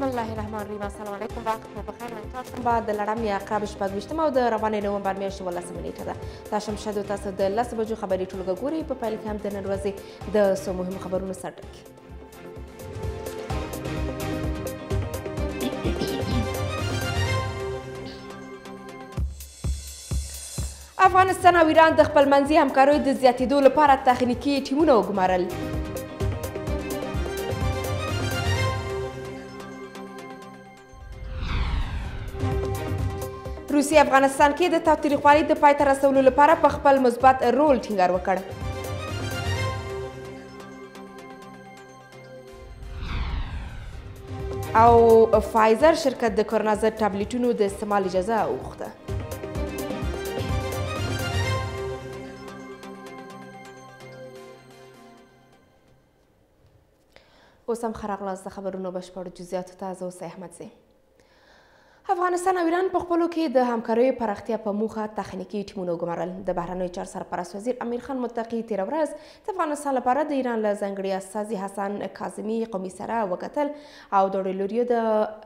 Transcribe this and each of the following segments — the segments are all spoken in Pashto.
بسم الله الرحمن الرحیم السلام علیکم وخت مو بخیر نن چهارشنبه د لړم یا عقرب شپږویشتمه او د روانې نومبر میاشتې اوولسمه نېټه ده دا شمشد تاسو د لس بجو خبري ټولګه ګورئ په پیل کې هم د نن ورځې د څو مهمو خبرونو سر ټکي افغانستان او ایران د خپلمنځي همکاریو د زیاتېدو لپاره تخنیکي ټیمونه وګمارل روسیې افغانستان کې د تاوتریخوالي د پای ته رسولو لپاره په خپل مثبت رول ټینګار وکړ او فایزر شرکت د کرونا ضد ټابلیټونو د استعمال اجازه وغوښته اوس هم ښه راغلاست د خبرونو بشپړو جزیاتو ته زه اوسئ احمدزی افغانستان او ایران په خپلو کې د همکاریو پراختیا په موخه تخنیکي ټیمونه وګمارل د بهرنیو چارو سرپرست وزیر امیر خان متقي تېره ورځ د افغانستان لپاره د ایران له ځانګړي استازي حسن کاظمي قومي سره وکتل او د ډلوریو د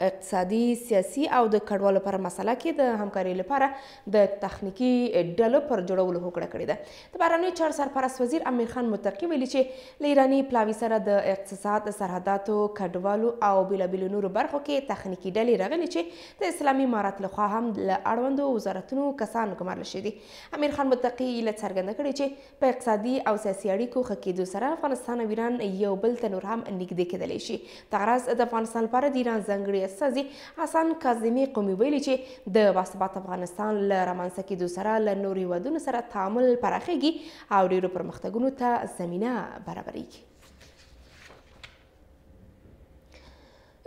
اقتصادي سیاسي او د کډوالو پر مسله کې د همکارۍ لپاره د تخنیکي ډلو پر جوړولو هوکړه کړې ده. د بهرنیو چارو سرپرست وزیر امیر خان متقي ویلي چې له ایراني پلاوي سره د اقتصاد، سرحداتو، کډوالو او بېلابېلو نورو برخو کې تخنیکي ډلې رغلي چې د اسلامي امارت له خوا هم له اړوندو وزارتونو کسان ګمارل شوي دي. امیر خان متقي ایله څرګنده کړې چې په اقتصادي او سیاسي اړیکو ښه کېدو سره افغانستان او ایران یو بل ته نور هم نږدې کېدلی شي. دغه راز د افغانستان لپاره د ایران ځانګړي استازي حسن کاظمي قمي ویلي چې د باثباته افغانستان له رامنځته کېدو سره له نورو هېوادونو سره تعامل پراخېږي او ډېرو پرمختګونو ته زمینه برابرېږي.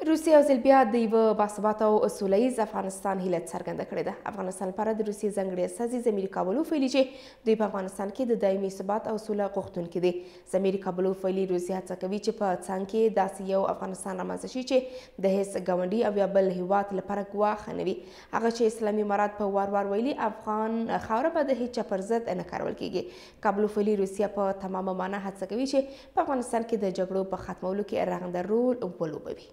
روسیې او ځل بیا د یوه باثباته او سوله ییز افغانستان هیله څرګنده کړې ده افغانستان لپاره د روسیې ځانګړي استازي زمیري کابلوف ویلي چې دوی په افغانستان کې د دایمي ثبات او سوله غوښتونکي دي زمیري کابلوف ویلي روسیه هڅه کوي چې په څنګ کې داسې یو افغانستان رامنځته شي چې د هیڅ ګاونډي او یا بل هیواد لپاره ګواښ نه وي هغه چې اسلامي امارات په وار وار ویلي افغان خاوره به د هیچا پر ضد نه کارول کیږي کابلوف ویلي روسیه په تمامه معنا هڅه کوي چې په افغانستان کې د جګړو په ختمولو کې رغنده رول ولوبوي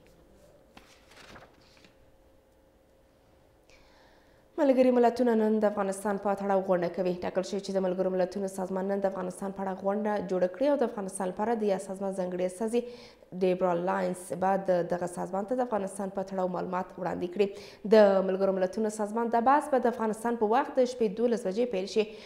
ملګري ملتونه نن د افغانستان په اړه غونډه کوي ټاکل شوې چې د ملګرو ملتونو سازمان نن د افغانستان په اړه غونډه جوړه کړي او د افغانستان لپاره د یا سازمان ځانګړي استازي ډیبرا لاینز به د دغه سازمان ته د افغانستان په تړاو معلومات وړاندې کړي د ملګرو ملتونو سازمان د باز به د افغانستان په وخت د شپې دولس بجې پیل شي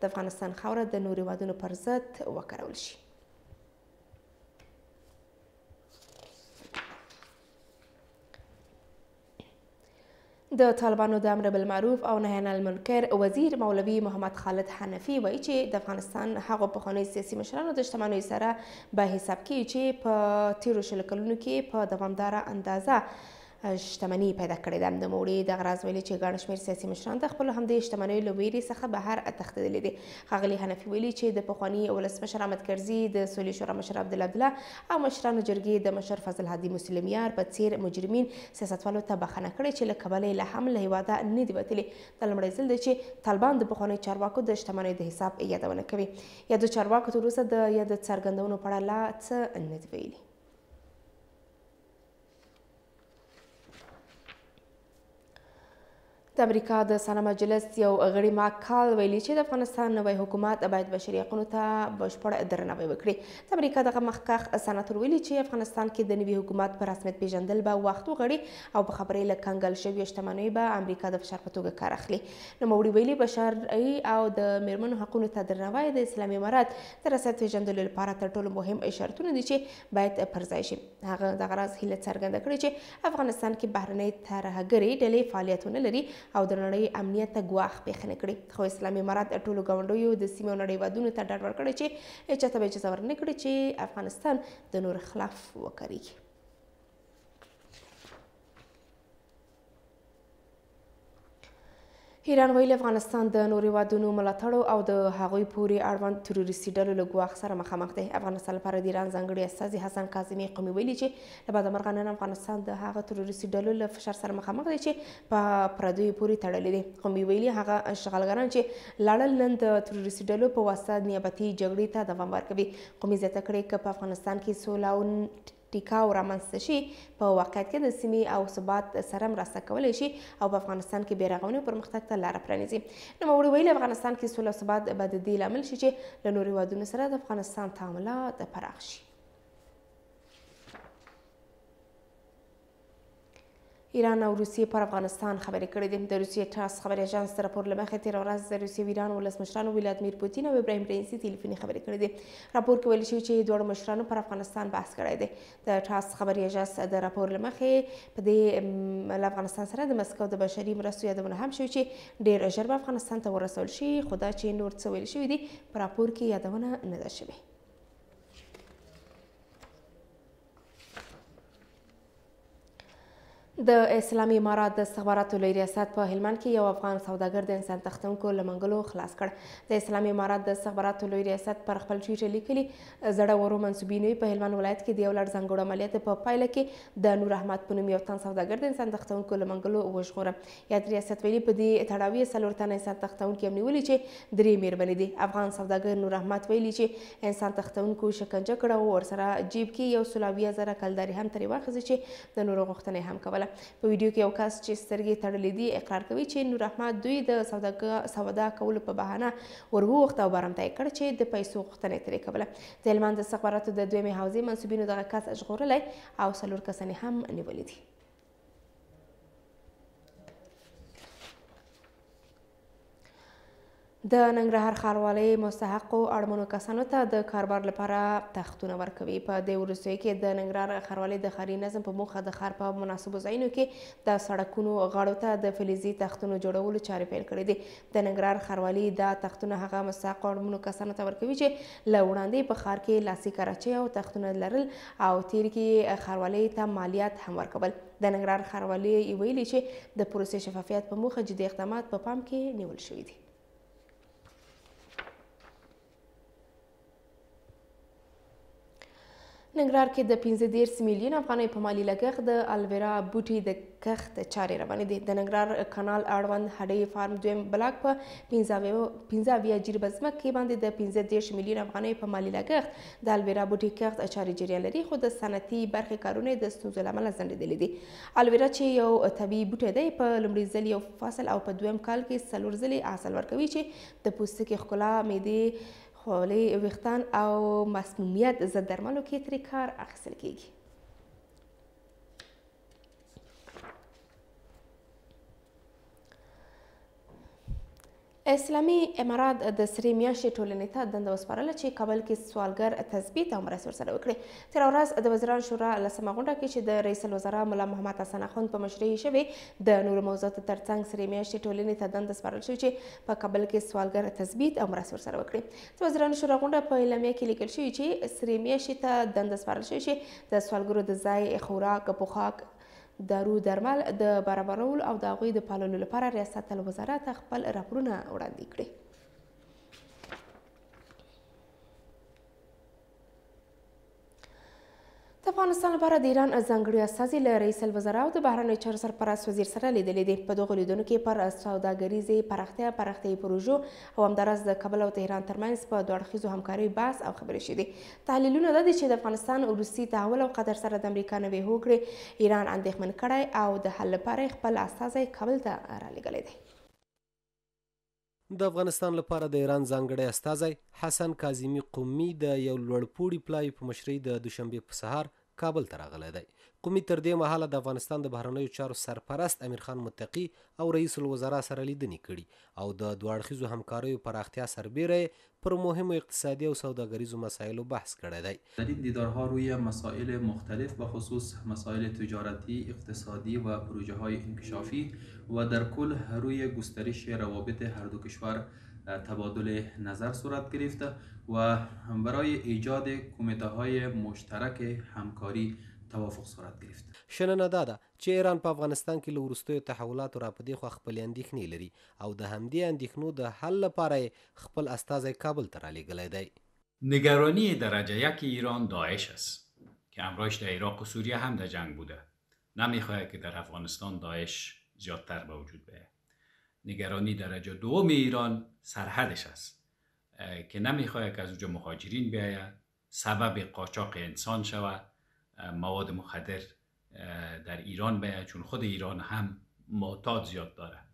د افغانستان خاوره د نورو هېوادونو پر ضد وکارول شي. د طالبانو د امر بالمعروف او نهی عن المنکر وزیر مولوی محمد خالد حنفي وایي چې د افغانستان هغو پخوانیو سیاسي مشرانو د شتمنیو سره به حساب کیږي چې په تیرو شل کلونو کې په دوامداره اندازه شتمني پیدا کړې ده نوموړي دغه راز ویلي چې ګڼ شمېر سیاسي مشران د خپلو همدې شتمنیو له ویرې څخه بهر تښتېدلي دي ښاغلي حنفي ویلي چې د پخواني ولسمشر احمد کرزي د سولې شورا مشر عبدالله عبدالله او مشرانو جرګې د مشر فضل هادي مسلم یار په څیر مجرمین سیاستوالو ته بخښنه کړې چې له کبله یې لا هم له هېواده نه دي وتلي دا لومړی ځل دی چې طالبان د پخوانیو چارواکو د شتمنیو د حساب یادونه کوي یادو چارواکو تر اوسه د یاد څرګندونو په اړه لا څه نه دي ویلي د امریکا د سنا مجلس یو غړي ماک کال ویلي چې د افغانستان نوی حکومت باید بشري حقوقو ته بشپړ درناوی وکړي د امریکا دغه مخکښ سناتور ویلي چې افغانستان کې د نوي حکومت په رسمیت پیژندل به وخت وغړي او په خبرې له کنګل شویو شتمنیو به امریکا د فشار په توګه کار اخلي نوموړي ویلي بشري او د میرمنو حقوقو ته درناوی د اسلامي امارت د رسمیت پیژندلو لپاره تر ټولو مهم شرطونه دي چې باید پر ځای شي هغه دغه راز هیله څرګنده کړې چې افغانستان کې بهرنۍ ترهګرې ډلې فعالیتونه لري او د نړۍ امنیت ته ګواښ پېښ نه کړي خو اسلامي امارات د ټولو ګاونډیو د سیمې او نړۍ وادونو ته ډاډ ورکړی چې هیچا ته به اجازه ورنه کړي چې افغانستان د نور خلاف وکاریږي ایران ویلي افغانستان د نورو هېوادونو ملاتړو او د هغوی پورې اړوند تروریستي ډلو له ګواښ سره مخامخ دی افغانستان لپاره د ایران ځانګړي استازي حسن کاظمي قومي ویلي چې له بده مرغه نن افغانستان د هغه تروریستي ډلو له فشار سره مخامخ دی چې په پردیو پورې تړلې دي قومي ویلي هغه اشغالګران چې لاړل نن د تروریستي ډلو په واسطه نیابتي جګړې ته دوام ورکوي قومي زیاته کړې که په افغانستان کې سوله او ټيکا او رامنځته شي په واقعيت کې د سيمې او ثبات سره مرسته کولای شي او په افغانستان کې بېرغونې او پرمختګ ته لاره پرانیزي نوموړي ویلي افغانستان کې سوله او ثبات به د دې لامل شي چې له نورو هېوادونو سره د افغانستان تعاملات پراخ شي ایران او روسیې پر افغانستان خبرې کړې دي د روسیې ټاس خبري اژانس د راپور لمخې تیر ورځ د روسیې ایران ولسمشرانو ولادمیر پوتین او ابراهیم رئیسي ټلیفوني خبرې کړې دي راپور کې ویل شوي چې دواړو مشرانو پر افغانستان بحث کړی دی د ټاس خبري اژانس د راپور لمخې په دې له افغانستان سره د مسکو د بشري مرستو یادونه هم شوې چې ډیر ژر به افغانستان ته ورسول شي خو دا چې نور څه ویل شوي دي په راپور کې یادونه نه ده شوې د اسلامي امارات د استخباراتو لوی ریاست په هلمند کې یو افغان سوداګر د انسان تختونکو له منګلو خلاص کړ د اسلامي امارات د استخباراتو لوی ریاست پر خپل ټویټر لیکلي زړه ورو منسوبینوي په هلمند ولایت کې د یو لړ ځانګړو عملیاتو په پایله کې د نور احمد په نوم یو تن سوداګر د انسان تختونکو له منګلو وژغوره یاد ریاست ویلي په دې تړاو یې څلور تنه انسان تښتونکي هم نیولي چې درې میرمنې دي افغان سوداګر نور احمد ویلي چې انسان تښتونکو شکنجه کړه او ورسره جیب کې یو سل اویا زره کلدارې هم ترې واخیستې چې د نورو غوښتنه یې هم کوله په ویډیو کې یو کس چې سترګې تړلې دي اقرار کوي چې نور احمد دوی د سودا کولو په بهانه ور ووخت او بارم ته یې کړ چې د پیسو غوښتنه یې ترې کوله د هلمند د استخباراتو د دویمې حوزې منسوبینو دغه کس ژغورلی او څلور کسان هم نیولي دي د ننګرهار ښاروالۍ مستحقو اړمنو کسانو ته د کاروبار لپاره تختونه ورکوي په دې وروستیو کې د ننګرهار ښاروالۍ د ښاري نظم په موخه د ښار په مناسبو ځایونو کې د سړکونو غاړو ته د فلزي تختونو جوړولو چارې پیل کړې دي د ننګرهار ښاروالۍ دا تختونه هغه مستحقو اړمنو کسانو ته ورکوي چې له وړاندې په ښار کې لاسي کراچۍ او تختونه لرل او تیر کې یې ښاروالۍ ته مالیات هم ورکول د ننګرهار ښاروالۍ یې ویلي چې د پروسې شفافیت په موخه جدي اقدامات په پام کې نیول شوي دي ننګرهار کې د 15 میلیون افغانۍ په مالی لګښت د الویرا بوټي د کښت چارې روانې دي د ننګرهار کانال اړوند هډې فارم دویم بلاک په 15 اویا جریبه ځمکه کې باندې د 15 میلیون افغانۍ په مالی لګښت د الویرا بوټي کښت چارې جریان لري خو د صنعتي برخې کارونه یې د ستونزو له امله ځنډېدلي دي. الویرا چې یو طبیعي بوټی دی، په لومړي ځل یو فصل او په دویم کال کې څلور ځلې حاصل ورکوي چې د پوستکي ښکلا، معدې، خولې، ویښتان او مسمومیت ضد درملو کې ترې کار اخیستل کېږي. اسلامي امارات د سرې میاشتې ټولنې ته دنده وسپارله چې کابل کې سوالګر تثبیت او مرستې ورسره وکړي. تېره ورځ د وزیران شورا لسمه غونډه کې چې د رئیس الوزرا ملا محمد حسن اخوند په مشرۍ یې شوې، د نورو موضوعاتو ترڅنګ سرې میاشتې ټولنې ته دنده سپارل شوې چې په کابل کې سوالګر تثبیت او مرستې ورسره وکړي. د وزیرانو شورا غونډه په اعلامیه کې لیکل شوي چې سرې میاشتې ته دنده سپارل شوې چې د سوالګرو د ځای، خوراک، پوښاک، دارو درمل د برابرولو او د هغوی د پاللو لپاره ریاست الوزرات خپل راپورونه وړاندې کړي. د افغانستان لپاره د ایران ځانګړي استازي له رئیس الوزرا او د بهرنیو چارو سرپرست وزیر سره لیدلې دي په دغو لیدنو کې پر سوداګریزې پراختیا پراختیایي پروژو او همداراز د کابل او تهران ترمنځ په دوه اړخیزو همکاریو بحث او خبرې شوې دي تحلیلونه دا دي چې د افغانستان وروستي تحول او قطر سره د امریکا نوې هوکړې ایران اندېښمن کړی او د حل لپاره یې خپل استازی کابل ته رالېږلی دی. د افغانستان لپاره د ایران ځانګړی استازی حسن کاظمي قمي د یو لوړ پوړي پلاوي په مشرۍ د دوشنبې په سهار کابل ته راغلی دی. قمي تر دې مهاله د افغانستان د بهرنیو چارو سرپرست امیر خان متقي او رئیس الوزرا سره لیدنې کړي او د دوه اړخیزو همکاریو پراختیا سربېره یې پر مهمو اقتصادي او سوداګریزو مسایلو بحث کړی دی. در این دیدارها روی مسایل مختلف بخصوص مسایل تجارتی، اقتصادی و پروژههای انکشافی و در کل روی گسترش روابط هر دو کشور تبادل نظر صورت گرفت و برای ایجاد کمیته های مشترک همکاری توافق صورت گرفت. شننه دا ده چې ایران په افغانستان کې له وروستیو تحولاتو راپدیخوا خپلې اندیښنې لري او د همدې اندیښنو د حل لپاره یې خپل استازی کابل ته رالیږلی دی. نگرانی درجه یک ایران داعش است که همراهش در عراق و سوریه هم در جنگ بوده، نمیخواهد که در افغانستان داعش زیادتر به وجود بیاید. نگرانی درجه دوم ایران سرحدش است که نمیخواه که از اوجا مهاجرین بیایه سبب قاچاق انسان شوه مواد مخدر در ایران بیایه چون خود ایران هم معتاد زیاد داره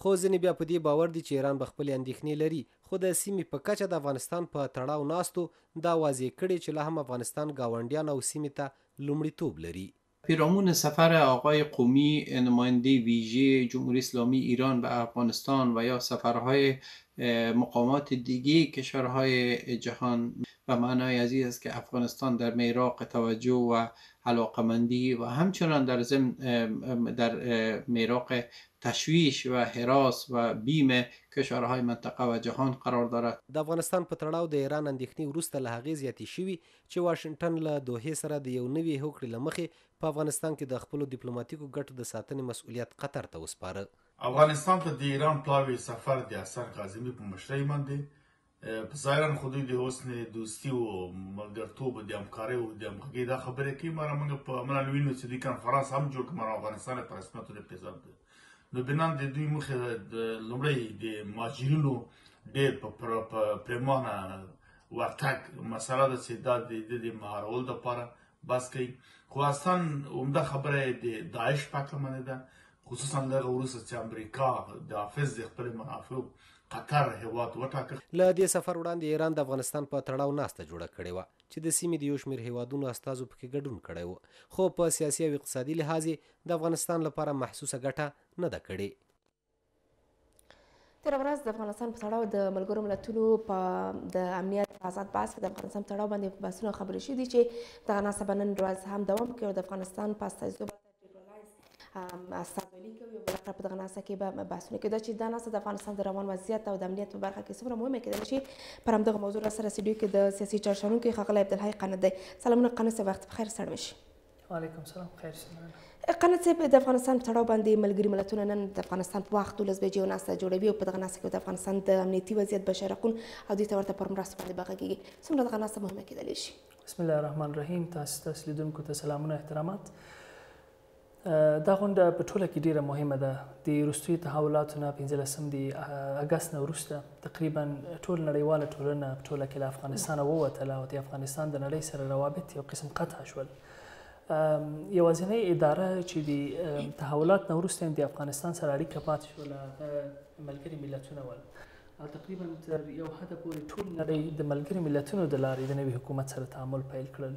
خو ځینې بیا په دې باور دي چې ایران به خپلې اندېښنې لري خو د سیمې په کچه د افغانستان په تړاو ناستو دا واضح کړې چې لا هم افغانستان ګاونډیان او سیمې ته لومړیتوب لري. پیرامون سفر آقای قومی نماینده ویژه جمهوری اسلامی ایران به افغانستان و یا سفرهای مقامات دیگه کشورهای جهان و معنای از این است که افغانستان در میراق توجه و علاقمندی و همچنان در زم در میراق تشویش و حراس و بیم کشورهای منطقه و جهان قرار دارد د افغانستان په تړاو د ایران اندېښنې وروسته له هغې زیاتې شوي چې واشنګټن له دوحې سره د یو نوي هوکړې له مخې په افغانستان کې د خپلو دیپلوماتیکو ګټو د ساتنې مسؤلیت قطر ته وسپاره. افغانستان ته د ایران پلاوي سفر د حسن کاظمي په مشرۍ باندې په ظاهراً خو دوی د حسن دوستي او ملګرتوب او د همکارۍ او د همغږۍ دا خبرې کوي مګر موږ په عملاً وینو چې دوی کنفرانس هم جوړ کړ مګر افغانستان یې په رسمیت ونه پېژانده. نو بنا د دوی مخه لومړی د ماجرینو ډیر په پریمانه ورتګ مسله ده چې دا د دې مهارول د پاره بس کوي خو اصلا عمده خبره د داعش پاکه منه ده خصوصا لږه وروسته چې امریکا د حافظ د خپل منافعو قطر هیواد وټاکل له دې سفر وړاندې ایران د افغانستان په تړاو ناسته جوړه کړې وه چې د سیمې د یو شمېر هیوادونو استازو پکې ګډون کړی و خو په سیاسي او اقتصادي لحاظ د افغانستان لپاره محسوسه ګټه نه ده کړې. تېره ورځ د افغانستان په تړاو د ملګرو ملتونو په د امنیت په آزاد بحث کې د افغانستان په تړاو باندې بحثونه خبرې شوې دي چې دغه ناسته به نن ورځ هم دوام کوي او د افغانستان په استازیتوب استازولي کوي بالاخره په دغه ناسته کې به بحثونه کېده چې دا ناسته د افغانستان د روان وضعیت او د امنیت په برخه کې څومره مهمه کېدل شي پر همدغه موضوع را سره سټډیو کې د سیاسي چارشنونکي ښاغلی عبدالحی قنت دی سلامونه قنت صاحب وخت په خیر سړ مشي وعلیکم سلام خیر شي قنات صاحب د افغانستان په تړاو باندې ملګري ملتونه نن د افغانستان په وخت دولس بجې یو ناسته جوړوي او په دغه ناسته کې د افغانستان د امنیتي وضعیت بشر حقون او دوی ته ورته پر مرستو باندې بغږېږي څومره دغه ناسته مهمه کېدلی شي بسم الله الرحمن الرحیم تاسو ته لیدونکو ته سلامونه احترامات دا غونډه په ټوله کې ډیره مهمه ده د روستي تحولاتو نه 15 دی اگست نه وروسته تقریبا ټول نړیواله ټولنه په ټوله کې له افغانستانه ووتله او د افغانستان د نړۍ سره روابط یو قسم قطع شول یوازینۍ اداره چې د تحولات نه وروسته د افغانستان سره اړیکه پاتې شول هغه ملګري ملتونه ول او تقریبا تر یو حده پورې ټول نړۍ د ملګري ملتونو د لارې د نوي حکومت سره تعامل پیل کړل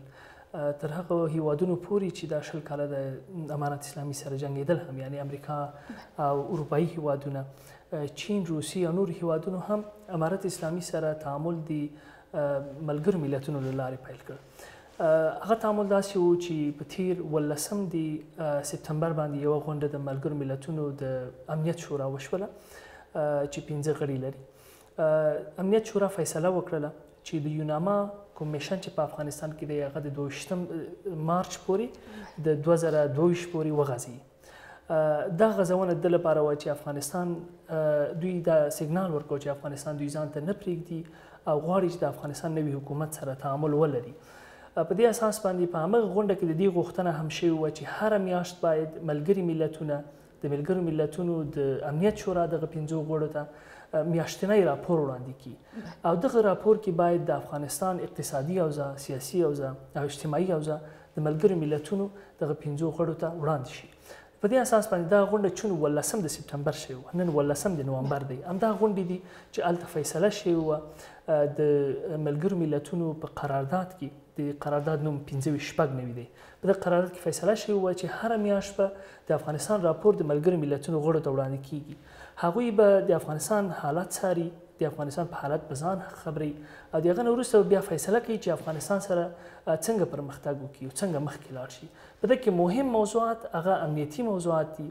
تر هغه هیوادونو پوري چې دا شل کاله د امارات اسلامي سره جنگیدل هم یعنی امریکا او اروپאי هیوادونه چين، روسي او نورو هېوادونو هم امارت اسلامي سره تعامل د ملګرو ملتونو له لارې پیل کړ. هغه تعامل داسې وو چې په تیر ولسم د سپتمبر باندې یوه غونډه د ملګرو ملتونو د امنیت شورا وشوله چې پنځه غړي لري امنیت شورا فیصله وکړله چې د یوناما کوم میشن چې په افغانستان کې دی هغه د دویشتم مارچ پورې د 2022 پورې وغځي دا غزونه د لپاره و چې افغانستان دوی دا سیګنال ورکړ چې افغانستان دوی ځان ته نه پریږدي او غواړي چې د افغانستان نوي حکومت سره تعامل ولري په دې اساس باندې په هغه غونډه کې د دې غوښتنه هم شوې و چې هر میاشت باید ملګری ملتونه د ملګرو ملتونو د امنیت شورا دغه پنځو غړو ته میاشتنی راپور وړاندې کی او دغه راپور کې باید د افغانستان اقتصادي اوضاع سیاسي اوضاع او اجتماعي اوضاع د ملګرو ملتونو دغه پنځو غړو ته وړاندې شي په دې اساس باندې دا غونډه چون ولسم د سپټمبر شوی و نن ولسم د نومبر دی همدا غونډې دي چې هلته فیصله شوې وه د ملګرو ملتونو په قرارداد کې د قرارداد نوم پنځه ویشت شپږ نوي دی په دې قرارداد کې فیصله شوې وه چې هره میاشت به د افغانستان راپور د ملګرو ملتونو غړو ته وړاندې کیږي هغوی به د افغانستان حالت څاري د افغانستان په حالت په ځان خبري او د هغه وروسته بیا فیصله کوي چې افغانستان سره څنګه پرمختګ وکړي او څنګه مخکې لاړ شي په دې کې مهم موضوعات هغه امنیتي موضوعات دي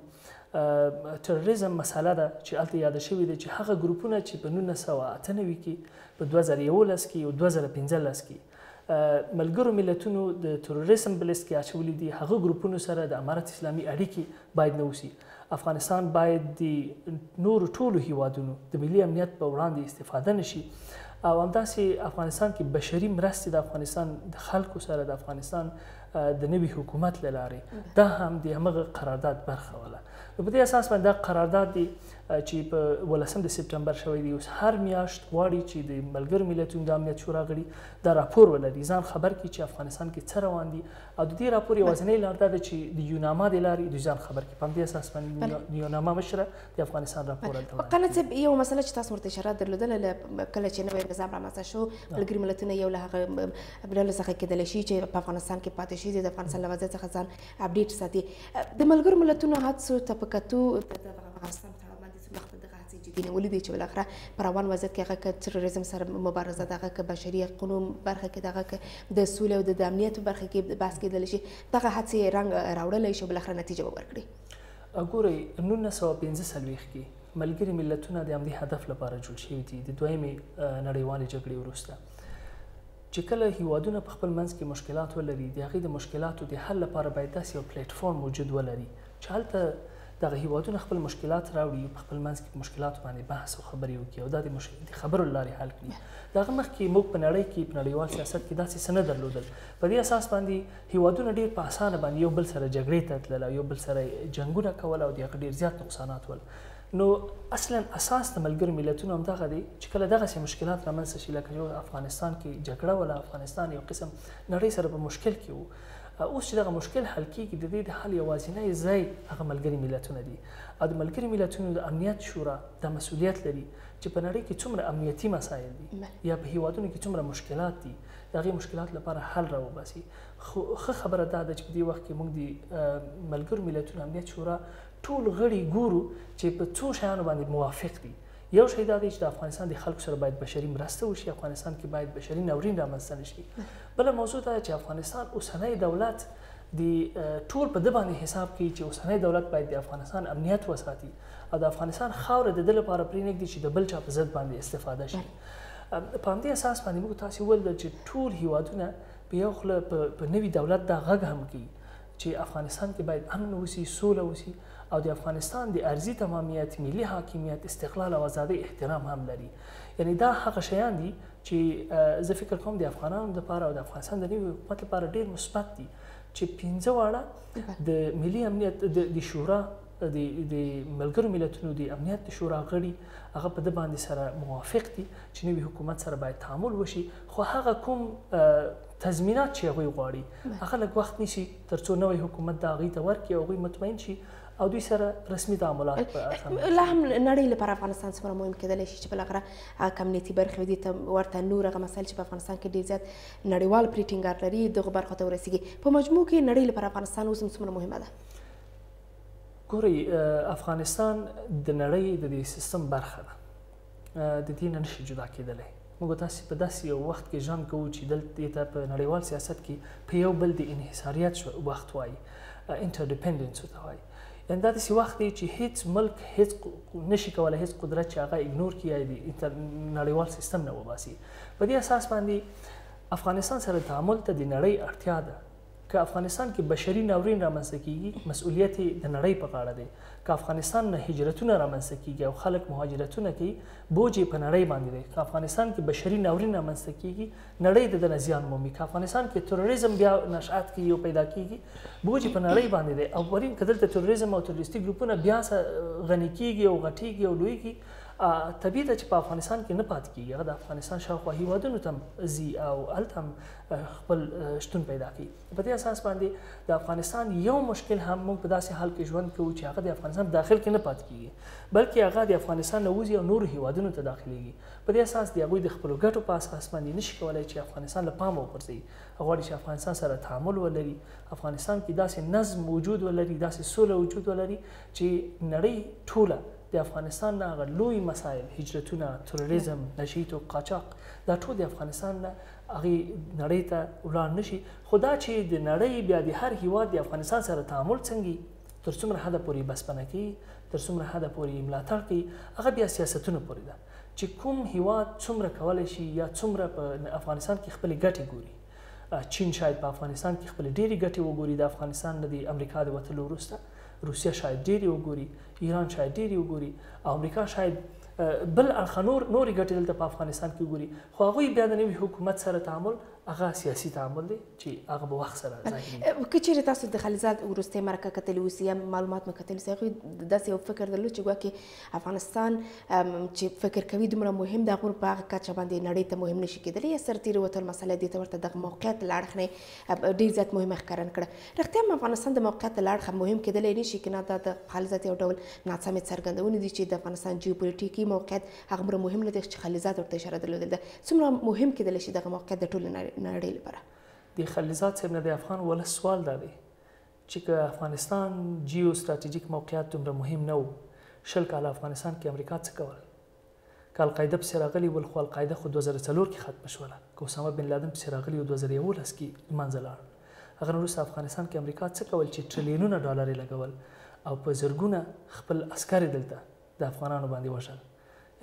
تروریزم مسله ده چې الته یاد شوې ده چې هغه ګروپونه چې په 1998 کې په 2011 کې او 2015 کې ملګرو ملتونو د تروریسم بلست کې اچولي دي هغه ګروپونو سره د امارت اسلامي اړیکې باید نه وسی افغانستان باید د نور ټولو هیوادونو د ملي امنیت په وړاندې استفاده نشي او همداسې افغانستان کې بشري مرستې د افغانستان د خلکو سره د افغانستان د نوي حکومت لاره دا هم د همغه قرارداد برخه ولا نو په دې اساس باندې قرارداد دی چې په ولسم د سپټمبر شوی دی اوس هر میاشت غواړي چې د ملګرو ملتونو د امنیت شورا غړي دا راپور ولري ځان خبر کړي چې افغانستان کې څه روان دي او د دې راپور یوازنۍ لار دا ده چې د یوناما د لارې د ځان خبر کړي په همدې اساس باندې یوناما مشره د افغانستان راپور هلته قنه صاحب یو مسله چې تاسو ورته اشاره درلودله له کله چې نوی نظام رامنځته شو ملګري ملتونه یو له هغه ډلو څخه کېدلی شي چې په افغانستان کې پاتې شي د افغانستان له وضعیت څخه ځان اپډیټ ساتي د ملګرو ملتونو هڅو ته په کتو د افغانستان په اړه باندې څومره خپل دغه هڅې جدي نیولې دي چې بالاخره په روان وضعیت کې هغه که تروریزم سره مبارزه ده هغه که بشري حقونو برخه کې ده هغه که د سولې او د امنیت په برخه کې بحث کېدلی شي دغه هڅې رنګ راوړلی شي بالاخره نتیجه به ورکړي ګورئ نولس سوه پنځه څلوېښت کې ملګري ملتونه د همدې هدف لپاره جوړ شوي دي د دویمې نړیوالې جګړې وروسته چې کله هیوادونه په خپل منځ کې مشکلات ولري د هغې د مشکلاتو د حل لپاره باید داسې یو پلیټ فارم وجود ولري چې هلته دغه هیوادونه خپل مشکلات راوړي په خپل منځ کې په مشکلاتو باندې بحث او خبرې وکړي او دا د مش... د خبرو لارې حل کړي دغه مخکې موږ په نړۍ کې په نړیوال سیاست کې داسې څه نه درلودل په دې اساس باندې هیوادونه ډیر په اسانه باندې یو بل سره جګړې ته تلل او یو بل سره جنگونه کول او د هغه ډیر زیات نقصانات ول نو اصلا اساس د ملګرو ملتونو هم دغه دی چې کله دغسې مشکلات رامنځته شي لکه چې افغانستان کې جګړه ولا افغانستان یو قسم نړۍ سره په مشکل کې وو اوس چې دغه مشکل حل کیږي د دې د حل یوازینی ځای هغه ملګري ملتونه دي او د ملګري ملتونو د امنیت شورا دا مسولیت لري چې په نړۍ کې څومره امنیتي مسایل دي یا په هیوادونو کې څومره مشکلات دي د هغې مشکلات لپاره حل راوباسي خو ښه خبره دا ده چې په دې وخت کې موږ د ملګرو ملتونو امنیت شورا ټول غړي ګورو چې په څو شیانو باندې موافق دي یو شی دا دی چې د افغانستان د خلکو سره باید بشري مرسته وشي افغانستان کې باید بشري ناورین رامنځته نشي بل موضوع دا چې افغانستان اوسنۍ دولت د ټول په د باندې حساب کوي چې اوسنۍ دولت باید د افغانستان امنیت وساتي او د افغانستان خاور د دل لپاره پرې نګدي چې د بل چا په ضد باندې استفاده شي په همدې اساس باندې موږ تاسو ول چې ټول هیوادونه په یو خله په نوي دولت دا غږ هم کوي چې افغانستان کې باید امن وسی، سوله وسی او د افغانستان د ارزی تمامیت، ملی حاکمیت، استقلال او ازادۍ احترام هم لري. یعنی دا هغه شیان دي چې زه فکر کوم د افغانانو لپاره او د افغانستان د نوي حکومت لپاره ډیر مثبت دي چې پنځه واړه د ملي امنیت د شورا د د ملګرو ملتونو د امنیت د شورا غړي هغه په د باندې سره موافق دي چې نوي حکومت سره باید تعامل وشي خو هغه کوم تضمینات چې هغوی غواړي هغه لږ وخت نیسي ترڅو نوی حکومت دا هغوی ته ورکړي او هغوی مطمئن شي او دوی سره رسمي تعاملات لا هم نړۍ لپاره افغانستان څومره مهم کېدلی شي چې بل غره کم امنیتي برخې ودي ته ورته نور هغه مسایل چې په افغانستان کې ډېر زیات نړیوال پرې ټینګار لري دغه برخو ته ورسیږي په مجموع کې نړۍ لپاره افغانستان اوس هم څومره مهمه ده ګورئ افغانستان د نړۍ د دې سیستم برخه ده د دې نه نه شي جدا کېدلی. موږ تاسې په داسې یو وخت کې ژوند کوو چې دلته ته په نړیوال سیاست کې په یو بل د انحصاریت وخت وایي انټرډیپندنس ورته وایي یعنی دا داسې وخت دی چې هیڅ ملک هیڅ نشي کولای هیڅ قدرت چې هغه اګنور کړي یا د نړیوال سیستم نه وباسي په دې اساس باندې افغانستان سره تعامل ته د نړۍ اړتیا ده که افغانستان کې بشري ناورین رامنځته کیږي مسؤلیت د نړۍ په غاړه دی که افغانستان نه هجرتونه رامنځته کیږي او خلک مهاجرتونه کوي بوج په نړۍ باندې دی که افغانستان کې بشري ناورین رامنځته کیږي نړۍ د دنه زیان مومي که افغانستان کې تروریزم بیا نشأت کوي او پیدا کیږي بوج په نړۍ باندې دی او ورین کدل ته تروریزم او تروریستي ګروپونه بیا غني کیږي او غټیږي او لوی کیږي طبیعي ده چې په افغانستان کې نه پات کیږي هغه د افغانستان شاوخوا هیوادونو تم زی او التم خپل شتون پیدا کوي په دې اساس باندې د افغانستان یو مشکل هم موږ په داسې حال کې ژوند کوو چې هغه د افغانستان داخل کې نه پات کیږي بلکې هغه د افغانستان نه وځي او نور هیوادونو ته داخليږي په دې اساس د هغوی د خپل ګټو په اساس باندې نشي کولای چې افغانستان له پامه وغورځي غواړي چې افغانستان سره تعامل ولري افغانستان کې داسې نظم وجود ولري داسې سوله وجود ولري چې نړۍ ټوله د افغانستان نه هغه لوی مسایل هجرتونه تروریزم نشیت او قاچاق دا ټول د افغانستان نه هغه نړۍ ته ولاړ نشي خو دا چې د نړۍ بیا د هر هیواد د افغانستان سره تعامل څنګه تر څومره حده پورې بسپنه کوي تر څومره حده پورې ملاتړ کوي هغه بیا سیاستونه پورې ده چې کوم هیواد څومره کولای شي یا څومره په افغانستان کې خپل ګټې ګوري چین شاید په افغانستان کې خپل ډېری ګټې وګوري د افغانستان نه د امریکا د وتلو وروسته روسیه شاید ډېری وګوري ایران شاید ډېری وګوري او امریکا شاید بل اړخ نور نورې ګټې دلته په افغانستان کې وګوري خو هغوی بیا د نوي حکومت سره تعامل هغه سیاسي تعامل دی چې هغه به وخت سره ظاهرېږي. که چېرې تاسو د خلیلزاد وروستۍ مرکه کتلې اوسي یا معلومات مو کتلي اوسي، هغوی داسې یو فکر درلود چې ګواکې افغانستان چې فکر کوي دومره مهم دی، هغومره په هغه کچه باندې نړۍ ته مهم نه شي کېدلی یا سرتېري وتل مسئله دې ته ورته دغه موقعیت له اړخ نه ډېر زیات مهمه ښکارن کړه. رښتیا هم افغانستان د موقعیت له اړخه مهم کېدلی نه شي، که نه دا د خلیلزاد یو ډول ناسمې څرګندونې دي چې د افغانستان جیوپولیټیکي موقعیت هغومره مهم نه دی چې خلیزاد ورته اشاره درلودل ده څومره مهم کېدلی شي دغه موقعیت د ټولې نړۍ لپاره د خلیزاد صاحب نه د افغان ولس سوال دا دی چې که افغانستان جیو ستراتیژیک موقعیت دومره مهم نه و شل کاله افغانستان کې امریکا څه کول که القاعده پسې راغلي ول خو القاعده خو 2004 کې ختمه شوله که اسامه بن لادن پسې راغلي و 2011 کې له منځه لاړ هغه وروسته افغانستان کې امریکا څه کول چې ټریلیونونه ډالر یې لګول او په زرګونه خپل عسکر دلته د افغانانو باندې وژل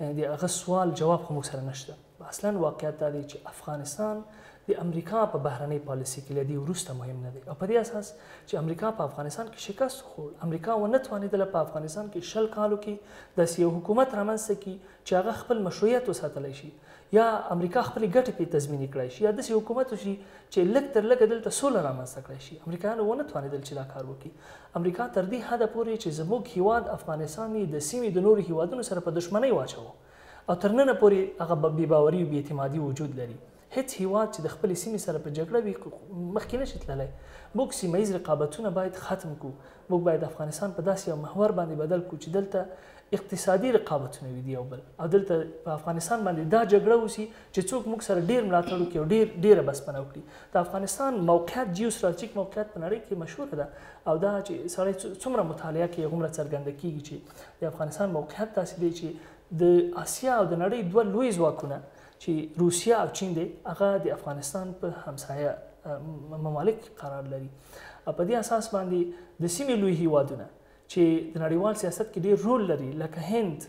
یعنی د هغه سوال جواب خو موږ سره نشته اصلا واقعیت دا دی چې افغانستان د امریکا په بهرنۍ پالیسي کې لدی ورسته مهم نه دی او په دې اساس چې امریکا په افغانستان کې شکست خو امریکا و نه توانیدله په افغانستان کې شل کالو کې د یو حکومت رامنځته کی چې هغه خپل مشروعیت وساتلی شي یا امریکا خپل ګټې په تضمین کړای شي یا د حکومت شي چې لږ تر لږه دلته سوله رامنځته کړای شي امریکایانو و نه توانیدل چې دا کار وکړي امریکا تر دې حده پورې چې زموږ هیواد افغانستان یې د سیمې د نورو هیوادونو سره په دښمنۍ واچوه او تر ننه پورې هغه بې باوري او بې اعتمادي وجود لري هیڅ هیواد چې د خپلې سیمې سره په جګړه وي مخکې نشي تللی موږ سیمه ییز رقابتونه باید ختم کو موږ باید افغانستان په داسې یو محور باندې بدل کو چې دلته اقتصادي رقابتونه وي دی یو بل او دلته په افغانستان باندې دا جګړه وسی چې څوک موږ سره ډیر ملاتړ وکړي او ډیر ډیره بسپنه وکړي د افغانستان موقعیت جیو ستراتیژیک موقعیت په نړۍ کې مشهور ده او دا چې سړی څومره مطالعه کوي هغومره څرګنده کیږي چې د افغانستان موقعیت داسې دی چې د آسیا او د نړۍ دوه لوی ځواکونه چې روسیا او چین دی هغه د افغانستان په همسایه ممالک قرار لري په دې اساس باندې د سیمې لوی هیوادونه چې د نړیوال سیاست کې ډیر رول لري لکه هند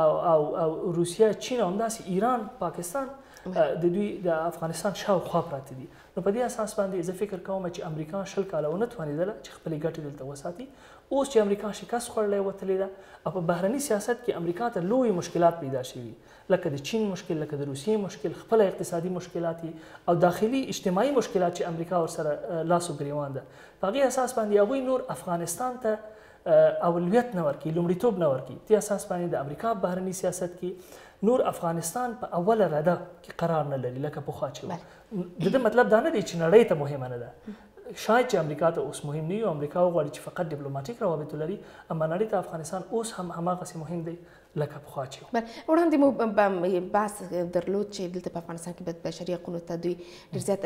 او او او روسیا چین او همداسې ایران پاکستان د دوی د افغانستان شاوخوا پراته دي نو په دې اساس باندې زه فکر کوم چې امریکا شل کاله ونه توانېدله چې خپلې ګټې دلته وساتي اوس چې امریکا شکست خوړلی وتلې ده او په بهرني سیاست کې امریکا ته لوی مشکلات پیدا شوي لکه د چین مشکل، لکه د روسیې مشکل، خپله اقتصادي مشکلات یې او داخلي اجتماعي مشکلات چې امریکا ورسره لاس و ګریوان ده، په هغې اساس باندې هغوی نور افغانستان ته اولویت نه ورکوي، لومړیتوب نه ورکوي، دې اساس باندې د امریکا په بهرني سیاست کې نور افغانستان په اوله رده کې قرار نه لري لکه پخوا چې و. د ده مطلب دا نه دی چې نړۍ ته مهمه نه ده، شاید چې امریکا ته اوس مهم نه وي او امریکا وغواړي چې فقط ډیپلوماټیک روابط ولري، اما نړۍ ته افغانستان اوس هم هماغسې مهم دی. لکه پخوا چې بله وړاندې مو بحث درلود چې دلته په افغانستان کې د بشري حقوقو ته دوی ډېر زیات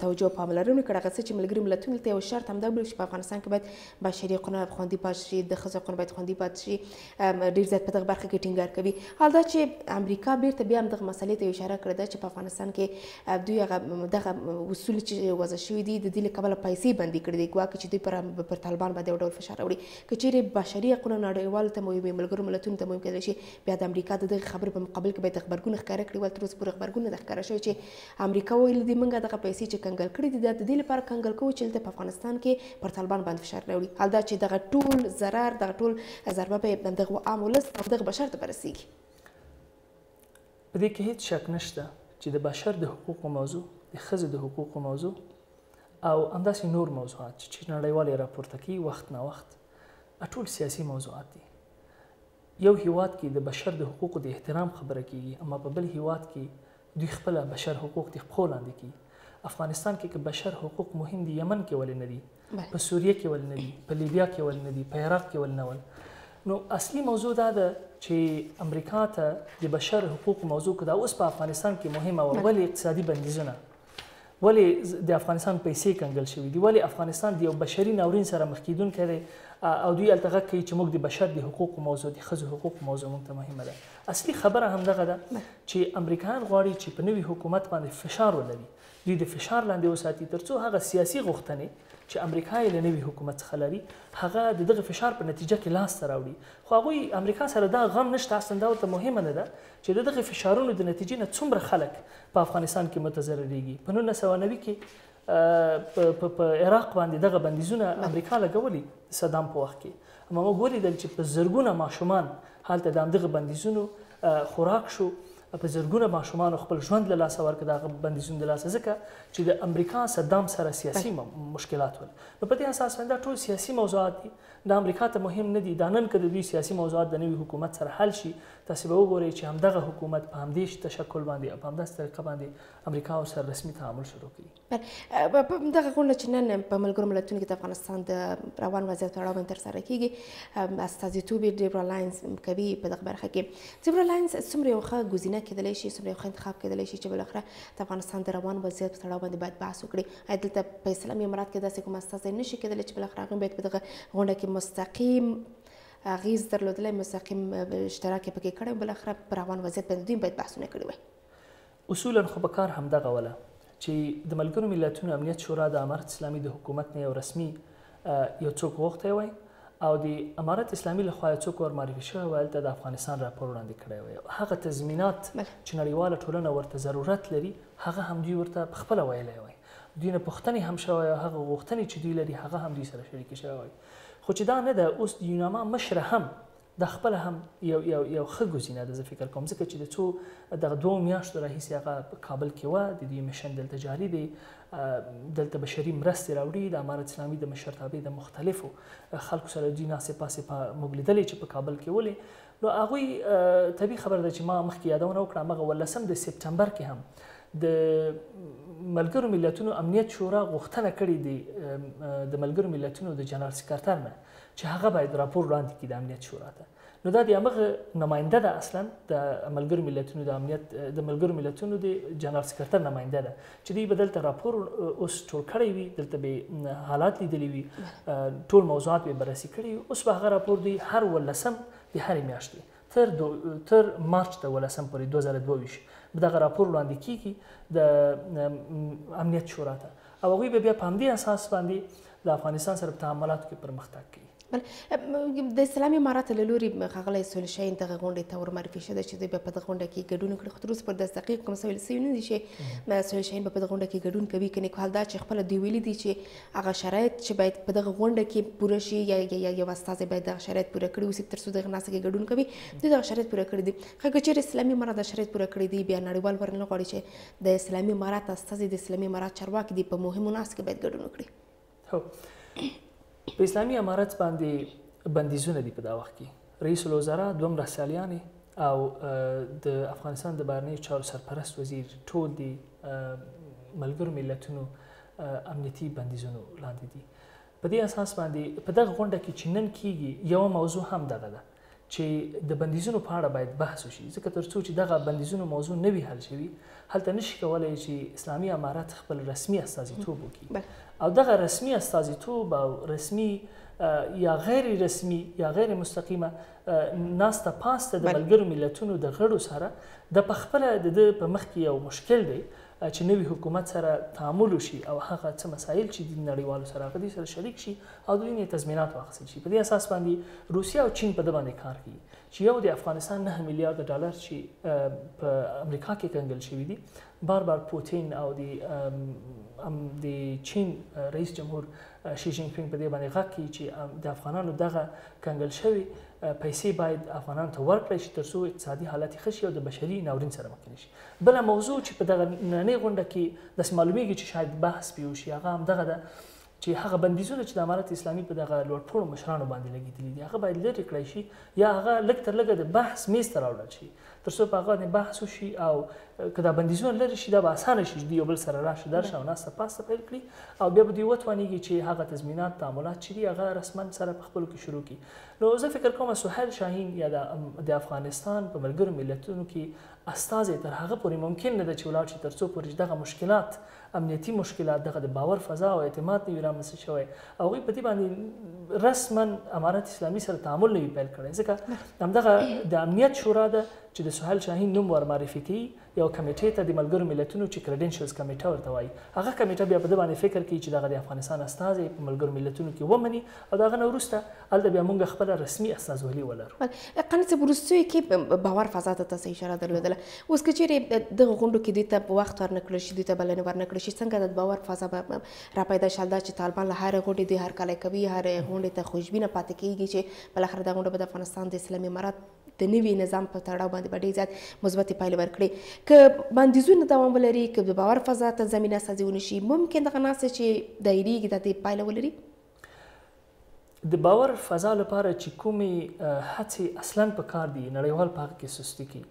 توجه او پاملرنه کړې هغه څه چې ملګري ملتونه دلته یو شرط همدا بولي چې په افغانستان کې باید بشري حقونه خوندي پاتې شي د ښځو حقونه باید خوندي پاتې شي ډېر زیات په دغه برخه کې ټینګار کوي حال دا چې امریکا بیرته بیا هم دغه مسلې ته اشاره کړې ده چې په افغانستان کې دوی هغه دغه اصول چې وضع شوي دي د دې له کبله پیسې بندي کړې دي ګواکې چې دوی پر پر طالبان باندې یو ډول فشار راوړي که چیرې بشري حقونه نړیوالو ته مهمې ملګرو ملتونو ته مهم کېدای شي بیا د امریکا د دغه خبرې په مقابل کې باید غبرګون ښکاره کړي ول تر اوسه پورې غبرګون نه ده ښکاره شوی چې امریکا ویلي دي موږ دغه پیسې چې کنګل کړې دي دا د دې لپاره کنګل کوو چې دلته په افغانستان کې پر طالبان باندې فشار راوړي حالدا چې دغه ټول ضرر دغه ټول ضربه به دغه عام ولس او دغه بشر ته به رسیږي په دې کې هیڅ شک نشته چې د بشر د حقوقو موضوع د ښځو د حقوقو موضوع او همداسې نور موضوعات چې نړیوال یې راپورته کوي وخت نا وخت ټول سیاسي موضوعات دي یو هیواد کې د بشر د حقوقو د احترام خبره کیږي اما په بل هیواد کې دوی خپل بشر حقوق د خپل لاندې کی افغانستان کې که بشر حقوق مهم دي یمن کې ولې نه دي په سوریه کې ولې نه دي په لیبیا کې ولې نه دي په عراق کې ولې نه ول نو اصلي موضوع دا ده چې امریکا ته د بشر حقوق موضوع کدا اوس په افغانستان کې مهمه و ولې اقتصادي بندیزونه ولی د افغانستان پیسې کنګل شوې دي ولی افغانستان د یو بشري ناورین سره مخ کیدونکی دی او دوی الته غږ کوي چې موږ د بشر د حقوقو موضوع د ښځو حقوقو موضوع موږ ته مهمه ده اصلي خبره هم دغه ده چې امریکایان غواړي چې په نوي حکومت باندې فشار ولري دوی د فشار لاندې وساتي ترڅو هغه سیاسي غوښتنې چې امریکا یې له نوي حکومت څخه لري هغه د دغه فشار په نتیجه کې لاس ته راوړي خو هغوی امریکا سره دا غم نشته اصلا دا ورته مهمه نه ده چې د دغه فشارونو د نتیجې نه څومره خلک په افغانستان کې متضررېږي په نولس سوه نوي کې په عراق باندې دغه بندیزونه امریکا لګولي صدام په وخت کې اما موږ ولیدل چې په زرګونه ماشومان هلته د همدغه بندیزونو خوراک شو په زرګونه ماشومان خپل ژوند له لاسه ورکړ دغه بندیزونه د لاسه ځکه چې د امریکا صدام سره سیاسي مشکلات ول نو په دې اساس دا ټول سیاسي موضوعات دي د امریکا ته مهم نه دي دا نن کده دوی سیاسي موضوعات د نوي حکومت سره حل شي تاسې به وګورئ چې همدغه حکومت په همدې تشکل باندې او په همداسې طریقه باندې امریکا او سره رسمي تعامل شروع کړي په دغه غونډه چې نن په ملګرو ملتونو کې د افغانستان د روان وضعیت په اړه باندې ترسره کیږي استازیتوب یې ډیبرا لاینز کوي په دغه برخه کې ډیبرا لاینز څومره یو ښه ګزینه کېدلی شي څومره یو ښه انتخاب کېدلی شي چې بالاخره د افغانستان د روان وضعیت په اړه باندې باید بحث وکړي ایا دلته په اسلامي امارات کې داسې کوم استازی نشي کېدلی چې بالاخره هغوی باید په دغه غونډه کې مستقیم اغیز درلودلی مستقیم اشتراک یې پکې کړی بالاخره پر روان وضعیت باندې دوی باید بحثونه کړي وای اصولا خو به کار همدغه وله چې د ملګرو ملتونو امنیت شورا د امارت اسلامي د حکومت نه یو رسمي یو څوک غوښتی وای او د امارت اسلامي لخوا یو څوک ورمعرفي شوی وای هلته د افغانستان راپور وړاندې کړی وای هغه تضمینات چې نړیواله ټولنه ورته ضرورت لري هغه هم دوی ورته په خپله ویلی وای دوی نه پوښتنې هم شوی او هغه غوښتنې چې دوی لري هغه هم دوی سره شریکې شوی وای خو چې دا نه ده اوس د یوناما مشره هم دا خپل هم یو یو یو ښه ګزینه ده زه فکر کوم ځکه چې د څو دغه دوه میاشتو راهیسې هغه په کابل کې و د دوی مشن دلته جاری دی دلته بشري مرستې راوړي د امارت اسلامي د مشرتابه د مختلفو خلکو سره دوی ناسې پاسې په موږ لیدلې چې په کابل کې ولې نو هغوی طبیعي خبره ده چې ما مخکې یادونه وکړه همغه ولسم د سپټمبر کې هم د ملګرو ملتونو امنیت شورا غوښتنه کړې دي د ملګرو ملتونو د جنرال سکرتر نه چې هغه باید راپور وړاندې کړي د امنیت شورا ته نو دا د هغه نماینده ده اصلا د ملګرو ملتونو د امنیت د ملګرو ملتونو د جنرال سکرتر نماینده ده چې دوی به دلته راپور اوس ټول کړی وي دلته به حالات لیدلی وي ټول موضوعات به بررسي کړي وي اوس به هغه راپور دوی هر ولسم د هرې میاشتې تر دو تر مارچ د ولسم پورې 2022 به دغه راپور وړاندې کیږي د امنیت شورا ته او هغوی به بیا په همدې اساس باندې د افغانستان سره په تعاملاتو کې پرمختګ کوي بله د اسلامي امارات له لوري ښاغلی سولشین دغه غونډې ته ورمعرفي شوی چې دوی به په دغه غونډه کې ګډون وکړي خو تر اوسه پر داسې دقیق کوم څه ویل شوي نه دي چې سولشین به په دغه غونډه کې ګډون کوي که نه حال دا چې خپله دوی ویلي دي چې هغه شرایط چې باید په دغه غونډه کې پوره شي یا یا یو استازی باید دغه شرایط پوره کړي اوسي تر څو دغه ناسته کې ګډون کوي دوی دغه شرایط پوره کړي دي خو که چېرې اسلامي امارات دا شرایط پوره کړي دي بیا نړیوال ورنه غواړي چې د اسلامي امارات استازي د اسلامي امارات چارواکي دي په مهمو ناستو کې باید ګډون وکړي هو په اسلامي امارت باندې بندیزونه دي په دا وخت کې رئیس الوزرا دوه مرستیالیان او د افغانستان د بهرنیو چارو سرپرست وزیر ټول دي ملګرو ملتونو امنیتي بندیزونو لاندې دي په دې اساس باندې په دغه غونډه کې چې نن کیږي یو موضوع هم دغه ده چې د بندیزونو په اړه باید بحث وشي ځکه ترڅو چې دغه بندیزونو موضوع نه وي حل شوي هلته نشي کولای چې اسلامي امارت خپل رسمي استازیتوب وکړي او دغه رسمي استازیتوب او رسمي یا غیر رسمي یا غیر مستقیمه ناسته پاسته د ملګرو ملتونو د غړو سره د پخپله د په مخ کې یو مشکل دی چې نوي حکومت سره تعامل وشي او هغه څه مسایل چې دي نړیوالو سره هغه دوی سره شریک شي او دوی نه تضمینات واخیستل شي په دې اساس باندې روسیه او چین په دې باندې کار کوي چې یو د افغانستان 9 میلیارډ ډالر چې په امریکا کې کنګل شوی دي بار بار پوتین او د د چین رئیس جمهور شي جین پینګ په دې باندې غږ کوي چې د افغانانو دغه کنګل شوی پیسې باید افغانان ته ورکړي چې ترڅو اقتصادي حالت ښه شي او د بشري ناورین سره مخ نشي بله موضوع چې په دغه ننۍ غونډه کې داسې معلومېږي چې شاید بحث پرې وشي هغه همدغه ده چې هغه بندیزونه چې د امارت اسلامي په دغه لوړپوړو مشرانو باندې لګېدلي دي هغه باید لرې کړای شي یا هغه لږ تر لږه د بحث میز ته راوړل شي تر څو په هغه باندې بحث وشي او که دا بندیزونه لرې شي دا به اسانه شي چې دوی یو بل سره راشه درشه او ناسته پاسته پیل کړي او بیا به دوی وتوانېږي چې هغه تضمینات تعاملات چې دي هغه رسما سره په خپلو کې شروع کړي نو زه فکر کوم سهیل شاهین یا د افغانستان په ملګرو ملتونو کې استازی تر هغه پورې ممکن نه ده چې ولاړ شي ترڅو پورې چې دغه مشکلات امنیتي مشکلات دغه د باور فضا او اعتماد نه وي رامنځته شوی او هغوی په دې باندې رسما امارت اسلامي سره تعامل نه وي پیل کړی ځکه همدغه د امنیت شورا ده چې د سهیل شاهین نوم ور معرفي کوي یو کمیټې ته د ملګرو ملتونو چې کریډنشلز کمیټه ورته وایي هغه کمیټه بیا په دې باندې فکر کوي چې دغه د افغانستان استازی په ملګرو ملتونو کې ومني او د هغه نه وروسته هلته بیا موږ خپله رسمي استازولي ولرو. قانع صاحب وروستیو کې باور فضا ته تاسو اشاره درلودله، اوس که چیرې دغه غونډو کې دوی ته وخت ورنه کړل شي، دوی ته بلنې ورنه کړل شي، څنګه د باور فضا به را پیدا شي؟ دا چې طالبان له هرې غونډې دوی هرکلی کوي، هرې غونډې ته خوشبینه پاتې کېږي چې بالاخره دا غونډه به د افغانستان د اسلامي امارت د نوي نظام په تړاو باندې به ډېر زیات مثبتې پایلې ورکړي که بندیزونه دوام ولري که د باور فضا ته زمینه سازي ونشي ممکن دغه ناستې چې دایریږي دا دې پایله ولري د باور فضا لپاره چې کومې هڅې اصلا په کار دي نړیوال په هغه کې سستی کی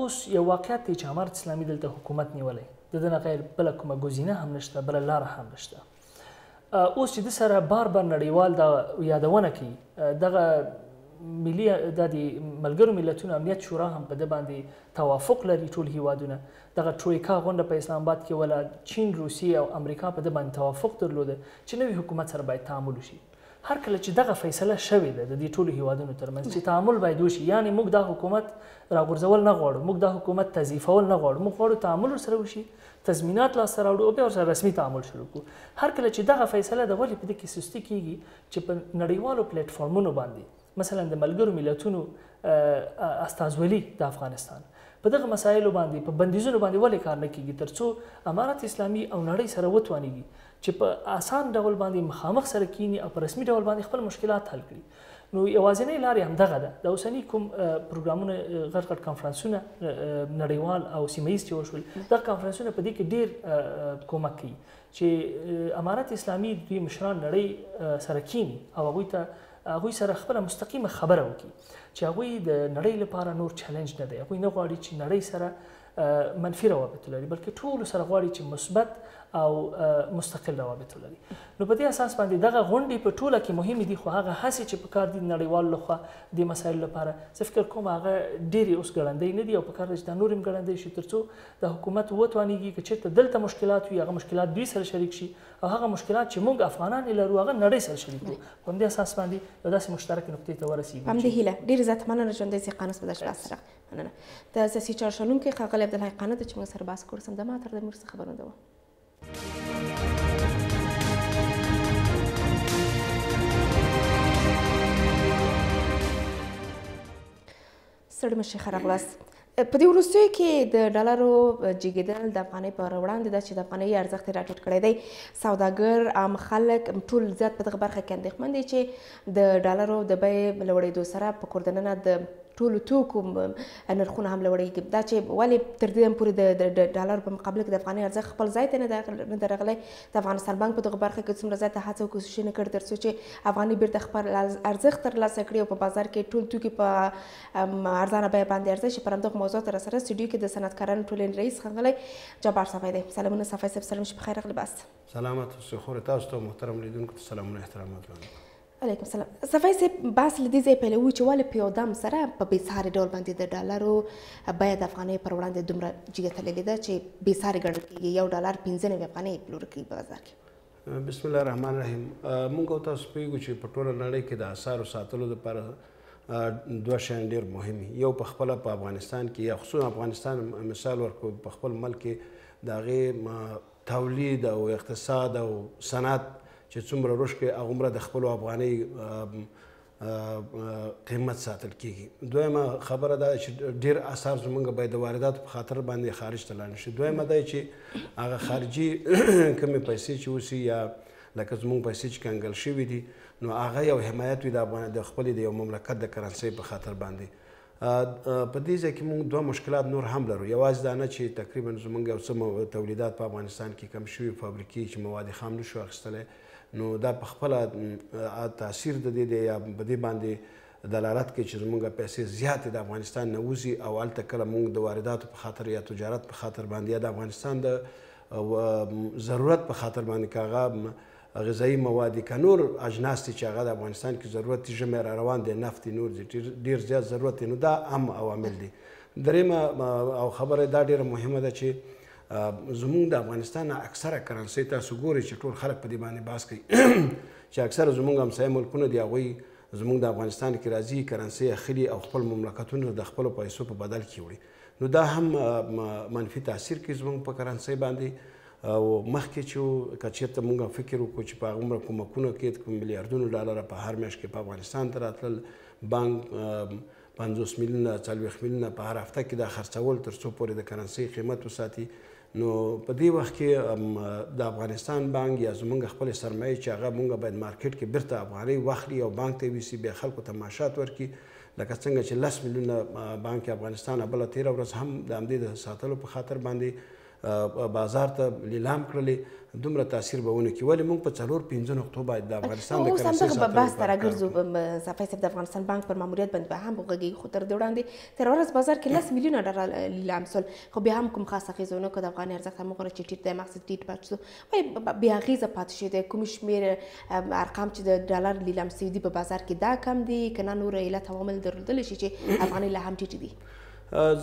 اوس یو واقعیت دی چې امارت اسلامي دلته حکومت نیولی د دنه غیر بل کومه ګزینه هم نشته بل لار هم نشته اوس چې د سره بار بار نړیوال دا یادونه کوي دغه ملي د ملګرو ملتونو امنیت شورا هم په د باندې توافق لري ټول هیوادونه دغه ټرویکا غونډه په اسلام اباد کې ولا، چین، روسیه او امریکا په ده باندې توافق درلوده چې نوي حکومت سره باید تعامل وشي. هر کله چې دغه فیصله شوې ده د دې ټولو هیوادونو تر منځ چې تعامل باید وشي یعنې موږ دا حکومت راغورځول نه غواړو، موږ دا حکومت تضعیفول نه غواړو، موږ غواړو تعامل ورسره وشي، تضمینات لاسته راوړو او بیا ورسره رسمي تعامل شروع کړو. هر کله چې دغه فیصله ده ولې په ده کې سستي کیږي چې په نړیوالو پلیټ فارمونو باندې مثلا د ملګرو ملتونو استازولي د افغانستان په دغه مسایلو باندې په بندیزونو باندې ولې کار نه کیږي ترڅو امارت اسلامي او نړۍ سره وتوانیږي چې په اسان ډول باندې مخامخ سره کینی او په رسمي ډول باندې خپل مشکلات حل کړي نو یوازینۍ لارې همدغه ده د اوسنی کوم پروګرامونه غټ غټ کانفرنسونه نړیوال او سیمه ییز چې وشول دا کانفرنسونه په دې کې ډیر کومک کوي چې امارت اسلامي دوی مشران نړۍ سره کینی او هغوی ته هغوی سره خپله مستقیمه خبره وکړي چې هغوی د نړۍ لپاره نور چیلنج نه دی هغوی نه غواړي چې نړۍ سره منفي روابط لري بلکې ټول سره غواړي چې مثبت او مستقل روابط لري نو په دې اساس باندې دغه غونډې په ټوله کې مهمې دي خو هغه هڅې چې په کار دي نړیوال لخوا د مسایلو لپاره زه فکر کوم هغه ډېرې اوس ګړندۍ نه دي او په کار ده چې دا نور هم ګړندۍ شي ترڅو د حکومت وتوانېږي که چېرته دلته مشکلات وي هغه مشکلات دوی سره شریک شي او هغه مشکلات چې موږ افغانان یې لرو هغه نړۍ سره شریک کړو په همدې اساس باندې یو داسې مشترکې نقطې ته ورسیږو همدې هیله ډېر زیات مننه ژوندی سي قانوس به درشته سره مننه د سیاسي چارو شنونکی ښاغلی عبدالحی قانع ته چې موږ سره بحث کړو سم د ما تر د مرسته خبرونه دوام ستړي مه شئ ښه راغلاست په دې وروستیو کې د ډالرو جګېدل د افغانۍ پر وړاندې ده چې د افغانۍ ارزښت یې راټیټ کړی دی سوداګر عام خلک ټول زیات په دغه برخه کې اندېښمن دي چې د ډالرو د بیې لوړېدو سره په کور دننه د ټولو توکو نرخونه هم لوړېږي دا چې ولې تر دې هم پورې د ډالر په مقابل کې د افغانۍ ارزښت خپل ځای ته نه درغلی د افغانستان بانک په دغه برخه کې څومره زیاته هڅه او کوشش نه کړ ترڅو چې افغاني بیرته خپل ارزښت ترلاسه کړي او په بازار کې ټول توکي په ارزانه بیه باندې عرضه شي پر همدغه موضوع تر سره سټډیو کې د صنعتکارانو ټولنې رئیس ښاغلی جبار صفای دی سلامونه صفای صاحب سلام شي په خیر راغلی بس سلامت اوسې خور تاسو ته محترم لیدونکو ته سلامونه احترامات وړاندې علیکم سلام صفای صاحب بحث لدی ځای پیلوو چې ولې په یو دم سره په بې ساري ډول باندې د ډالرو بیه د افغانۍ پر وړاندې دومره جګه تللې ده چې بې ساري ګڼل کېږي یو ډالر پنځه نوي افغانۍ پلور کوي په بازار کې بسم الله الرحمن الرحیم مونږ او تاسو پیګو چې په ټوله نړۍ کې د آثارو ساتلو لپاره دوه شیان ډیر مهم یو په خپل په افغانستان کې یا خصوصا افغانستان مثال ورکو په خپل ملک کې داغه تولید او اقتصاد او صنعت چې څومره روش کې هغومره د خپلو افغانۍ قیمت ساتل کیږي دویمه خبره دا چې ډیر اثار زمونږ باید د وارداتو په خاطر باندې خارج ته لاړ شي دویمه دا چې هغه خارجي کمې پیسې چې اوسي یا لکه زمونږ پیسې چې کنګل شوي دي نو هغه یو حمایت وي د افغان د خپل د یو مملکت د کرنسۍ په خاطر باندې په دې ځای کې موږ دوه مشکلات نور هم لرو یوازې دا نه چې تقریبا زمونږ یو څه تولیدات په افغانستان کې کم شوي فابریکې چې مواد خام نشو اخیستلی نو دا په خپل تاثیر د دې دی یا په دې باندې دلالت کوي چې زمونږ پیسې زیاتې د افغانستان نه وځي او هلته کله موږ د وارداتو په خاطر یا تجارت په خاطر باندې یا د افغانستان د ضرورت په خاطر باندې کاغه غذايي مواد دي که نور اجناس دي چې هغه د افغانستان کې ضرورت دي ژمی را روان دی نفت دي نور دي ډیر زیات ضرورت دی نو دا هم عوامل دي دریمه او خبره دا ډیره مهمه ده چې زمونږ د افغانستان اکثره کرنسي تاسو ګوري چې ټول خلک په دې باندې باس کوي چې اکثره زمونږ همسایه ملکونه دي هغوی زمونږ د افغانستان کې راځي کرنسي اخلي او خپل مملکتونه د خپلو پیسو په بدل کې وړي نو دا هم منفي تاثیر کوي زمونږ په کرنسۍ باندې او مخکې چې که چېرته مونږ فکر وکړو چې په هغومره کومکونه کې کوم میلیاردونو ډالره په هر میاشت کې په افغانستان ته راتلل بانک پنځوس میلیونه څلوېښت میلیونه په هر هفته کې دا خرڅول تر څو پورې د کرنسۍ قیمت وساتي نو په دې وخت کې د افغانستان بانک یا زمونږ خپل سرمایه چې هغه مونږ باید مارکیټ کې بیرته افغانۍ واخلي او بانک ته یې ویسي بیا خلکو ته معاشات ورکړي لکه څنګه چې لس میلیونه بانک افغانستان بله تیره ورځ هم د همدې د ساتلو په خاطر باندې بازار ته لیلام کړلې دومره تاثیر به ونه کړي ولې موږ په څلور پنځه نقطو باید د افغانستان د کرنسۍ ساتلو بحث ته راګرځو صفای صاحب د افغانستان بانک پر ماموریت باندې به هم وغږیږي خو تر دې وړاندې تېره ورځ بازار کې لس میلیونه ډالر لیلام سول خو بیا هم کوم خاص اغېز ونه کړ د افغاني ارزښت هم وګوره چې ټیټ دی مقصد ټیټ پاتې شو بې اغیزه پاتې شوی دی کوم شمیر ارقام چې د ډالر لیلام شوي دي په بازار کې دا کم دي که نه نور علت او عامل درلودلی شي چې افغانۍ لا هم ټیټې دي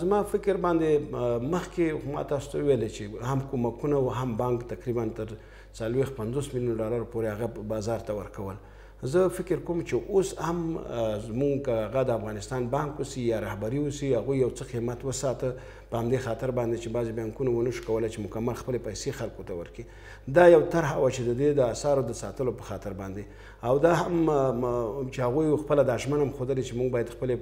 زما فکر باندې مخکې ما تاسو ته ویل چې هم کومکونه او هم بانک تقریبا تر 40 50 میلیون ډالر پورې هغه بازار ته ورکول زه فکر کوم چې اوس هم زمونږ که هغه د افغانستان بانک اوسي یا رهبري اوسي هغوی یو څه قیمت وساته په همدې خاطر باندې چې بعضې بانکونه ونه شو کولی چې مکمل خپلې پیسې خلکو ته ورکړي دا یو طرحه وه چې د دې د اثارو د ساتلو په خاطر باندې او دا هم چې هغوی خپله دا ژمنه هم ښودلې چې موږ باید خپلې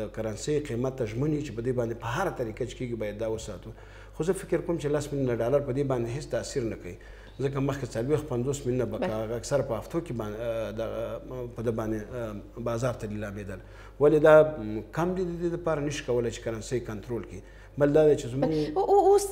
د کرنسۍ قیمت ته ژمن یو چې په دې باندې په هره طریقه چې کېږي باید دا وساتو خو زه فکر کوم چې لس میلیونه ډالر په دې باندې هېڅ تاثیر نه کوي ځکه مخکې څلوېښت پنځوس مليونه بکاغ اکثر په هفتو کې په ده باندې بازار ته لیلامېدل ولې دا کم دي د دې لپاره نشي کولی چې کرنسۍ کنټرول کړي بل دا دی چې زموږ اوس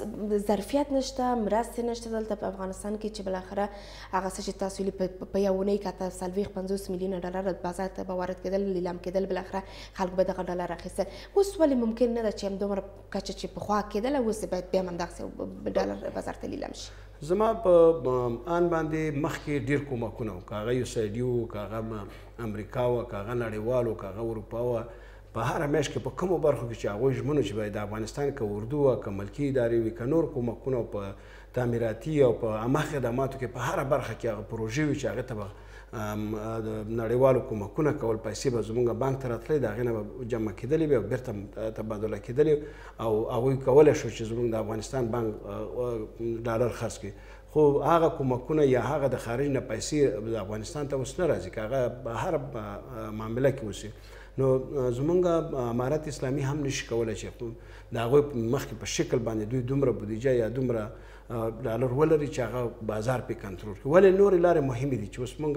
ظرفیت نشته مرستې نشته دلته په افغانستان کې چې بالاخره هغه څه چې تاسو یې په یو اونۍ کې حتی څلوېښت پنځوس میلیونه ډالر بازار ته به وارد کېدل لیلام کېدل بالاخره خلک به دغه ډالر اخیستل اوس ولې ممکن نه ده چې همدومره کچه چې پخوا کېدله اوس باید بیا هم دغسې ډالر بازار ته لیلام شي زما په آن باندې مخکې ډیر کومکونه وو کاغه یو سایډي وو کاغه امریکا وو کاغه نړیوال وو کاغه اروپا وو په هر میش کې په کومو برخو کې چې هغه ژمنو چې باید د افغانستان کې اردو او کملکی ادارې وي کنور کومکونه په تعمیراتي او په عامه خدماتو کې په هر برخه کې هغه پروژې وي چې هغه ته د نړیوالو کومکونه کول پیسې به زمونږ بانک ته راتلې دا غینه به جمع کېدلې به بیرته تبادله کېدلې او هغه کولای شو چې زمونږ د افغانستان بانک ډالر خرڅ کړي خو هغه کومکونه یا هغه د خارج نه پیسې د افغانستان ته اوس نه راځي که هغه هر معامله کې اوسي نو زمونږ امارت اسلامي هم نشي کولای چې د هغوی مخکې په شکل باندې دوی دومره بودیجه یا دومره ډالر ولري چې هغه بازار پې کنټرول کړي ولې نورې لارې مهمې دي چې اوس مونږ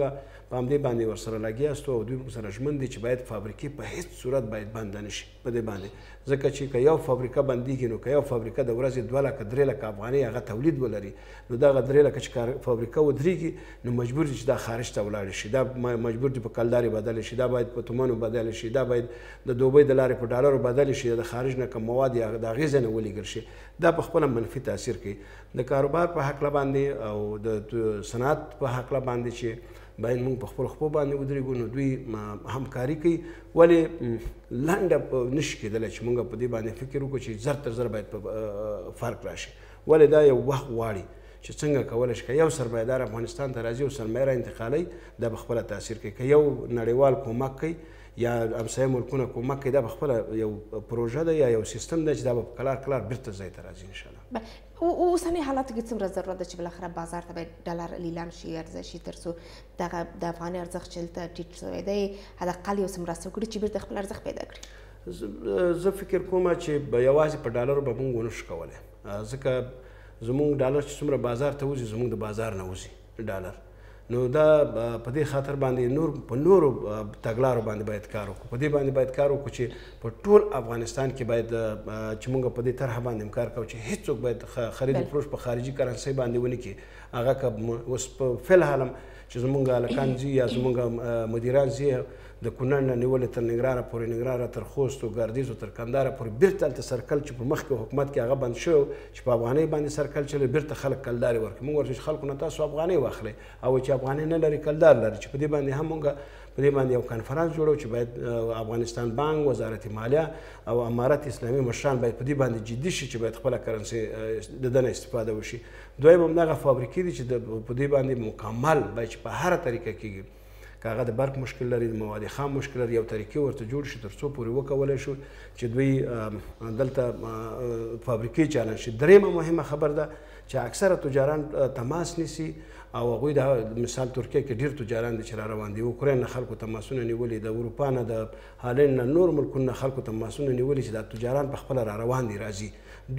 په همدې باندې ورسره لګیا ستو او دوی موږ سره ژمن دي چې باید فابریکې په هیڅ صورت باید بنده نشي په دې باندې ځکه چې که یو فابریکه بندیږي نو که یو فابریکه د ورځې دوه لکه درې لکه افغانۍ هغه تولید ولري نو دغه درې لکه چې فابریکه ودرېږي نو مجبور دي چې دا خارج ته ولاړ شي دا مجبور دي په کلدارې بدل شي دا باید په تومنو بدل شي دا باید د دوبۍ د لارې په ډالرو بدل شي د خارج نه کوم مواد د هغې ځای نه ولیږل شي دا په خپله منفي تاثیر کوي د کاروبار په حقله باندې او د صنعت په حقله باندې چې باید موږ په خپل خپل باندې ودرېږو نو دوی همکاري کوي ولې لنډه نشي کېدلی چې موږ په دې باندې فکر وکړو چې زر تر زر باید په فرق راشي ولې دا یو وخت غواړي چې څنګه کولای شي که یو سرمایدار افغانستان ته راځي او سرمایه را انتقالوي دا به خپله تاثیر کوي که یو نړیوال کومک کوي یا همسایه ملکونه کومک کوي دا به خپله یو پروژه ده یا یو سیستم دی چې دا به په کلار کلار بیرته ځای ته راځي انشاءالله اوسني حالاتو کې څومره ضرورت ده چې بالاخره بازار ته باید ډالر لیلام شي ارزه شي تر څو دغه د افغاني ارزښت چې هلته ټیټ شوی دی حداقل یو څه مرسته وکړي چې بیرته خپل ارزښت پیدا کړي زه فکر کوم چې یوازې په ډالرو به موږ ونه شو کولی ځکه زموږ ډالر چې څومره بازار ته وځي زموږ د بازار نه وځي ډالر نو دا په دې خاطر باندې نور په نورو تګلارو باندې باید کار وکړو په دې باندې باید کار وکړو چې په ټول افغانستان کې باید چې موږ په دې طرح باندې کار کوو چې هیڅوک باید خرید فروش په خارجي کرنسي باندې ونه کی هغه که اوس په فلحالم چې زمونږ الکان زی یا زمونږ مدیران زی د کونړ نه نیولې تر ننګرهاره پورې، ننګرهاره تر خوست او ګردیزو تر کندهاره پورې بیرته هلته سرکل چې په مخکې حکومت کې هغه بند شوی و چې په افغانۍ باندې سرکل چلوي بیرته خلک کلدارې ورکوي موږ ورته چې خلکو نه تاسو افغانۍ واخلئ او چې افغانۍ نه لري کلدار لري چې په دې باندې هم موږ په دې باندې یو کانفرنس جوړو چې باید افغانستان بانک وزارت مالیه او امارت اسلامي مشران باید په دې باندې جدي شي چې باید خپله کرنسي د دنه استفاده وشي دویم همدغه فابریکې دي چې په دې باندې مکمل باید چې په هره طریقه کېږي که هغه د برق مشکل لري د مواد خام مشکل لري یو طریقې ورته جوړ شي ترڅو پورې وکولای شو چې دوی دلته فابریکې چالان شي درېمه مهمه خبر ده چې اکثره تجاران تماس نیسي او هغوی د مثال ترکیه کې ډیر تجاران دي چې را روان دي اوکراین نه خلکو تماسونه نیولي د اروپا نه د هالند نه نور ملکونو نه خلکو تماسونه نیولي چې دا تجاران په خپله را روان دي راځي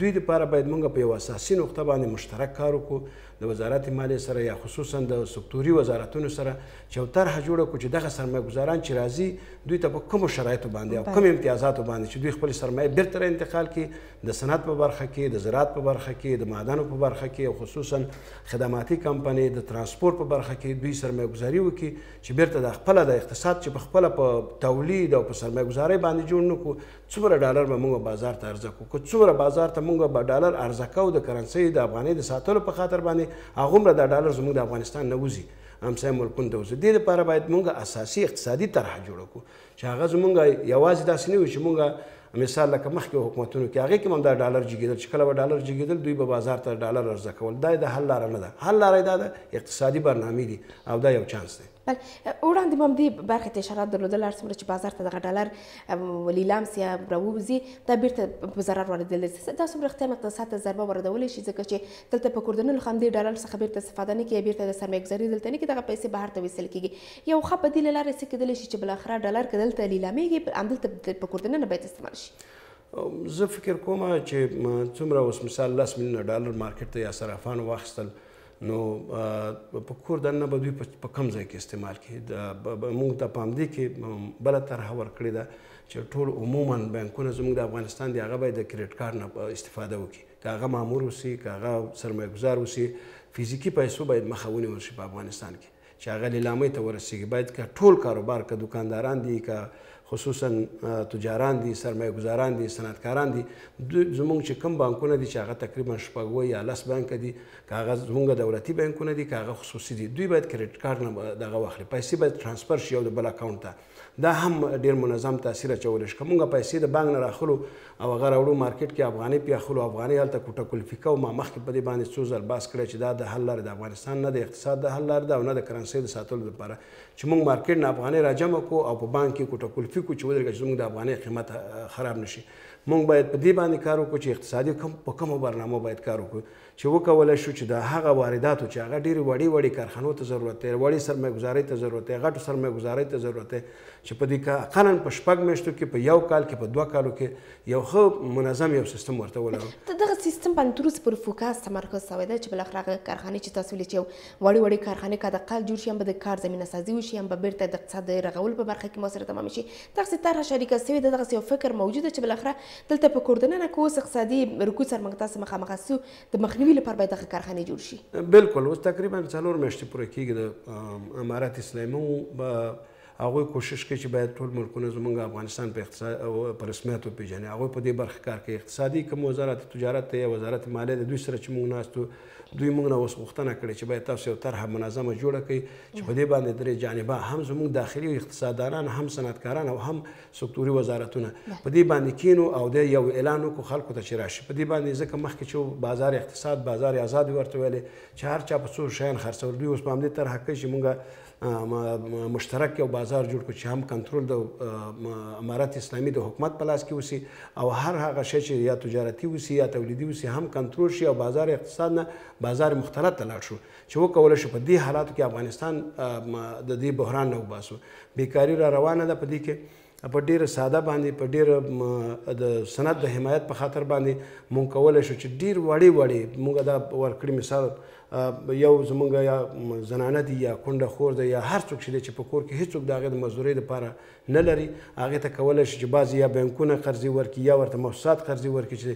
دوی لپاره باید موږ په یو اساسي نقطه باندې مشترک کار وکړو د وزارت مالیې سره یا خصوصا د سکتوري وزارتونو سره چې یو طرحه جوړه کړو چې دغه سرمایه ګزاران چې راځي دوی ته په کومو شرایطو باندې او کوم امتیازاتو باندې چې دوی خپل سرمایه بیرته را انتقال کړي د صنعت په برخه کې د زراعت په برخه کې د معدنو په برخه کې او خصوصا خدماتي کمپنۍ د ترانسپورت په برخه کې دوی سرمایه ګزاري وکړي چې بیرته د خپل د اقتصاد چې په خپل په تولید او په سرمایه ګزاري باندې جوړ نکو څومره ډالر به موږ بازار ته عرضه کو که څومره بازار ته موږ به ډالر عرضه کو د کرنسۍ د افغانۍ د ساتلو په خاطر باندې هغومره دا ډالر زموږ د افغانستان نه وځي همسایه ملکونو ته وځي دې لپاره باید موږ اساسي اقتصادي طرح جوړه کو چې هغه زموږ یوازې داسې نه وي چې موږ مثال لکه مخکې حکومتونو کې هغه کې هم دا ډالر جګیدل چې کله به ډالر جګیدل دوی به بازار ته ډالر عرضه کول دا د حل لار نه ده حل لار دا ده اقتصادي برنامه دي او دا یو چانس دی بله وړاندې مو همدې برخې ته اشاره درلودله هر څومره چې بازار ته دغه ډالر لیلام سي یا راووځي دا بیرته په ضرر واردېدل دا څومره رښتیا هم اقتصاد ته ضربه واردولی شي ځکه چې دلته په کوردنو له همدې ډالر څخه بیرته استفاده نه کیږي بیرته د سرمایه ګذاري دلته نه کیږي دغه پیسې بهر ته ویستل کیږي یو ښه بدیل له لارې څه کېدلی شي چې بالاخره ډالر که دلته لیلامېږي همدلته په کوردننه باید استعمال شي زه فکر کوم چې څومره اوس مثال 10 میلیونه ډالر مارکیټ ته یا صرافانو واخیستل نو په کور دننه به دوی په کم ځای کې استعمال کړي موږ ته په همدې کې بله طرح ورکړې ده چې ټول عموما بانکونه زموږ د افغانستان دی هغه باید د کریډټ کارت نه استفاده وکړي که هغه مامور اوسي که هغه سرمایه ګزار اوسي فزیکي پیسو باید مخه ونیول شي په افغانستان کې چې هغه لیلامۍ ته ورسیږي باید که ټول کاروبار که دکانداران دي که خصوصا تجاران دي سرمایه ګزاران دي صنعتکاران دي زمونږ چې کم بانکونه دي چې هغه تقریبا شپږ وه یا لس بانکه دي که هغه زمونږ دولتي بانکونه دي که هغه خصوصي دي دوی باید کریډټ کارت نه دغه واخلي پیسې باید ترانسفر شي یو د بل اکاونټ ته دا هم ډیر منظم تاثیر اچولی شي که موږ پیسې د بانک نه راخلو او هغه راوړو مارکیټ کې افغانۍ پې اخلو افغانۍ هلته کوټه کلفي کوو ما مخکې په دې باندې څو ځل بحث کړی چې دا د حل لارې د افغانستان نه د اقتصاد د حل لارې ده او نه د کرنسۍ د ساتلو لپاره چې موږ مارکیټ نه افغانۍ راجمع کو او په بانک کې کوټه کلفي کو چې ودرېږه چې زموږ د افغانۍ قیمت خراب نشي موږ باید په دې باندې کار وکړو چې اقتصادي کم په کومو برنامو باید کار وکړو چې وکولای شو چې د هغه وارداتو چې هغه ډېرې وړې وړې کارخانو ته ضرورت دی، وړې سرمایه ګذارۍ ته ضرورت دی، غټو سرمایه ګذارۍ ته ضرورت دی چې په دې که اقلاً په شپږ میاشتو کې، په یو کال کې، په دوه کالو کې یو ښه منظم یو سیستم ورته ولرو. د دغه سیستم باندې تر اوسه پورې فوکس، تمرکز شوی دی چې بالاخره هغه کارخانې چې تاسو ویلي چې یو وړې وړې کارخانې که دقل جوړ شي هم به د کار زمینه سازي وشي، هم به بېرته د اقتصاد د رغولو په برخه کې مؤثره تمامې شي، دغسې طرحه شریکه شوې ده، دغسې یو فکر موجود دی چې بالاخره دلته په کوردننه که اوس اقتصادي رکود سره موږ تاسو مخامخ استو د مخنیوي لپاره باید دغه کارخانې جوړ شي بالکل اوس تقریبا څلور میاشتې پوره کیږي د امارت اسلامي به هغه کوشش کوي چې باید ټول ملکونه زمونږ افغانستان په اقتصاد او په رسمیت وپیژني هغه په دې برخه کار کوي اقتصادي کوم وزارت تجارت یا وزارت مالیه د دوی سره چې موږ ناستو دوی موږ نه اوس غوښتنه کړې چې باید تاسو یو طرحه منظمه جوړه کړئ چې په دې باندې درې جانبه هم زموږ داخلي اقتصاددانان هم صنعتکاران او هم سکتوري وزارتونه په دې باندې کینو او د یو اعلان وکړو خلکو ته چې راشي په دې باندې ځکه مخکې چې بازار اقتصاد بازار آزاد ورته ویلې چې هر چا په څو شیان خرڅول دوی اوس په همدې طرحه کوي چې مونږه مشترک یو بازار جوړ کړو چې هم کنټرول د امارت اسلامي د حکومت په لاس کې وسی او هر هغه شی چې یا تجارتي وسی یا تولیدي وسی هم کنټرول شي او بازار اقتصاد نه بازار مختلط ته لاړ شو چې وکولای شو په دې حالاتو کې افغانستان د دې بحران نه وباسو بیکاری را روانه ده په دې کې په ډیره ساده باندې په ډیره د سند د حمایت په خاطر باندې مونږ کولای شو چې ډیر وړې وړې مونږ دا ورکړي مثال یو زمونږ یا زنانه دي یا کونډه خور ده یا هر څوک چې په کور کې هیڅوک د هغې د مزدورۍ لپاره نه لري هغه ته کولای شي چې بعضې یا بانکونه قرضې ورکړي یا ورته مؤسسات قرضې ورکړي چې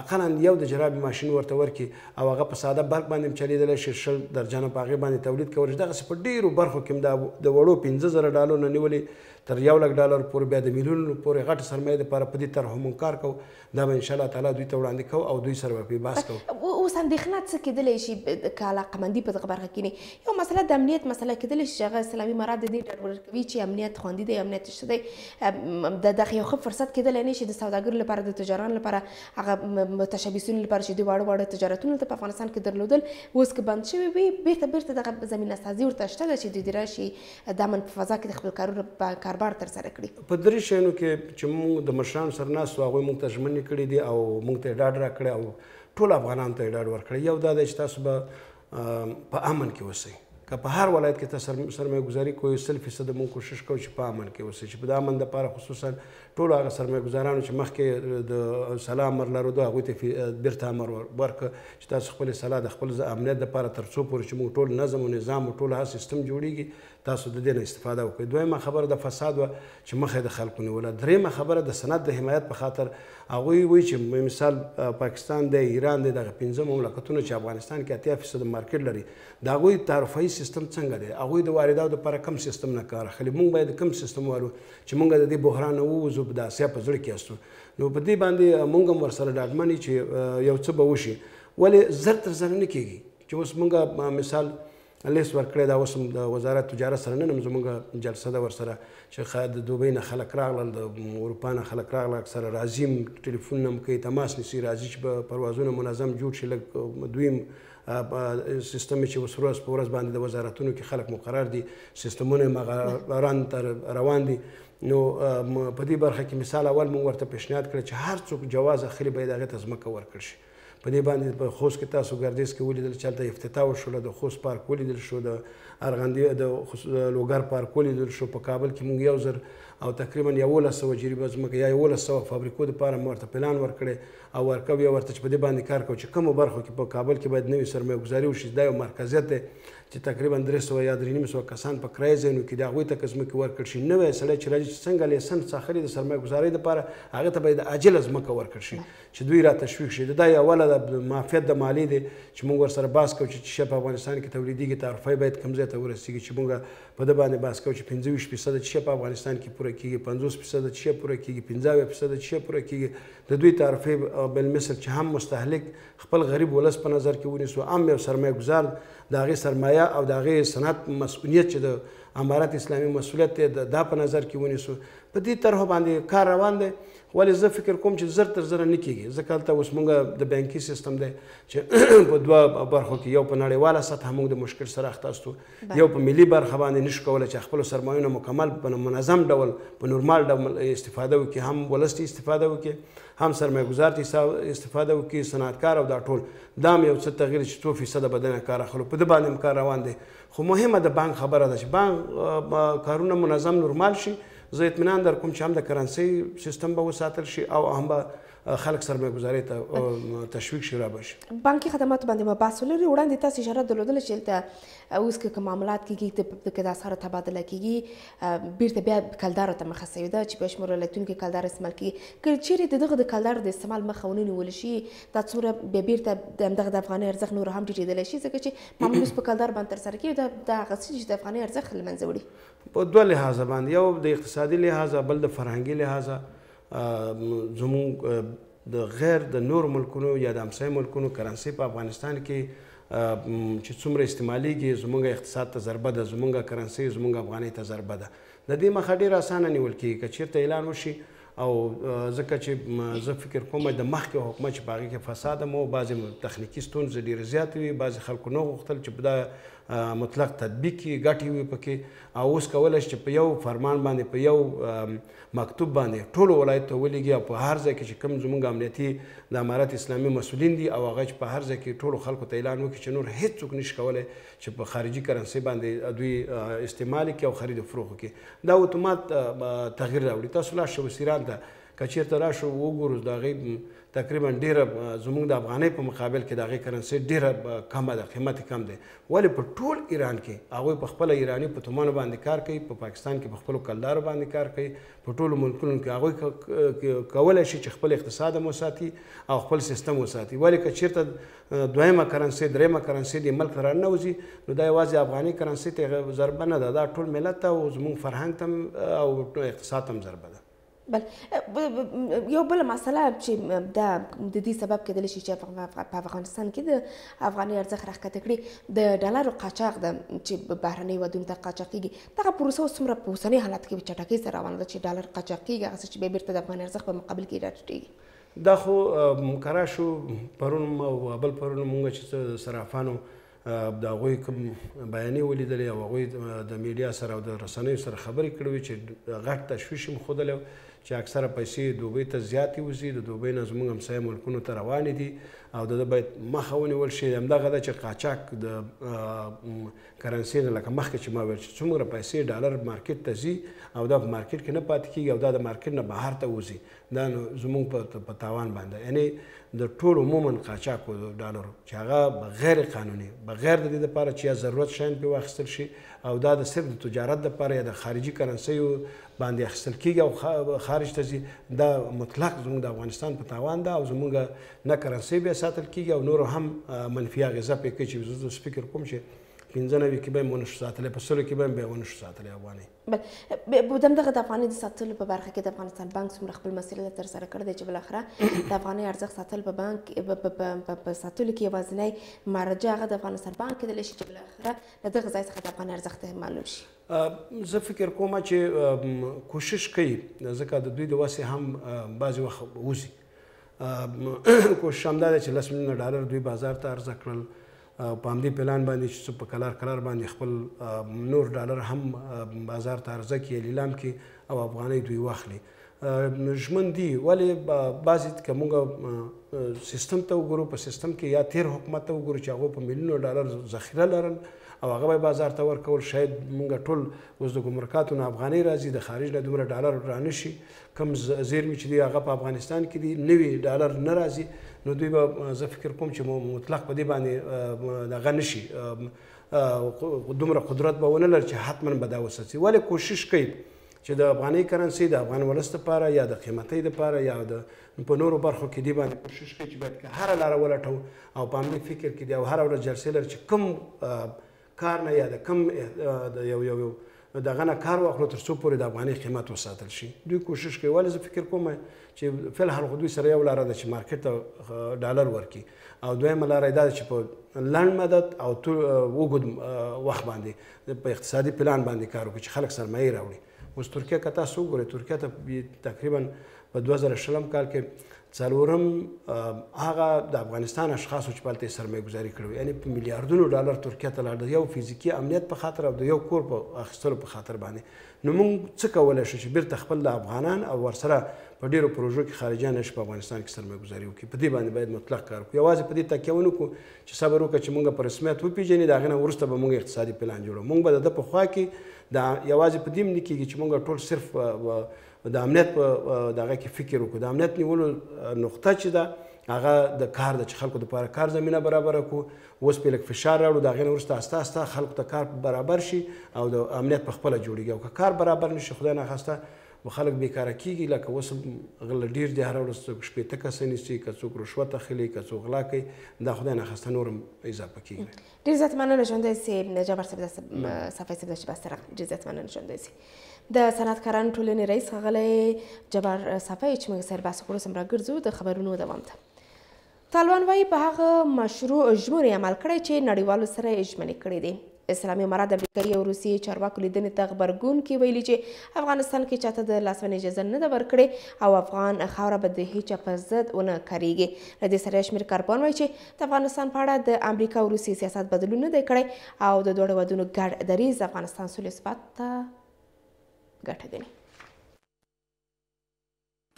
اقلا یو د جرابې ماشین ورته ورکړي او هغه په ساده برق باندې هم چلېدلی شي شل درجنه په هغې باندې تولید کولی شي دغسې په ډېرو برخو کې هم دا د وړو پنځه زره ډالر نه نیولې تر یو لک ډالر پورې بیا د میلیونونو پورې غټه سرمایه دپاره په دې طرحو مونږ کار کوو دا به انشاءالله تعالی دوی ته وړاندې کوو او دوی سره به پرې بحث کوو اوس اندېښنه څه کېدلی شي که علاقمندي په دغه برخه کې نه یو مسله د امنیت مسله کېدلی شي چې هغه اسلامي امارات د دې ډاډ ورکوي چې امنیت خوندي دی امنیت شته دی د دغه یو ښه فرصت کېدلی نه شي د سوداګرو لپاره د تجارانو لپاره هغه متشبثینو لپاره چې دوی واړه واړه تجارتونه ته په افغانستان کې درلودل اوس که بند شوي وي بیرته بیرته دغه زمینه سازي ورته شته ده چې دوی راشي د امن په فضا کې د خپل کارونه په کاربار تر سره کړي. په درې شیانو کې چې موږ د مشرانو سره ناست وو هغوی موږ ته ژمنې کړې دي او موږ ته یې ډاډ راکړی او ټولو افغانانو ته یې ډاډ ورکړی. یو دا دی چې تاسو به په امن کې اوسئ. که په هر ولایت کې تاسو سرمایه ګذاري کوئ سل فیصده موږ کوشش کوو چې په امن کې اوسئ چې په د امن لپاره خصوصا ټولو هغه سرمایه ګزارانو چې مخکې د سلا امر لرلو هغوی ته بیرته امر ورکړ چې تاسو خپل سلا د خپل امنیت لپاره تر څو پورې چې موږ ټول نظم او نظام او ټول هر سیستم جوړیږي تاسو د دې نه استفاده وکړئ دویمه خبره د فساد و چې مخه د خلکو نیوله دریمه خبره د سند د حمایت په خاطر هغوی وایي چې مثال پاکستان دی ایران دی دغه پنځه مملکتونه چې افغانستان کې اتیا فیصد مارکیټ لري د هغوی تعرفهیي سیستم څنګه دی هغوی د وارداتو لپاره کم سیستم نه کار اخلي موږ باید کم سیستم والو چې مونږ د دې بحران نه ووځو د اسیا په زړه کې استو نو په دې باندې مونږ هم ورسره ډاډمن یو چې یو څه به وشي ولې زر تر زر نه کېږي چې اوس مونږ مثال لیست ورکړی دا اوس هم د وزارت تجارت سره نن هم زموږ جلسه ده ورسره چې د دوبۍ نه خلک راغلل د اروپا نه خلک راغلل اکثره راځي ټلیفون هم کوي تماس نیسي راځي چې پروازونه منظم جوړ شي لږ دوی په سیستم چې اوس ورځ په ورځ باندې د وزارتونو کې خلک مقرر دي سیستمونه یې مغه ران ته روان دي نو په دې برخه کې مثال اول موږ ورته پیشنهاد کړی چې هر څوک جواز اخلي باید هغه ته ځمکه ورکړ شي په دې باندې په خوست کې تاسو ګردیز کې ولیدل چې هلته افتتاح وشوله د خوست پارک ولیدل شو د ارغندی د لوګر پارک ولیدل شو په کابل کې موږ یو زر او تقریبا یولس سوه جریبه ځمکه یا یولس سوه فابریکو دپاره مو ورته پلان ورکړی او ورکو یا ورته چې په دې باندې کار کوو چې کومو برخو کې په کابل کې باید نوې سرمایه ګزاري وشي دا یو مرکزیت دی چې تقریبا درې سوه یا درې نیم سوه کسان په کرایه ځایونو کې د هغوی ته که ځمکې ورکړ شي نوی سړی چې راځي چې څنګه لیسنس اخلي د سرمایه ګزارۍ دپاره هغه ته باید عاجله ځمکه ورکړ شي چې دوی را تشویق شي دا یو اوله د معافیت د مالې دی چې موږ ورسره بحث کوو چې څه شی په افغانستان کې تولیدېږي تعرفه باید کوم ځای ته ورسېږي چې موږ په ده باندې بحث کوو چې پنځه ویشت فیصده څه شی په افغانستان کې پوره کېږي پنځوس فیصده څه شی پوره کېږي پنځه اویا فیصده څه شی پوره کېږي د دوی تعرفې بل مثل چې هم مستهلک خپل غریب ولس په نظر کې ونیسو عام یو سرمایه ګزار د هغې سرمایه او د هغې صنعت مسؤلیت چې د امارت اسلامي مسؤلیت دی دا په نظر کې ونیسو په دې طرحو باندې کار روان دی ولې زه فکر کوم چې زر تر زره نه کېږي ځکه هلته اوس موږ د بانکي سیستم دی چې په دوه برخو کې یو په نړیواله سطحه موږ د مشکل سره اخته استو یو په ملي برخه باندې نشو کولای چې خپل سرمایو نه مکمل په منظم ډول په نورمال ډول استفاده وکړي هم ولست استفاده وکړي هم سرمایه گذار ته استفاده وکړي صنعتکار او دا ټول دا یو څه تغیر چې 2 فیصد بدن کار اخلو په دې باندې کار روان دي خو مهمه د بانک خبره ده چې بانک کارونه منظم نورمال شي زه اطمینان در کوم چې هم د کرنسي سیستم به وساتل شي او هم به خلک سرمایه ګزارۍ ته تشویق شي رابه شي بانکي خدماتو باندې مباحث ولري وړاندې تاسو اشاره درلودله چې دلته اوس که معاملات کېږي پکې د اسعارو تبادله کېږي بیرته بیا کلدارو ته مخه سوې ده چې په شمېر ولایتونو کې کلدار استعمال کېږي که چیرې د دغه د کلدارو د استعمال مخه ونه نیول شي دا څومره بیا بیرته د همدغه د افغانۍ ارزښت نور هم ټیټېدلی شي ځکه چې معمول اوس په کلدار باندې ترسره کېږي دا د هغه څه چې د افغانۍ ارزښت له منځه وړي په دوه لحاظه باندې یو د اقتصادي لحاظه بل د فرهنګي لحاظه زموږ د غیر د نور ملکونو یا د همسایه ملکونو کرنسي په افغانستان کې چې څومره استعمالیږي زموږ اقتصاد ته ضربه ده زموږ کرنسي زموږ افغانۍ ته ضربه ده د دې مخه ډیره اسانه نیول کیږي که چیرته اعلان وشي او ځکه چې زه فکر کوم د مخکې حکومت چې باغې کې فساد مو بعضې تخنیکی ستونزې ډېرې زیاتې وي بعضې خلکو نه غوښتل چې دا مطلق تطبیق کړي ګټې وي پکې او اوس کولی چې په یو فرمان باندې په یو مکتوب باندې ټولو ولایت ته ولیږي او په هر ځای کې چې کوم زمونږ امنیتي د امارت اسلامي مسولین دي او هغه چې په هر ځای کې ټولو خلکو ته اعلان وکړي چې نور هیڅ څوک نشي کولای چې په خارجي کرنسي باندې دوی استعمال کړي او خرید او فروخت کړي دا اتومات تغییر راوړي تاسو لاړ شئ وسیران ته که چیرته راشو وګورو د هغې تقریبا ډیره زموږ د افغانۍ په مقابل کې د هغې کرنسي ډیره کمه ده قیمت یې کم دی ولې په ټول ایران کې هغوی په خپله ایراني په تومانو باندې کار کوي په پاکستان کې په خپلو کلدارو باندې کار کوي په ټولو ملکونو کې هغوی کولی شي چې خپل اقتصاد هم وساتي او خپل سیستم وساتي ولې که چیرته دویمه کرنسي دریمه کرنسي د ملک را نه وځي نو دا یوازې افغاني کرنسي ته ضربه نه ده دا ټول ملت ته او زموږ فرهنګ ته او اقتصاد ته هم ضربه ده بله یو بل مسله چې د د دې سبب کېدلی شي چې په افغانستان کې د افغاني ارزښت راښکته کړي د ډالرو قاچاق ده چې بهرنیو هېوادونو ته قاچاق کېږي دغه پروسه اوس څومره په اوسني حالت کې په چټکۍ سره روانه ده چې ډالر قاچاق کېږي هغسې چې بیا بېرته د افغاني ارزښت په مقابل کې راټیټېږي دا خو کرا شو پرون ما بل پرون مونږ چې صرافانو د هغوی کوم بیانې ولیدلې او هغوی د میډیا سره او د رسنیو سره خبرې کړې وي چې غټ تشویش هم ښودلی چې اکثره پیسې دوبۍ ته زیاتې وځي د دوبۍ نه زموږ همسایه ملکونو ته روانې دي او د ده باید مخه ونیول شي همدغه ده چې قاچاق د کرنسۍ نه لکه مخکې چې ما ویل چې څومره پیسې ډالر مارکیټ ته ځي او دا په مارکیټ کې نه پاتې کېږي او دا د مارکیټ نه بهر ته وځي دا نو زموږ په په تاوان باندې یعنی د ټول عموما قاچاق و ډالرو چې هغه بغیر قانوني بغیر د دې لپاره چې ضرورت شین په واخستل شي او دا د صرف د تجارت لپاره یا د خارجي کرنسي باندې اخستل کیږي او خارج ته ځي دا مطلق زموږ د افغانستان په تاوان ده او زموږ نه کرنسي به ساتل کیږي او نور هم منفي غذا په کې چې زه فکر کوم چې 95 کې به مونږ ساتلې په سلو کې به به مونږ ساتلې افغاني بله بودم دغه د افغانۍ د ساتلو په برخه کې د افغانستان بانک څومره خپل مسئولیت تر سره کړی دی چې بالاخره د افغانۍ ارزښت ساتل په بانک په ساتلو کې یوازینی مرجع هغه د افغانستان بانک کېدلی شي چې بالاخره له دغه ځای څخه د افغانۍ ارزښت معلوم شي زه فکر کوم چې کوشش کوي ځکه د دوی د وسې هم بعضې وخت وځي کوشش همدا دی چې لس میلیونه ډالر دوی بازار ته عرضه کړل په همدې پلان باندې چې څه په کلار کلار باندې خپل نور ډالر هم بازار ته عرضه کړي لیلام کې او افغانۍ دوی واخلي ژمن دي ولې بعضې که موږ سیستم ته وګورو په سیستم کې یا تیر حکومت ته وګورو چې هغو په میلیونو ډالر ذخیره لرل او هغه به بازار ته ورکول شاید موږ ټول اوس د ګمرکاتو نه افغانۍ راځي د خارج نه دومره ډالر رانشي کوم زیرمې چې دی هغه په افغانستان کې دي نوي ډالر نه راځي نو دوی به زه فکر کوم چې مطلق په دې باندې دغه نشي دومره قدرت به ونه لري چې حتما به دا وساتي ولې کوشش کوي چې د افغاني کرنسي د افغان ولس لپاره یا د قیمتۍ لپاره یا د په نورو برخو کې دی باندې کوشش کوي چې باید هر لار ولټو او په همدې فکر کې دی او هر ورځ جلسې لري چې کوم کار نه یا د کم د یو یو یو دغه نه کار واخلو تر څو پورې د افغاني قیمت وساتل شي دوی کوشش کوي ولې زه فکر کوم چې فل هر خو دوی سره یو لاره ده چې مارکیټ ته ډالر ورکي او دویمه لاره دا چې په لنډ مدد او وګد وخت باندې په اقتصادي پلان باندې کار وکړي چې خلک سرمایه راوړي اوس ترکیه که تاسو وګورئ ترکیه ته تقریبا په 2020 کال کې څلورم هغه د افغانستان اشخاصو چې پلته سرمایه گذاري کړو یعنی په میلیارډونو ډالر ترکیه ته لاړ یو فزیکی امنیت په خاطر او د یو کور په اخستلو په خاطر باندې نو موږ څه کولای شو چې بیرته خپل د افغانان او ورسره په ډیرو پروژو کې خارجان نشي په افغانستان کې سرمایه گذاري وکړي په دې باندې باید مطلق کار وکړو یوازې په دې تکیه ونه کو چې صبر وکړو چې موږ په رسمیت وپیژني دا غنه ورسته به موږ اقتصادي پلان جوړو موږ به د په خوا کې دا یوازې په دې نه کېږي چې موږ ټول صرف د امنیت په دغه کې فکر وکړو د امنیت نیولو نقطه چې ده هغه د کار د چې خلکو لپاره کار زمينه برابر کو اوس په لک فشار راړو دا غین ورسته استا استا خلکو ته کار برابر شي او د امنیت په خپل جوړیږي او که کار برابر نشي خدای نه خواسته خلک بیکاره کیږي لکه اوس غل ډیر دی هر ورځ څوک شپې ته کسنې سي که څوک رشوت اخلي که څوک غلا کوي دا خدای نه خواسته نورم اضافه کیږي ډیر زیات مننه ژوندی سي جبر صاحب د صفای صاحب د شباس سره ډیر زیات مننه ژوندی سي د صنعتکارانو ټولنې رئیس ښاغلی جبار صفای چې موږ سره بحث وکړو سم راګرځو د خبرونو دوام ته طالبان وایي په هغه مشروع ژمنې عمل کړی چې نړیوالو سره یې ژمنې کړې دي اسلامي امارات د امریکایي او روسي چارواکو لیدنې ته غبرګون کې ویلي چې افغانستان کې چاته د لاسوهنې اجازه نه ده ورکړې او افغان خاوره به د هیچا په ضد ونه کاریږي له دې سره شمېر کارپوهان وایي چې د افغانستان په اړه د امریکا او روسیې سیاست بدلون نه دی کړی او د دواړو هېوادونو ګډ دریځ د افغانستان سولې ثبات ته ګټه ګڼي.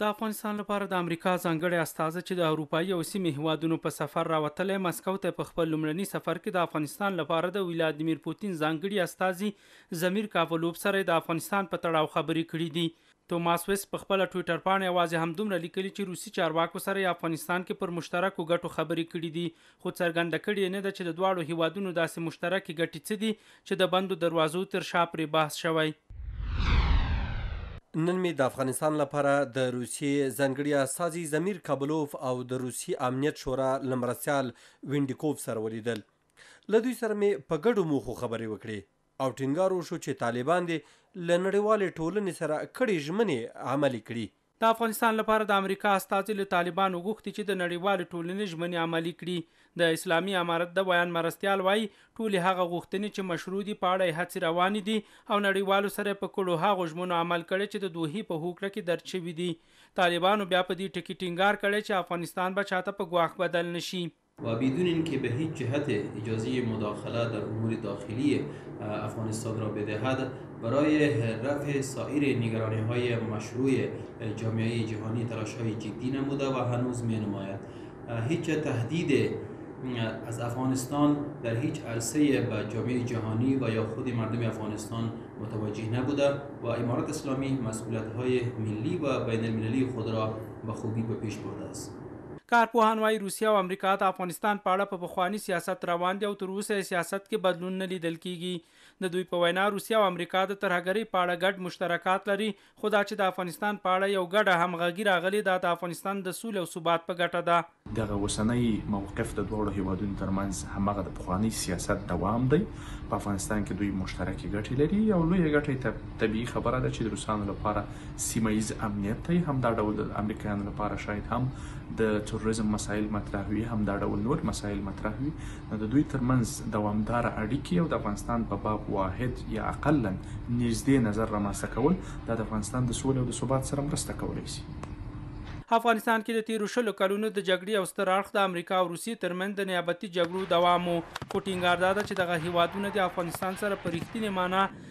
د افغانستان لپاره د امریکا ځانګړی استازی چې د اروپایي او سیمې هیوادونو په سفر راوتلی مسکو ته په خپل لومړني سفر کې د افغانستان لپاره د ولادیمیر پوتین ځانګړي استازي ضمیر کاولوف سره د افغانستان په تړاو خبرې کړې دي. توماس ویس په خپله ټویټر پاڼه یوازې همدومره لیکلي چې روسي چارواکو سره یې افغانستان کې پر مشترکو ګټو خبرې کړې دي، خو څرګنده کړې یې نه ده چې د دواړو هېوادونو داسې مشترکې ګټې څه دي چې د بندو دروازو تر شا پرې بحث شوی. نن مې د افغانستان لپاره د روسیې ځانګړي استازي ضمیر کابلوف او د روسي امنیت شورا له مرستیال وینډیکوف سره ولیدل. له دوی سره مې په ګډو موخو خبرې وکړې. او ټینګار وشو چې طالبان دې له نړیوالې ټولنې سره کړې ژمنې عملي کړي. د افغانستان لپاره د امریکا استازي له طالبانو غوښتي چې د نړیوالې ټولنې ژمنې عملي کړي. د اسلامي امارت د ویاند مرستیال وايي، ټولې هغه غوښتنې چې مشروع دي، په اړه یې هڅې روانې دي او نړیوالو سره یې په کړو هغو ژمنو عمل کړی چې د دوحې په هوکړه کې درج شوي دي. طالبانو بیا په دې ټکي ټینګار کړی چې افغانستان به چاته په ګواښ بدل نه شي. و بدون اینکه به هیچ جهت اجازه مداخله در امور داخلی افغانستان را بدهد برای رفع سایر نگرانی های مشروع جامعه جهانی تلاش های جدی نموده و هنوز می نماید هیچ تهدید از افغانستان در هیچ عرصه به جامعه جهانی و یا خود مردم افغانستان متوجه نبوده و امارات اسلامی مسئولیت های ملی و بین المللی خود را به خوبی به پیش برده است کارپوهان وايي، روسیه او امریکا د افغانستان په اړه په پخواني سیاست روان دي او تر اوسه یې سیاست کې بدلون نه لیدل کېږي. د دوی په وینا، روسیه او امریکا د ترهګرۍ په اړه ګډ مشترکات لري، خو دا چې د افغانستان په اړه یو ګډه همغږي راغلې، دا د افغانستان د سولې او ثبات په ګټه ده. دغه اوسنی موقف د دواړو هېوادونو ترمنځ هماغه د پخواني سیاست دوام دی. په افغانستان کې دوی مشترکې ګټې لري او لویه ګټه یې طبیعي خبره ده چې د روسانو لپاره سیمه ییز امنیت ته یې همدا ډول د امریکایانو لپاره شاید هم د تروریزم مسایل مطرح وي، همدا ډول نور مسایل مطرح وي، نو د دوی تر منځ دوامداره اړیکې او د افغانستان په باب واحد یا اقلا نږدې نظر رامنځته کول دا د افغانستان د سولې او د ثبات سره مرسته کولای شي. افغانستان کې د تېرو شلو کلونو د جګړې یو ستر اړخ د امریکا او روسیې تر منځ د نیابتي جګړو دوام و، خو ټینګار دا ده چې دغه هېوادونه د افغانستان سره په رښتینې مانا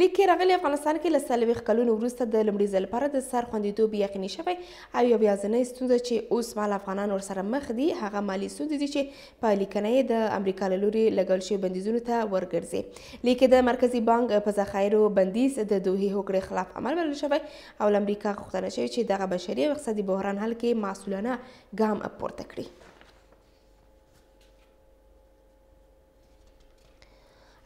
لیکي راغلي افغانستان کې له څلوېښت کلونو وروسته د لومړي ځل لپاره د سر خوندیتوب یقیني شوی او یو یازنۍ ستونزه چې اوس مهال افغانان ورسره مخ دي هغه مالي ستونزې دي چې په لیکنه یې د امریکا له لوري لګول شوي بندیزونو ته ورګرځي لیکي د مرکزي بانک په ذخایرو بندیز د دوحې هوکړې خلاف عمل بلل شوی او له امریکا غوښتنه شوې چې دغه بشري او اقتصادي بحران حل کې مسؤلانه ګام پورته کړي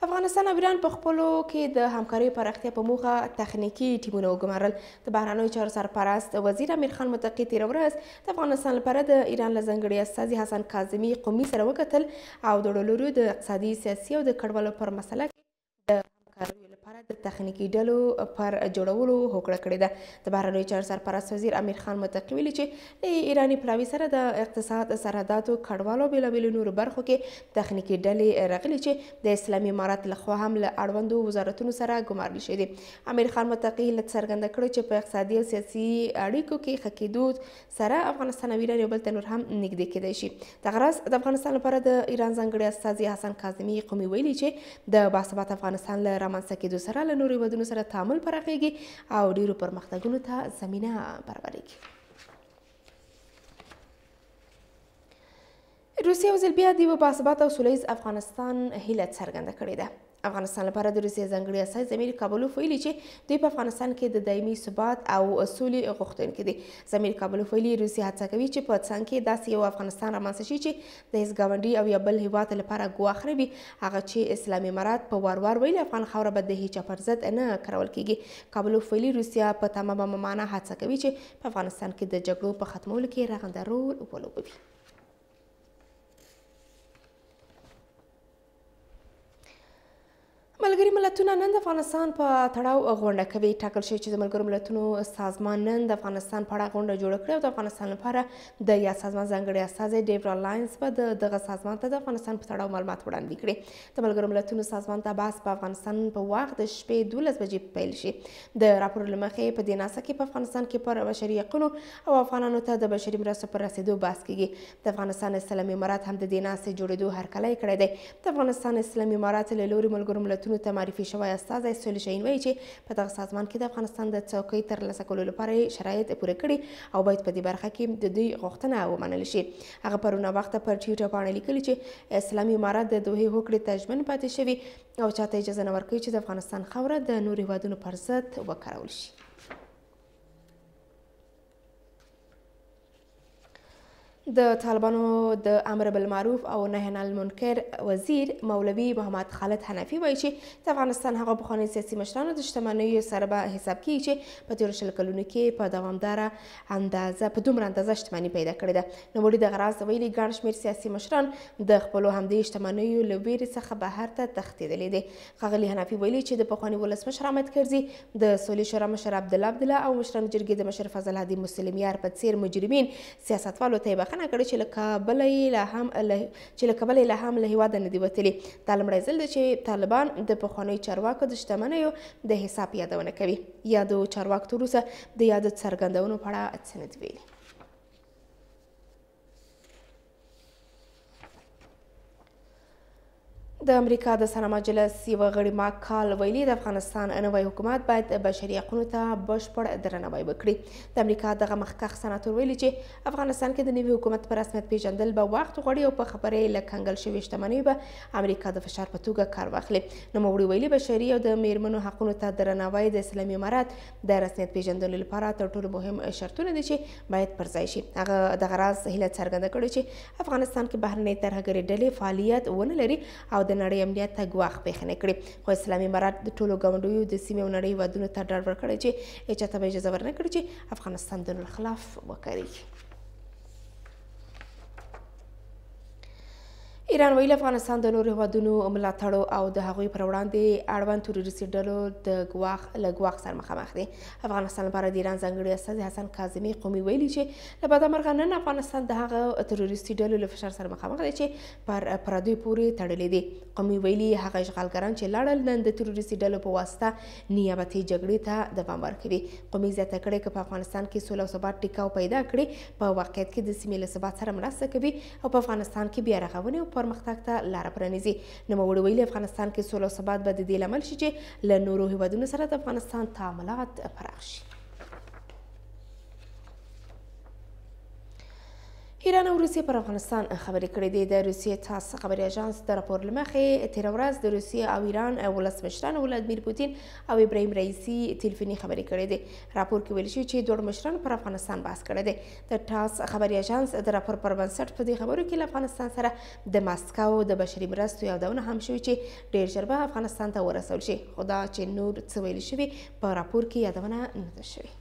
افغانستان او ایران په خپلو کې د همکاریو پراختیا په موخه تخنیکي ټیمونه وګمارل د بهرنیو چارو سرپرست وزیر امیر خان متقي تېره ورځ د افغانستان لپاره د ایران له ځانګړي استازي حسن کاظمي قومي سره وکتل او دواړو لوریو د اقتصادي سیاسي او د کډوالو پر مسله د همکاریو لپاره د تخنیکي ډلو پر جوړولو هوکړه کړې ده د بهرنیو چارو سرپرست وزیر امیر خان متقي ویلي چې د ایراني پلاوي سره د اقتصاد سرحداتو کډوالو بېلابېلو نورو برخو کې تخنیکي ډلې رغلي چې د اسلامي امارت لخوا هم له اړوندو وزارتونو سره ګمارل شوي دي امیر خان متقي هیله څرګنده کړې چې په اقتصادي او سیاسي اړیکو کې ښه کېدو سره افغانستان او ایران یو بل ته نور هم نږدې کېدای شي دغه راز د افغانستان لپاره د ایران ځانګړي استازي حسن کاظمي قومي ویلي چې د باثبات افغانستان له رامنځته کېدو سره له نورو هېوادونو سره تعامل پراخېږي او ډېرو پرمختګونو ته زمینه برابرېږي روسیې یو ځل بیا د یوه باثبات او سوله ییز افغانستان هیله څرګنده کړې ده افغانستان لپاره د روسیې ځانګړي استازي زمیر کابلوف ویلي چې دوی په افغانستان کې د دایمي ثبات او سولې غوښتونکي دي زمیر کابلوف ویلي روسیه هڅه کوي چې په څنګ کې داسې یو افغانستان رامنځته شي چې د هیڅ ګاونډي او یا بل هیواد لپاره ګواښ نه وي هغه چې اسلامي امارات په وار وار ویلي افغان خاوره به د هیچا پر ضد نه کرول کیږي کابلوف ویلي روسیه په تمامه معنا هڅه کوي چې په افغانستان کې د جګړو په ختمولو کې رغنده رول ولوبوي ملګري ملتونه نن د افغانستان په تړاو غونډه کوي ټاکل شوې چې د ملګرو ملتونو سازمان نن د افغانستان په اړه غونډه جوړه کړي او د افغانستان لپاره د یا سازمان ځانګړي استازی ډیو لاینز به د دغه سازمان ته د افغانستان په تړاو معلومات وړاندې کړي د ملګرو ملتونو سازمان ته بحث په افغانستان په وخت د شپې 12 بجې پیل شي د راپور لمخې په دې ناسه کې په افغانستان کې پر بشري حقوقو او افغانانو ته د بشري مرستو پر رسیدو بحث کیږي د افغانستان اسلامي امارات هم د دې ناسې جوړېدو هرکلی کړی دی د افغانستان اسلامي امارات له لوري ملګرو ملتونو ته معرفي شوی استازی سولې شاهین وایي چې په دغه سازمان کې د افغانستان د څوکۍ ترلاسه کولو لپاره شرایط پوره کړي او باید په دې برخه کې د دوی غوښتنه ومنل شي هغه پرون ناوخته پر ټویټر پاڼه لیکلي چې اسلامي امارات د دوحې هوکړې ته ژمن پاتې شوی او چاته اجازه نه ورکوي چې د افغانستان خاوره د نورو هیوادونو پر ضد وکارول شي د طالبانو د امر بالمعروف او نهی عن المنکر وزیر مولوی محمد خالد حنفي وایي چې د افغانستان هغه پخواني سیاسي مشرانو د شتمنیو سره به حساب کیږي چې په تیرو شل کلونو کې په دوامداره اندازه په دومره اندازه شتمني پیدا کړې ده نوموړي دغه راز ویلي ګڼ شمېر سیاسي مشران د خپلو همدې شتمنیو له ویرې څخه بهر ته تښتېدلي دي ښاغلي حنفي ویلي چې د پخواني ولسمشر حامد کرزي د سولې شورا مشر عبدالله عبدالله او مشرانو جرګې د مشر فضل هادي مسلم یار په څیر مجرمین سیاستوالو ته یې بخښنه کړې چې له کابله یې لا هم چې له کبله یې لا هم له هېواده نه دي وتلي دا لومړی ځل دی چې طالبان د پخوانیو چارواکو د شتمنیو د حساب یادونه کوي یادو چارواکو تر اوسه د یادو څرګندونو په اړه څه نه دي ویلي د امریکا د سنا مجلس یو غړي ماک کال ویلي د افغانستان نوی حکومت باید بشري حقوقو ته بشپړ درناوی وکړي د امریکا دغه مخکښ سناتور ویلي چې افغانستان کې د نوي حکومت پر رسمیت پیژندل به وخت غوړي او په خبرې له کنګل شوې شتمنۍ به امریکا د فشار په توګه کار واخلي نوموړي ویلي بشري او د میرمنو حقونو ته درناوی د اسلامي امارات د رسمیت پیژندلو لپاره تر ټولو مهم شرطونه دي چې باید پر ځای شي هغه دغه راز هیله څرګنده کړې چې افغانستان کې بهرنۍ ترهګرې ډلې فعالیت ونه لري او د نړۍ امنیت ته ګواښ پېښ نه کړي خو اسلامي امارات د ټولو ګاونډیو د سیمې او نړۍ ودونو ته ډاډ ورکړی چې هیچا ته به اجازه ورنه کړي چې افغانستان د نور خلاف وکړي ایران ویل افغانستان د نورو هیوادونو ملاتړو او د هغوی پر وړاندې اړوند تروریستي ډلو د ګواښ له ګواښ سره مخامخ دي افغانستان لپاره د ایران ځانګړي استازي حسن کاظمي قومي ویلي چې له بده مرغه نن افغانستان د هغه تروریستي ډلو له فشار سره مخامخ دی چې پر پردیو پورې تړلې دي قومي ویلي هغه اشغالګران چې لاړل نن د تروریستي ډلو په واسطه نیابتي جګړې ته دوام ورکوي قومي زیاته کړې که په افغانستان کې سوله او ثبات ټیکاو پیدا کړي په واقعیت کې د سیمې له ثبات سره مرسته کوي او په افغانستان کې بیا رغونې او پرمختګ ته لار پرانیزي نوموړي ویلي افغانستان کې سوله او ثبات به د دې لامل شي چې له نورو هیوادونو سره د افغانستان تعاملات پراخ شي ایران او روسیې پر افغانستان خبرې کړې دي د روسیې تاس خبري اژانس د راپور لمخې تیر ورځ د روسیې او ایران ولسمشران ولادمیر پوتین او ابراهیم رئیسی ټلیفوني خبرې کړې دي راپور کې ویل شوي چې دواړو مشرانو پر افغانستان بحث کړی دی د ټاس خبري اژانس د راپور پر بنسټ په دې خبرو کې له افغانستان سره د ماسکو د بشري مرستو یادونه هم شوې چې ډېر ژر به افغانستان ته ورسول شي خو دا چې نور څه ویل شوي په راپور کې یادونه نه ده شوې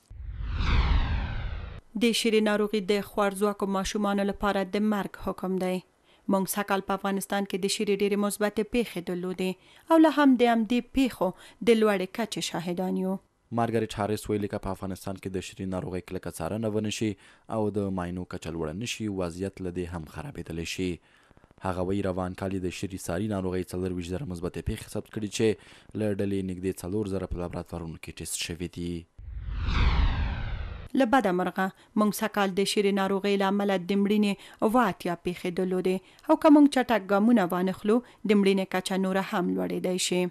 د شیرې ناروغي د خوارځواکو ماشومانو لپاره د مرګ حکم دی. موږ سږکال په افغانستان کې د شیرې ډېرې مثبتې پېښې درلودې او لا هم د همدې پېښو د لوړې کچې شاهدان یو. مارګریټ هاریس ویلي، که په افغانستان کې د شیرې ناروغۍ کلکه څارنه ونه شي او د معاینو کچه لوړه نه شي، وضعیت له دې هم خرابېدلی شي. هغه وایي، روان کال یې د شري ساري ناروغۍ څلور ویشت زره مثبتې پېښې ثبت کړي چې له ډلې یې نږدې څلور زره په لابراتوارونو کې ټېسټ شوې دي. له بده مرغه موږ سږکال د شري ناروغۍ له امله د مړینې اووه اتیا پېښې درلودې او که موږ چټک ګامونه وانخلو، د مړینې کچه نوره هم لوړېدای شي.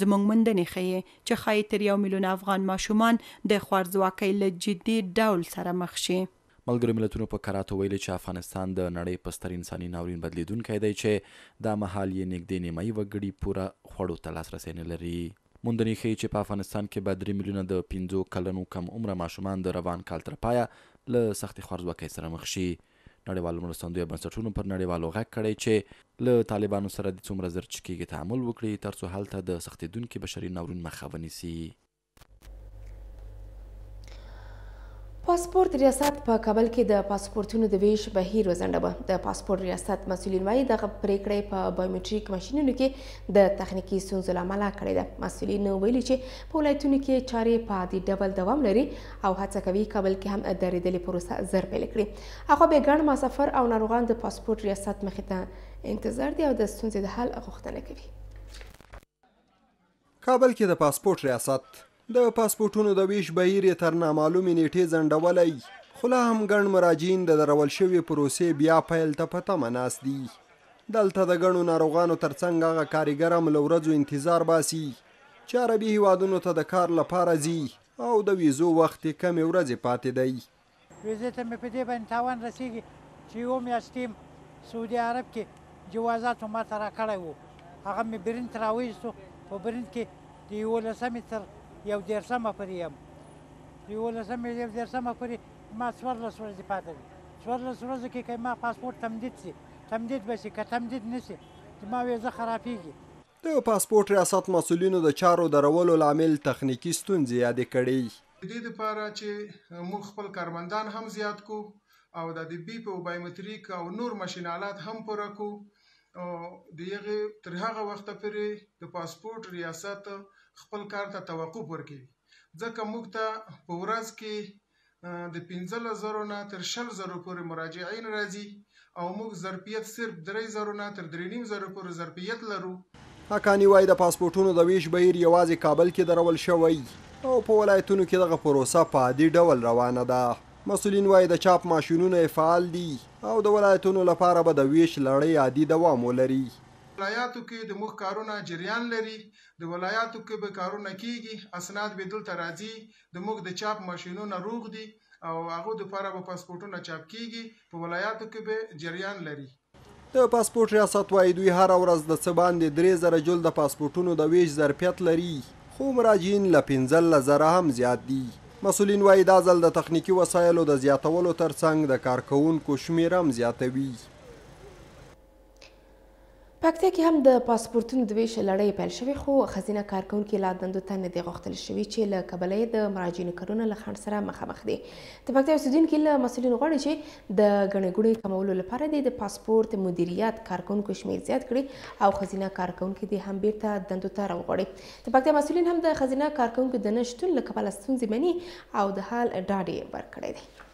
زموږ موندنې ښيي چې ښايي تر یو میلیون افغان ماشومان د خوارځواکۍ له جدي ډول سره مخ شي. ملګرو ملتونو په کراتو ویلي چې افغانستان د نړۍ په ستر انساني ناورین بدلیدونکی دی چې دا مهال یې نږدې نیمایي وګړي پوره خوړو ته لاسرسی نه لري. موندنې ښیي چې په افغانستان کې به درې میلیونه د پنځو کلنو کم عمره ماشومان د روان کال تر پایه له سختې خوارځواکۍ سره مخ شي. نړیوالو مرستندویه بنسټونو پر نړیوالو غږ کړی چې له طالبانو سره دې څومره زر چې کېږي تعامل وکړي ترڅو هلته د سختېدونکي بشري ناورین مخه ونیسي. پاسپورت ریاست په کابل کې د پاسپورتونو د ویش بهیر وځنډوه د پاسپورت ریاست مسولین وایي دغه پریکړه په بایومټریک ماشینونو کې د تخنیکي ستونزو له امله کړې ده مسولینو ویلي چې په ولایتونو کې چارې په عادي ډول دوام لري او هڅه کوي کابل کې هم درېدلې پروسه زر پیل کړي هغه به ګڼ مسافر او ناروغان د پاسپورت ریاست مخې ته انتظار دي او د ستونزې د حل غوښتنه کوي کابل کې د پاسپورټ ریاست د پاسپورټونو د ویش بهیر یې تر نامعلومې نیټې ځنډولی خو لا هم ګڼ مراجعین د درول شوې پروسې بیا پیل ته په تمه ناست دي دلته د ګڼو ناروغانو ترڅنګ هغه کاریګر هم له ورځو انتظار باسي چې عربي هیوادونو ته د کار لپاره ځي او د ویزو وخت یې کمې ورځې پاتې دی ویزې ته مې په دې باندې تاوان رسیږي چې یو میاشت کې یم سعودي عرب کې جوازاتو ماته راکړی وو هغه مې برنت راویستو په برنت کې د یولسمې تر یو دېرشمه پورې یم د یولسمې یو دېرشمه پورې ما څوارلس ورځې پاتې دي څوارلس ورځو کې که ما پاسپورت تمدید شي تمدید به شي که تمدید نه شي زما ویزه خرابیږي د پاسپورټ ریاست مسولینو د چارو درولو لامل تخنیکي ستونزې یادې کړې. د دې لپاره چې موږ خپل کارمندان هم زیات کړو او د د بي په وبایومتریک او نور ماشین آلات هم پوره کړو د یغې تر هغه وخته پورې د پاسپورټ ریاست خپل کار ته توقف ورکوي ځکه موږ ته په ورځ کې د پنځلس زرو نه تر شل زرو پورې مراجعین راځي او موږ ظرفیت صرف درې زرو نه تر درې نیم زرو پورې ظرفیت لرو. حقاني وايي، د پاسپورټونو د وېش بهیر یوازې کابل کې درول شوی او په ولایتونو کې دغه پروسه په عادي ډول روانه ده. مسؤلین وايي، د چاپ ماشینونه یې فعال دي او د ولایتونو لپاره به د وېش لړۍ عادي دوام ولري. ولایاتو کې د موږ کارونه جریان لري، د ولایاتو کې به کارونه کېږي، اسناد به دلته راځي، د موږ د چاپ ماشینونه روغ دي او هغو لپاره به پاسپورټونه چاپ کیږي، په ولایاتو کې به جریان لري. د پاسپورټ ریاست وایي دوی هره ورځ د څه باندې درې زره جلده پاسپورټونو د ویش ظرفیت لري خو مراجعین له پنځلس زره هم زیات دي. مسؤلین وایي دا ځل د تخنیکي وسایلو د زیاتولو ترڅنګ د کارکوونکو شمیر هم زیاتوي. پکتیا کې هم د پاسپورتونو د ویش لړۍ پیل شوې خو خزینه کارکونکي لا دندو ته نه دی غوښتل شوي چې له کبله یې د مراجعینو کارونه له خنډ سره مخامخ دي د پکتیا اوسیدونکي له مسولینو غواړي چې د ګڼې ګوڼې کمولو لپاره دې د پاسپورت مدیریت کارکونکو شمیر زیات کړي او خزینه کارکونکي دې هم بیرته دندو ته راوغواړي د پکتیا مسولین هم د خزینه کارکونکو د نه شتون له کبله ستونزې مني او د حال ډاډ یې ورکړی دی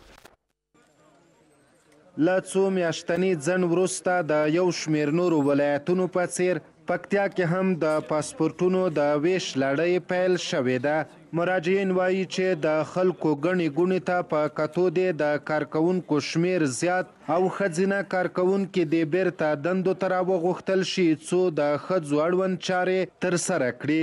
له څو میاشتني ځنډ وروسته د یو شمېر نورو ولایتونو په څېر پکتیا کې هم د پاسپورټونو د وېش لړۍ پیل شوې ده. مراجعین وایي چې د خلکو ګڼې ګوڼې ته په کتو دې د کارکوونکو شمېر زیات او ښځینه کارکوونکې دې بېرته دندو ته راوغوښتل شي څو د ښځو اړوند چارې ترسره کړي.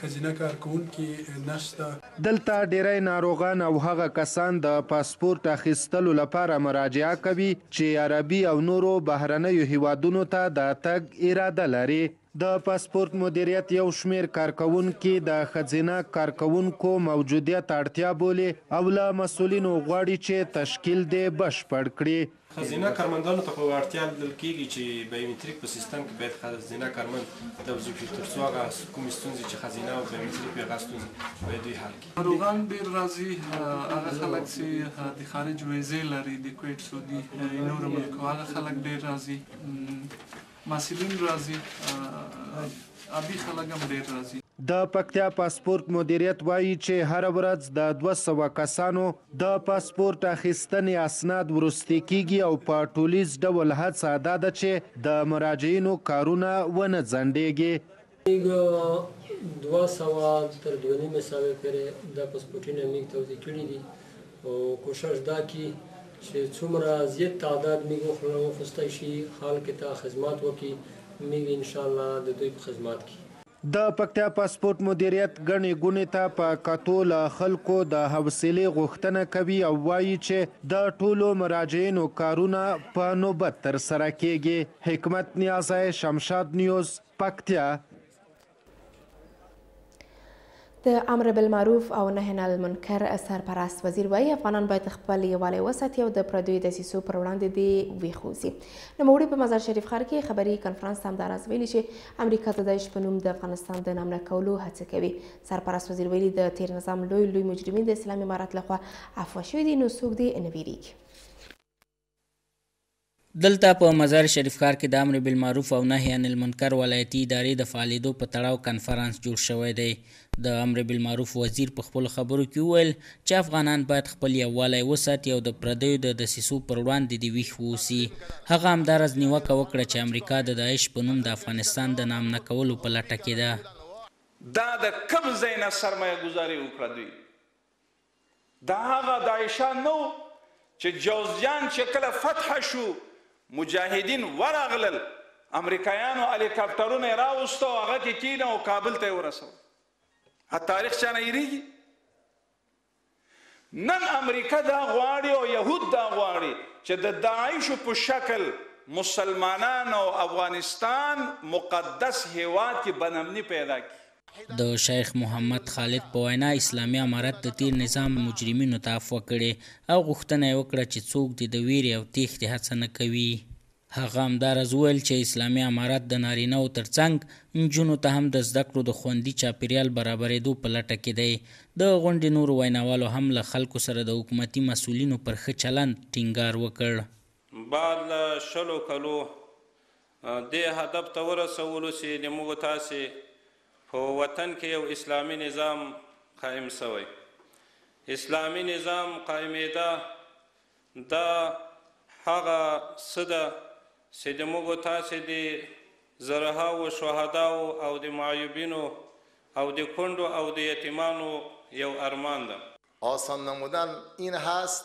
ښځینه کارکوونکې نشته. دلته ډیری ناروغان او هغه کسان د پاسپورټ اخیستلو لپاره مراجعه کوي چې عربي او نورو بهرنیو هیوادونو ته د تګ اراده لري. د پاسپورټ مدیریت یو شمیر کارکوونکي د ښځینه کارکوونکو موجودیت اړتیا بولي او له مسؤلینو غواړي چې تشکیل دې بشپړ کړي. ښځینه کارمندانو ته په اړتیا لیدل کېږي چې بایومتریک په سیستم کې باید ښځینه کارمند توظیف شي تر څو هغه کومې ستونزې چې ښځینه او بایومتریک وي هغه ستونزې باید دوی حل کړي. ناروغان ډېر راځي، هغه خلک چې د خارج ویزې لري، د کویټ، سعودي، نورو ملکو هغه خلک ډېر راځي. محصلین راځي عادي خلک هم ډېر راځي. د پکتیا پاسپورت مدیریت وايي چې هره ورځ د دوه سوه کسانو د پاسپورت اخیستنې اسناد وروستي کېږي او په ټولیز ډول هڅه دا ده چې د مراجعینو کارونه ونه ځنډېږي. میګ دوه سوه تر دوه نیمې سوې پورې دا پاسپورټونه میګ توضیح کړي دي او کوشش دا کی چې څومره زیات تعداد میګ وخوستی شي خلک ته خدمات وکړي میګ انشاءالله د دوی په خدمات کې د پکتیا پاسپورټ مدیریت ګڼې ګونې ته په کتو له خلکو د حوصلې غوښتنه کوي او وایي چې د ټولو مراجعینو کارونه په نوبت ترسره کېږي. حکمت نیازی، شمشاد نیوز، پکتيا. د امربالمعروف او نهی عن المنکر سرپرست وزیر وایي افغانان باید خپل یووالی وساتي او د پردیو دسیسو پر وړاندې دې ویښوځي نوموړي په مزار شریف ښار کې خبري کنفرانس ته همداراز ویلي چې امریکا د داعش په نوم د افغانستان د نامنا کولو هڅه کوي سرپرست وزیر ویلي د تیر نظام لوی لوی مجرمین د اسلامي امارت لخوا عفوه شوي دي نو څوک دې نه ویریږي دلته په مزار شریف ښار کې د امر بالمعروف او نهی عن المنکر ولایتي ادارې د فعالېدو په تړاو کنفرانس جوړ شوی دی. د امر بالمعروف وزیر په خپلو خبرو کې وویل چې افغانان باید خپل یووالی وساتي او د پردیو د دسیسو پر وړاندې دې ویښ واوسي. هغه همداراز نیوکه وکړه چې امریکا د داعش په نوم د افغانستان د ناامنه کولو په لټه کې ده. دا د کوم ځای نه سرمایه ګذاري وکړه دوی دا هغه داعشان نه و چې جوزجان چې کله فتح شو مجاهدین ورغلل امریکایانو هلیکاپټرونه راوستو هغه کې کینه او کابل ته ورسو ا تاریخ چا نه یریږي نن امریکا دا غواړي او يهود دا غواړي چې د داعش په شکل مسلمانان او افغانستان مقدس هوا کې بنمنی پیدا کړي د شیخ محمد خالد په وینا اسلامي امارت د تیر نظام مجرمینو ته عفوه کړې او غوښتنه یې وکړه چې څوک دې د ویرې او تیښتې هڅه نه کوي. هغه همداراز وویل چې اسلامي امارت د نارینه وو تر څنګ نجونو ته هم د زده کړو د خوندي چاپیریال برابریدو په لټه کې دی. د غونډې نورو ویناوالو هم له خلکو سره د حکومتي مسولینو پر ښه چلند ټینګار وکړ. بعد له شلو کلو دې هدف ته ورسولو چې د موږ تاسې په وطن کې یو اسلامي نظام قائم شوی اسلامي نظام قائمېدا دا هغه څه ده چې د موږ تاسې د زرهاو شهداو او د معیوبینو او د کونډو او د یتیمانو یو ارمان ده. آسان نمودن این هست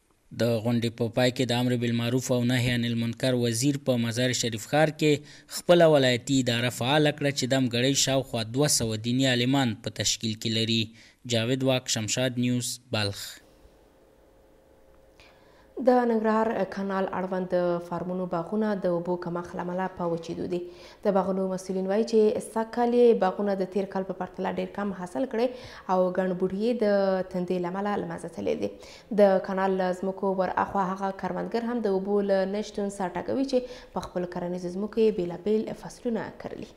د غونډې په پای کې د امر بالمعروف او نهی عن المنکر وزیر په مزار شریف ښار کې خپله ولایتي اداره فعاله کړه چې دم ګړۍ شاوخوا دوه سوه دیني عالمان په تشکیل کې لري. جاوید واک شمشاد نیوز، بلخ. د ننګرهار کانال اړوند د فارمونو باغونه د اوبو کمښت له امله په وچېدو دي. د باغونو مسؤلین وایي چې سږکال یې باغونه د تېر کال په پرتله ډېر کم حاصل کړی او ګڼ بوټي یې د تندې له امله له منځه تللي دي. د کانال له ځمکو ور اخوا هغه کروندګر هم د اوبو له نه شتون سر ټکوي چې په خپلو کرنیزو ځمکو یې بېلابېل فصلونه کرلي.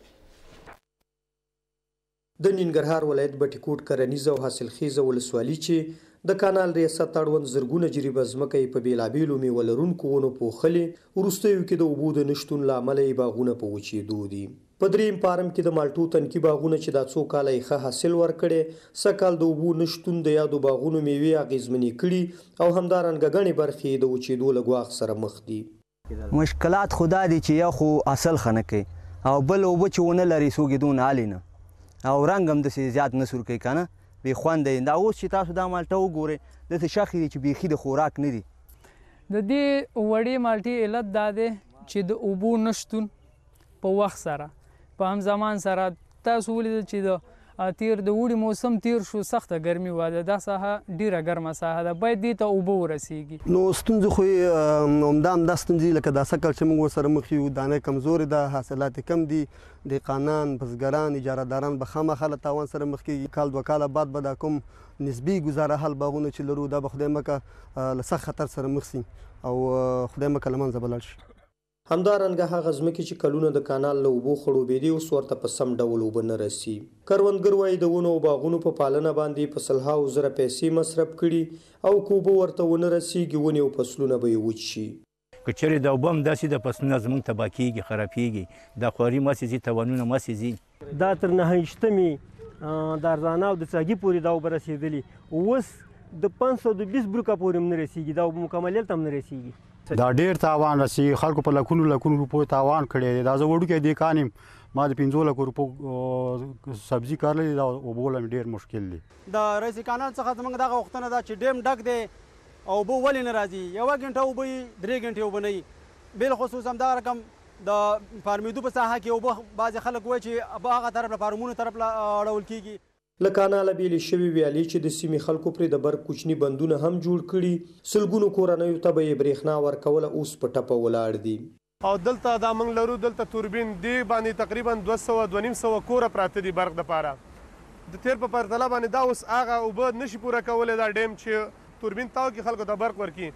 د ننګرهار ولایت بټي کوټ کرنیزه او حاصلخېزه ولسوالي چې د کانال ریاست اړوند زرګونه جریبه ځمکه یې په بېلابېلو مېوه لرونکو ونو پوښلې، وروستیو کې د اوبو د نه شتون له امله یې باغونه په وچېدو دي. په درېیم فارم کې د مالټو تنکي باغونه چې دا څو کاله یې ښه حاصل ورکړی، سږ کال د اوبو نه شتون د یادو باغونو مېوې اغېزمنې کړي او همدارنګه ګڼې برخې یې د وچېدو له ګواښ سره مخ دي. مشکلات خو دا دي چې یو خو حاصل ښه نه کوي او بل اوبه چې ونه لري څوک یې دونه اهلي نه او رنګ هم داسې زیات نه سور کوي که نه بې خونده یې دا اوس چې تاسو دا مالټه وګورئ داسې شخې دي چې بیخي د خوراک نه دي. د دې وړې مالټې علت دا دی چې د اوبو نه شتون په وخت سره په هم زمان سره تاسو ولیدل چې د تیر د وړي موسم تیر شو سخته ګرمي وه د دا ساحه ډیره ګرمه ساحه ده باید دې ته اوبه ورسیږي. نو ستونزې خو یې همدا همدا ستونزې دي لکه داسه کال چې موږ ورسره مخ یو دانه کمزورې ده حاصلات یې کم دي دهقانان بزګران اجاره داران به خامخا له تاوان سره مخ کیږي کال دوه کاله بعد به دا کوم نسبي ګزاره حال باغونه چې لرو دا به خدای مکه له سخت خطر سره مخ سي او خدای مکه له منځه به لاړ شي. همدا رنګه هغه ځمکې چې کلونه د کانال له اوبو خړوبېدې اوس ورته په سم ډول اوبه نه رسي. کروندګر وايي د ونو او باغونو په پالنه باندې يې په سلهاوو زره پيسې مصرف کړي او که اوبه ورته ونه رسېږي ونې او فصلونه به يې وچ شي. که چېرې دا اوبه همداسې ده فصلونه زموږ تباه کېږي، خرابېږي، دا خواري مه سېځي، تاوانونه مه سېځي. دا تر نهه ویشتمې د ارزانا او د څاګي پورې دا اوبه رسېدلي اوس د پنځ سوه د بیس بروکه پورې هم نه رسېږي دا اوبه مکمل دلته هم نه رسېږي دا ډیر تاوان رسی خلکو په لکونو لکونو روپو تاوان کړی دی دا زه وړو کې دی کانیم ما د 15 لکو روپو سبزی کارلې دا وبولم ډیر مشکل دی دا رئیس کانال څخه زمونږ دغه وختونه دا چې ډیم ډک دی او بو ولې ناراضي یو غنټه وبې درې غنټه وبنئ بل خصوص هم دا رقم د فارمیدو په ساحه کې اوبه بعضې خلک وایي چې اوبه هغه طرف له فارمونو طرف له اړول کیږي. له کاناله بیلې شوې ویالې چې د سیمې خلکو پرې د برق کوچني بندونه هم جوړ کړي، سلګونو کورنیو ته به یې برېښنا ورکوله اوس په ټپه ولاړ دي. او دلته دا موږ لرو دلته توربین دې باندې تقریباً دوه سوه دوه نیم سوه کوره پراته دي برق لپاره د تېر په پرتله باندې دا اوس هغه اوبه نشي پوره کولی دا ډېم چې توربین تاو کړي خلکو ته برق ورکړي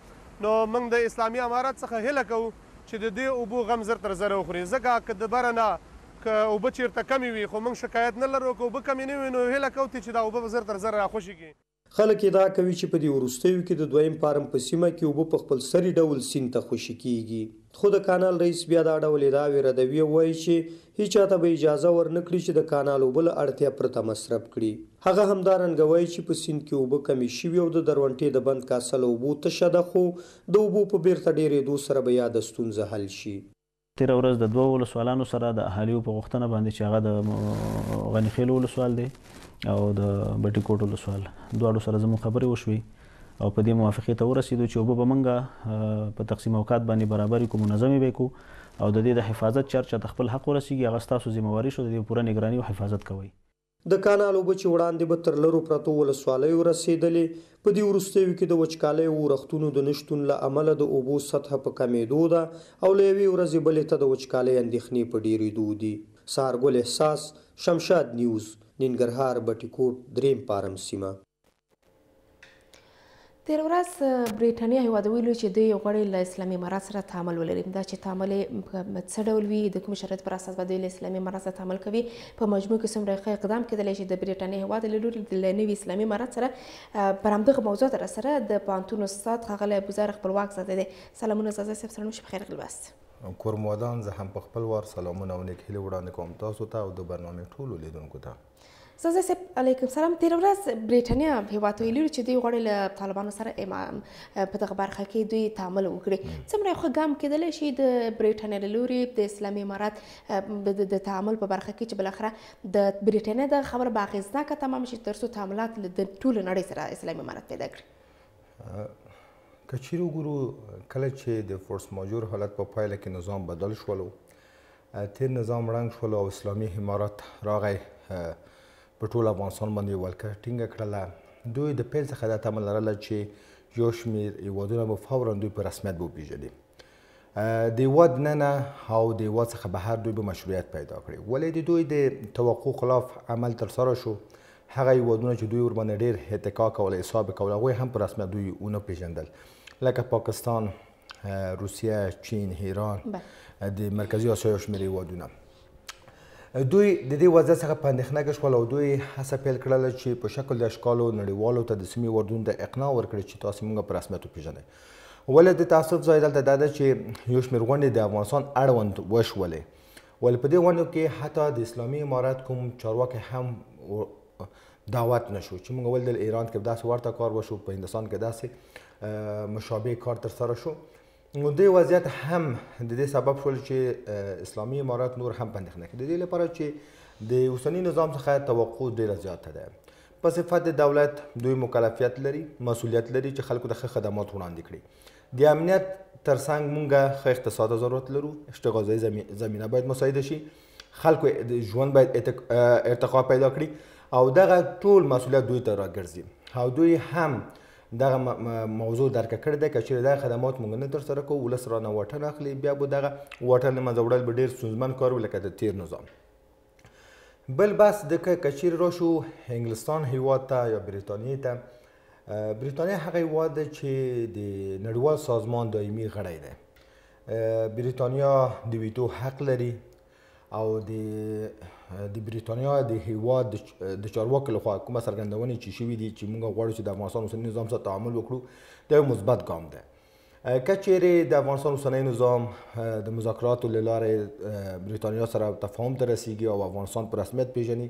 نو موږ د اسلامي امارت څخه هیله کوو چې د دې اوبو غم زر تر زره وخوري، ځکه که د بره نه که اوبه چېرته کمې وي، خو موږ شکایت نه لرو، که اوبه کمې نه وي، نو هېله کوو تې چې دا اوبه به زر تر زره راخوشې کړي. خلک ادعا کوي چې په دې وروستیو کې د دویم فارم په سیمه کې اوبه په خپل سري ډول سیند ته خوشې کېږي، خو د کانال رئیس بیا دا ډول ادعاوې ردوي او وايي چې هېچا ته به اجازه ورنه کړي چې د کانال اوبه له اړتیا پرته مصرف کړي. هغه همدارنګه وايي چې په سیند کې اوبه کمې شوي او د درونټې د بند کاسه له اوبو تشه ده، خو د اوبو په بېرته ډېرېدو سره به یاده ستونزه حل شي. تېره ورځ د دوو ولسوالانو سره د اهالیو په غوښتنه باندې چې هغه د غني خېلو ولسوال دی او د بټي کوټ ولسوال دواړو سره زموږ خبرې وشوې او په دې موافقې ته ورسېدو چې اوبه به موږ په تقسیم اوقات باندې برابرې کړو، منظمې به یې کړو او د دې د حفاظت چې هر چا ته خپل حق ورسېږي هغه ستاسو ذمه واري شوه، د دې به پوره نګراني او حفاظت کوئ. د کانال اوبه چې وړاندې به تر لرو پرتو ولسوالیو رسېدلې، په دې وروستیو کې د وچکالیو اورښتونو د نه شتون له امله د اوبو سطحه په کمېدو ده او له یوې ورځې بلې ته د وچکالۍ اندېښنې په ډېرېدو دي. سهارګل احساس، شمشاد نیوز، ننګرهار، بټي کوټ، درېیم پارم سیمه. تیر ورځ بریټانیا هیواد ویلو چې دوی غواړي له اسلامي امارات سره تعامل ولري دا چې تعامل څه ډول وي د کوم شرایط پر اساس به دوی له اسلامي امارات سره تعامل کوي په مجموع کې څومره ښه اقدام کېدلی شي د بریټانیا هیواد له لوري له نوي اسلامي امارات سره پر همدغه موضوع در سره د پانتون استاد ښاغلی ابوزر خپلواک زاده دی سلامونه زاده صاحب سره مشه بخیر غلواست کورمودان زه هم په خپل وار سلامونه او نیک هیله وړاندې کوم تاسو ته او د برنامې ټولو لیدونکو ته سازه صاحب علیکم سلام تیر ورځ بریټانیا هیواد ته ویلي چې دوی غواړي له طالبانو سره امام په دغه برخه کې دوی تعامل وکړي څومره خو ګام کېدلی شي د بریټانیا له لوري د اسلامي امارات د تعامل په برخه کې چې بل اخره د بریټانیا د خبر به اغېزناکه تمام شي ترڅو تعاملات له ټولو نړۍ سره اسلامي امارات پیدا کړي که چیرې وګورو کله چې د فورس ماجور حالت په پایله کې نظام بدل شولو تیر نظام ړنګ شول او اسلامي امارت راغی په ټول افغانستان باندې یو ولکه ټینګه کړله دوی د پیل څخه دا تمه لرله چې یو شمیر هیوادونه به فورا دوی په رسمیت وپیژني د هیواد ننه او د هیواد څخه بهر دوی به مشروعیت پیدا کړي ولې د دوی د توقع خلاف عمل ترسره شو هغه هیوادونه چې دوی ورباندې ډیر اتکا کول حساب کول هغوی هم په رسمیت دوی ونه پیژندل لکه پاکستان روسیه چین ایران د مرکزی آسیا شمیر هیوادونه دوی د دې وضع څخه په اندېښنه کې شول او دوی هڅه پیل کړله چې په شکل د اشکالو نړیوالو ته د سیمې وردون ته اقناع ورکړي چې تاسو موږ په رسمیت وپېژنئ ولې د تاسف ځای دلته دا ده چې یو شمېر غونډې د افغانستان اړوند وشولې ولې په دې غونډو کې حتی د اسلامي امارت کوم چارواکی هم دعوت نشو چې موږ ول د ایران کې داسې ورته کار وشو په هندستان کې داسې مشابه کار تر سره شو نو دې وضعیت هم د دې سبب شول چې اسلامي امارات نور هم پندخنه کړي د دې لپاره چې د اوسنی نظام څخه توقع ډیره زیاته ده په صفت د دولت دوی مکلفیت لري مسولیت لري چې خلکو ته خدمات وړاندې کړي د امنیت ترڅنګ مونږه ښه اقتصاد ضرورت لرو اشتغالي زمينه باید مساعده شي خلکو ژوند باید ارتقا پیدا کړي او دغه ټول مسولیت دوی ته راګرځي او دوی هم دغه موضوع درک کړې ده که چیرې دا خدمات موږ نه تر سره کوو ولس رانه واټن اخلي بیا به دغه واټن له منځه وړل به ډېر ستونزمن کار وي لکه د تیر نظام بل بس د که چیرې راشو انګلستان هیواد ته یا بریتانیې ته بریتانیا هغه هیواد چې د نړیوال سازمان دایمي غړی دی بریتانیا د ویتو حق لري او د د بریتانیا د هیواد د چارواکو لخوا کومه څرګندونه چې شوې دي چې موږ غواړو چې د افغانستان اوسنی نظام سره تعامل وکړو دا یو مثبت ګام ده کچېرې د افغانستان اوسنی نظام د مذاکراتو له لارې بریتانیا سره تفاهم ته رسیږي او افغانستان په رسمیت پیژني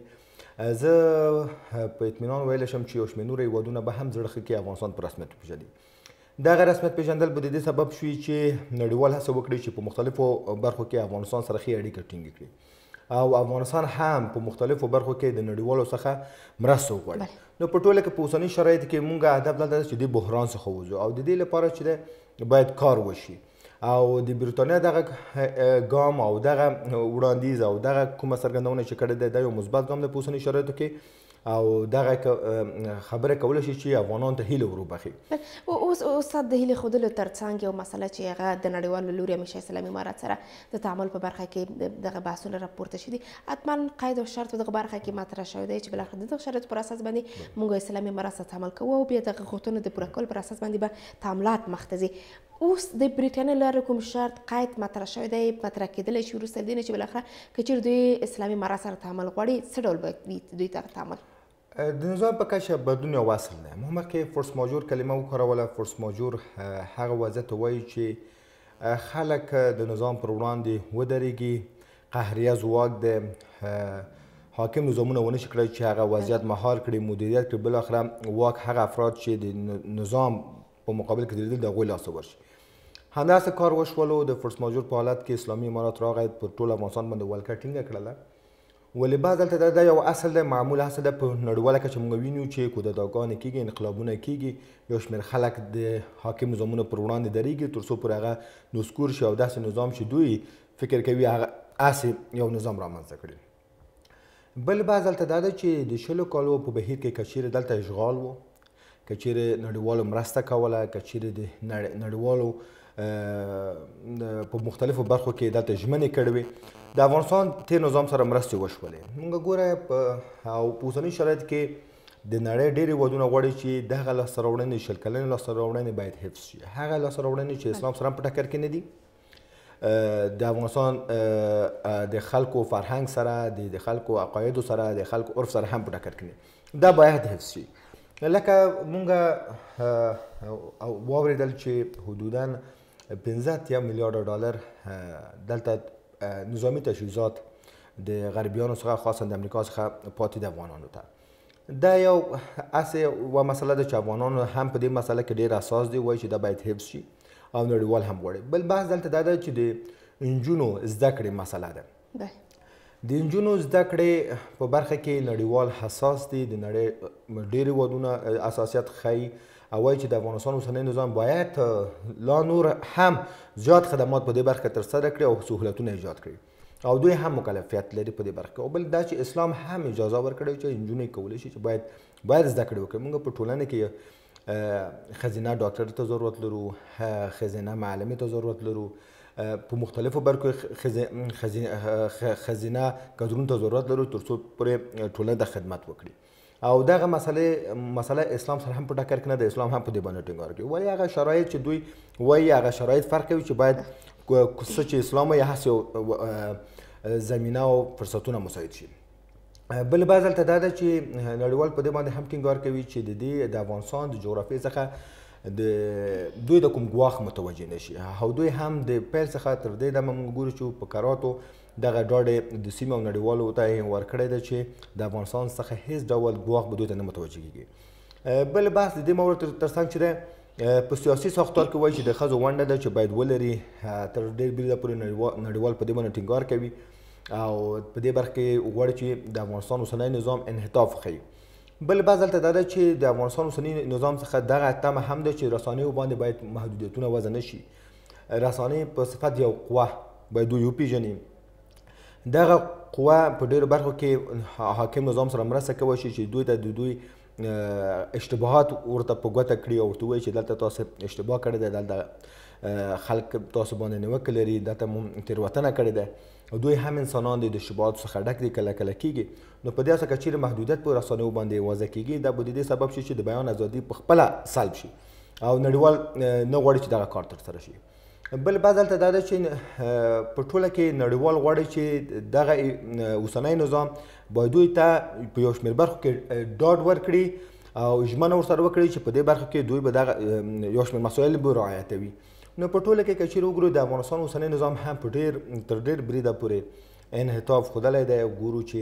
زه په اطمینان ویلی شم چې یو شمېر نور هیوادونه به هم زړه ښه کړي افغانستان په رسمیت وپیژني دغه رسمیت پیژندل به د دې سبب شي چې نړیوال هڅه وکړي چې په مختلفو برخو کې افغانستان سره ښې اړیکې ټینګې کړي او افغانستان هم په مختلفو برخو کې د نړیوالو څخه مرسته وغواړي نو په ټوله کې په اوسني شرایط کې مونږه هدف دا ده چې د بحران څخه وځو او د دې لپاره چې باید کار وشي او د بریتانیا دغه ګام او دغه وړاندیز او دغه کومه څرګندونه چې کړې ده دا یو مثبت ګام دی په اوسني شرایطو کې او دغه خبره کول شي چې افغانان ته هیله وروبخي اوس استاد د هیله خودلو ترڅنګ یو مسله چې هغه د نړیوالو لوري همیشه اسلامي امارات سره د تعامل په برخه کې دغه بحثونه راپورته شي دي حتما قید او شرط دغه برخه کې مطرح شوی دی چې بل اخر دغه شرط پر اساس باندې موږ اسلامي امارات سره تعامل کوو او بیا دغه غوښتنو د پوره کول پر اساس باندې به تعاملات مختزي اوس د بریټانیا له لارې کوم شرط قید مطرح شوی دی مطرح کېدلی شي وروسته دې نه چې بالاخره که چېرې دوی اسلامي امارات سره تعامل غواړي څه ډول به وي دوی دغه تعامل د نظام په کچه بدلون یو اصل دی موږ مخکې فورس ماجور کلمه وکاروله فورس ماجور هغه وضع ته وایي چې خلک د نظام پر وړاندې ودرېږي قهریه ځواک دی حاکم نظامونه ونه شي کړای چې هغه وضعیت مهار کړي مدیریت کړي بل اخره واک هغه افراد چې د نظام په مقابل کې درېدل د هغوی لاسته ورشي همداسې کار وشولو د فرس ماجور په حالت کې اسلامي امارات راغی پر ټول افغانستان باندې ولکه ټینګه کړله ولې بعض دلته دا یو اصل دی معمول اصل دی په نړیواله کچه موږ وینو چې کودتاګانې کېږي انقلابونه کېږي یو شمېر خلک د حاکم نظامونو پر وړاندې درېږي تر څو پورې هغه نسکور شي او داسې نظام چې دوی فکر کوي هغه هسې یو نظام رامنځته کړي بل باز دلته دا ده چې د شلو کالو په بهیر کې کچیر دلته اشغال وو کچیر نړیوالو مرسته کوله کچیر د نړیوالو په مختلفو برخو کې دلته ژمنې کړې وي د افغانستان تیر نظام سره مرستې وشولې موږ ګوره په او په اوسني شرایط کې د نړۍ ډېر هېوادونه غواړي چې دغه لاسته راوړنې شل کلنې لاسته راوړنې باید حفظ شي هغه لاسته راوړنې چې اسلام سره په ټکر کې نه دي د افغانستان د خلکو فرهنګ سره د خلکو عقاید سره د خلکو عرف سره هم په ټکر کې دا باید حفظ شي لکه مونږ واوریدل چې حدودا 15 میلیارډ ډالر دلته نظامی تجهیزات د غربیانو څخه خاصه د امریکا څخه پاتې د افغانانو ته دا یو اسې و مسله ده چې افغانانو هم په دې مسله کې ډیر اساس دی وایي چې دا باید حفظ شي او نړیوال هم غواړي بل بحث دلته دا ده چې د انجونو زده کړې مسله ده د انجونو زده کړې په برخه کې نړیوال حساس دي د نړۍ ډېر ودونه اساسیت خی او وایي چې د افغانستان اوسنی نظام باید لا نور هم زیات خدمات په دې برخه ترسره کړي او سهولتونه ایجاد کړي او دوی هم مکلفیت لري په دې برخه کې او بل دا چې اسلام هم اجازه ورکړي چې انجونې کولی شي چې باید باید زده کړې وکړي موږ په ټولنه کې خزینه ډاکټر ته ضرورت لرو خزینه معلمې ته ضرورت لرو په مختلفو برخو خزینه کدرونو ته ضرورت لرو ترڅو پرې ټولنه د خدمت وکړي او دغه مسله مسله اسلام سره هم په ټکر کې نه ده اسلام هم په دې باندې ټینګار کوي ولی هغه شرایط چې دوی وایي هغه شرایط فرق کوي چې باید څه چې اسلام یا هسې زمینه او فرصتونه مساعد شي بل باز دلته دا ده چې نړیوال په دې باندې هم ټینګار کوي چې د دې د افغانستان د جغرافیې څخه د دوی د کوم ګواښ متوجه نشي او دوی هم د پیل څخه تر دې دمه موږ ګورو چې په کراتو دغه ډاډې د سیمه او نړیوالو ته یې ورکړی دی چې د افغانستان څخه هیڅ ډول ګواښ به دوی ته نه متوجه کیږي بل بحث د دې مورد ترڅنګ چې ده په سیاسي ساختار کې وایي چې د ښځو ونډه ده چې باید ولري تر ډېر بریده پورې نړیوال په دې باندې ټینګار کوي او په دې برخه کې غواړي چې د افغانستان اوسنی نظام انحطاف ښیي بل بعض دلته دا ده چې د افغانستان اوسنی نظام څخه دغه تمه هم ده چې رسنیو باندې باید محدودیتونه وضع نه شي رسانې په صفت یو قوه باید دوی وپیژني دغه قوه په ډیرو برخو کې حاکم نظام سره مرسته کوي چې دوی ته د دوی اشتباهات ورته په ګوته کړي او ورته وایي چې دلته تاسو اشتباه کړی دی دلته خلک تاسو باندې نیوکه لري دلته مو تېروتنه کړې ده او دوی هم انسانان دي د اشتباهاتو څخه ډک دي کله کله کېږي نو په دې اساس که چیرې محدودیت په رسنیو باندې وضع کېږي دا به د دې سبب شي چې د بیان ازادي په خپله سلب شي او نړیوال نه غواړي چې دغه کار ترسره شي بل بعض هلته دا ده چې په ټوله کې نړیوال غواړي چې دغه اوسنی نظام باید دوی ته په یو شمېر برخو کې ډاډ ورکړي او ژمنه ورسره وکړي چې په دې برخه کې دوی به دغه یو شمېر مسایل به رعایتوي نو په ټوله کې که چیرې وګورو د افغانستان اوسنی نظام هم په ډېر تر ډېر بریده پورې انحطاف ښودلی دی ګورو چې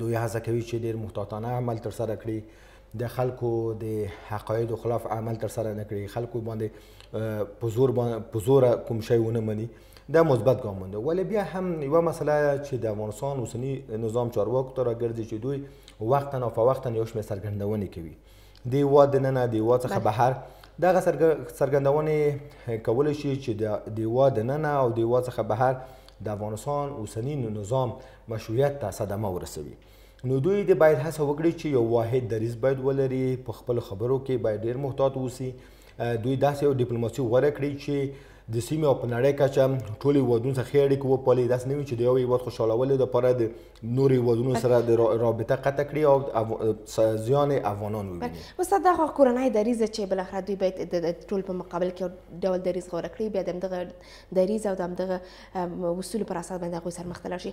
دوی هڅه کوي چې ډیر محتاطانه عمل تر سره کړي د خلکو د حقایدو خلاف عمل تر سره نه کړي خلکو باندې په زور په زور کوم شی ونه مني دا مثبت ګام مونده ولې بیا هم یو مسله چې د افغانستان اوسنی نظام چارواکو ته راګرځي چې دوی وخت نه په وخت یو شمېر څرګندونې کوي د هوا د ننه د هوا څخه بهر دغه څرګندونې کولی شي چې د هوا د ننه او د هوا څخه بهر د افغانستان اوسنی نظام مشروعیت ته صدمه ورسوي نو دوی د باید هڅه وکړي چې یو واحد دریز باید ولري په خپل خبرو کې باید ډیر محتاط اوسي دوی داسې یو ډیپلوماسي غوره کړي چې د سیمې او په نړۍ کچه ټول هیوادونو سره ښې اړیکې وپالي داسې نه وي چې د یو هیواد خوشحالولو لپاره د نورو هیوادونو سره د رابطه قطع کړي او زیان افغانان وویني استاد دا خو کورنۍ دریزه چې بالاخره دوی باید د ټول په مقابل کې ډول دریز غوره کړي بیا د همدغه دریز او د همدغه اصولو پر اساس باندې هغوی سرمخ ته لاړ شي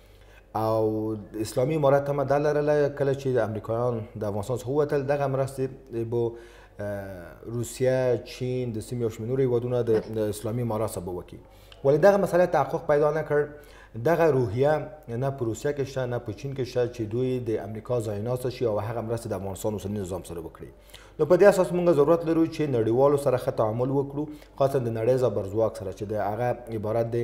او اسلامي امارت هم دا لرله کله چې امریکایان د افغانستان څخه ووتل دغه مرستې به روسیه چین د سیمې او شمنور هیوادونه د اسلامي امارات سبب وکړي ولې دغه مسله تحقق پیدا نه کړ دغه روحیه نه په روسیه کې شته نه په چین کې شته چې دوی د امریکا ځایناسته شي او هغه مرسته د افغانستان اوسني نظام سره وکړي نو په دې اساس موږ ضرورت لرو چې نړیوالو سره ښه تعامل وکړو خاصه د نړۍ زبرځواک سره چې د هغه عبارت دی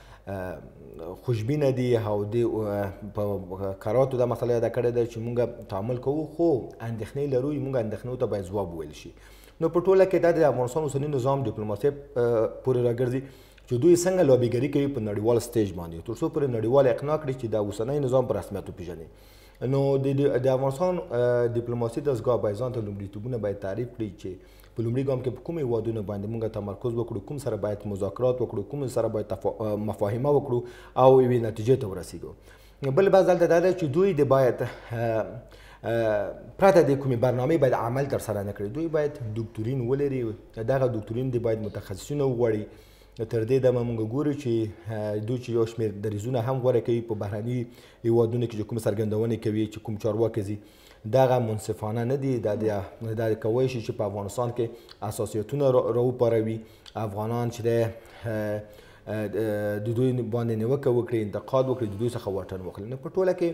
خوشبینه دي او د په کراتو دا مسله یاده کړې ده چې موږ تعامل کوو خو اندېښنې لرو موږ اندېښنو ته باید ځواب وویل شي نو په ټوله کې دا د افغانستان اوسنی نظام ډیپلوماسي پورې راګرځي چې دوی څنګه لابیګري کوي په نړیوال سټیج باندې تر څو پر نړیوال اقناع کړي چې دا اوسنی نظام پر رسمیت وپیژني نو د د افغانستان ډیپلوماسي دستګاه باید ځان ته لومړیتوبونه باید تعریف کړي چې په لومړي ګام کې په کوم هیوادونو باندې موږ تمرکز وکړو کوم سره باید مذاکرات وکړو کوم سره باید تفا... مفاهمه وکړو او یوې نتیجې ته ورسیږو بل بحث دلته دا دی چې دوی د باید پرته د کومې برنامې باید عمل تر سره نه کړي دوی باید دکتورین ولري دغه دکتورین دی باید متخصصین وغواړي تر دې دمه موږ ګورو چې دوی چې یو شمېر دریځونه هم غوره کوي په بهرني هیوادونو کې چې کوم څرګندونې کوي چې کوم چارواکي ځي دغه منصفانه نه دي دا دا کوی شي چې په افغانستان کې اساسیتونه راوپاروي افغانان چې د دوی باندې نیوکه وکړي انتقاد وکړي د دوی څخه واټن وخلي نو په ټوله کې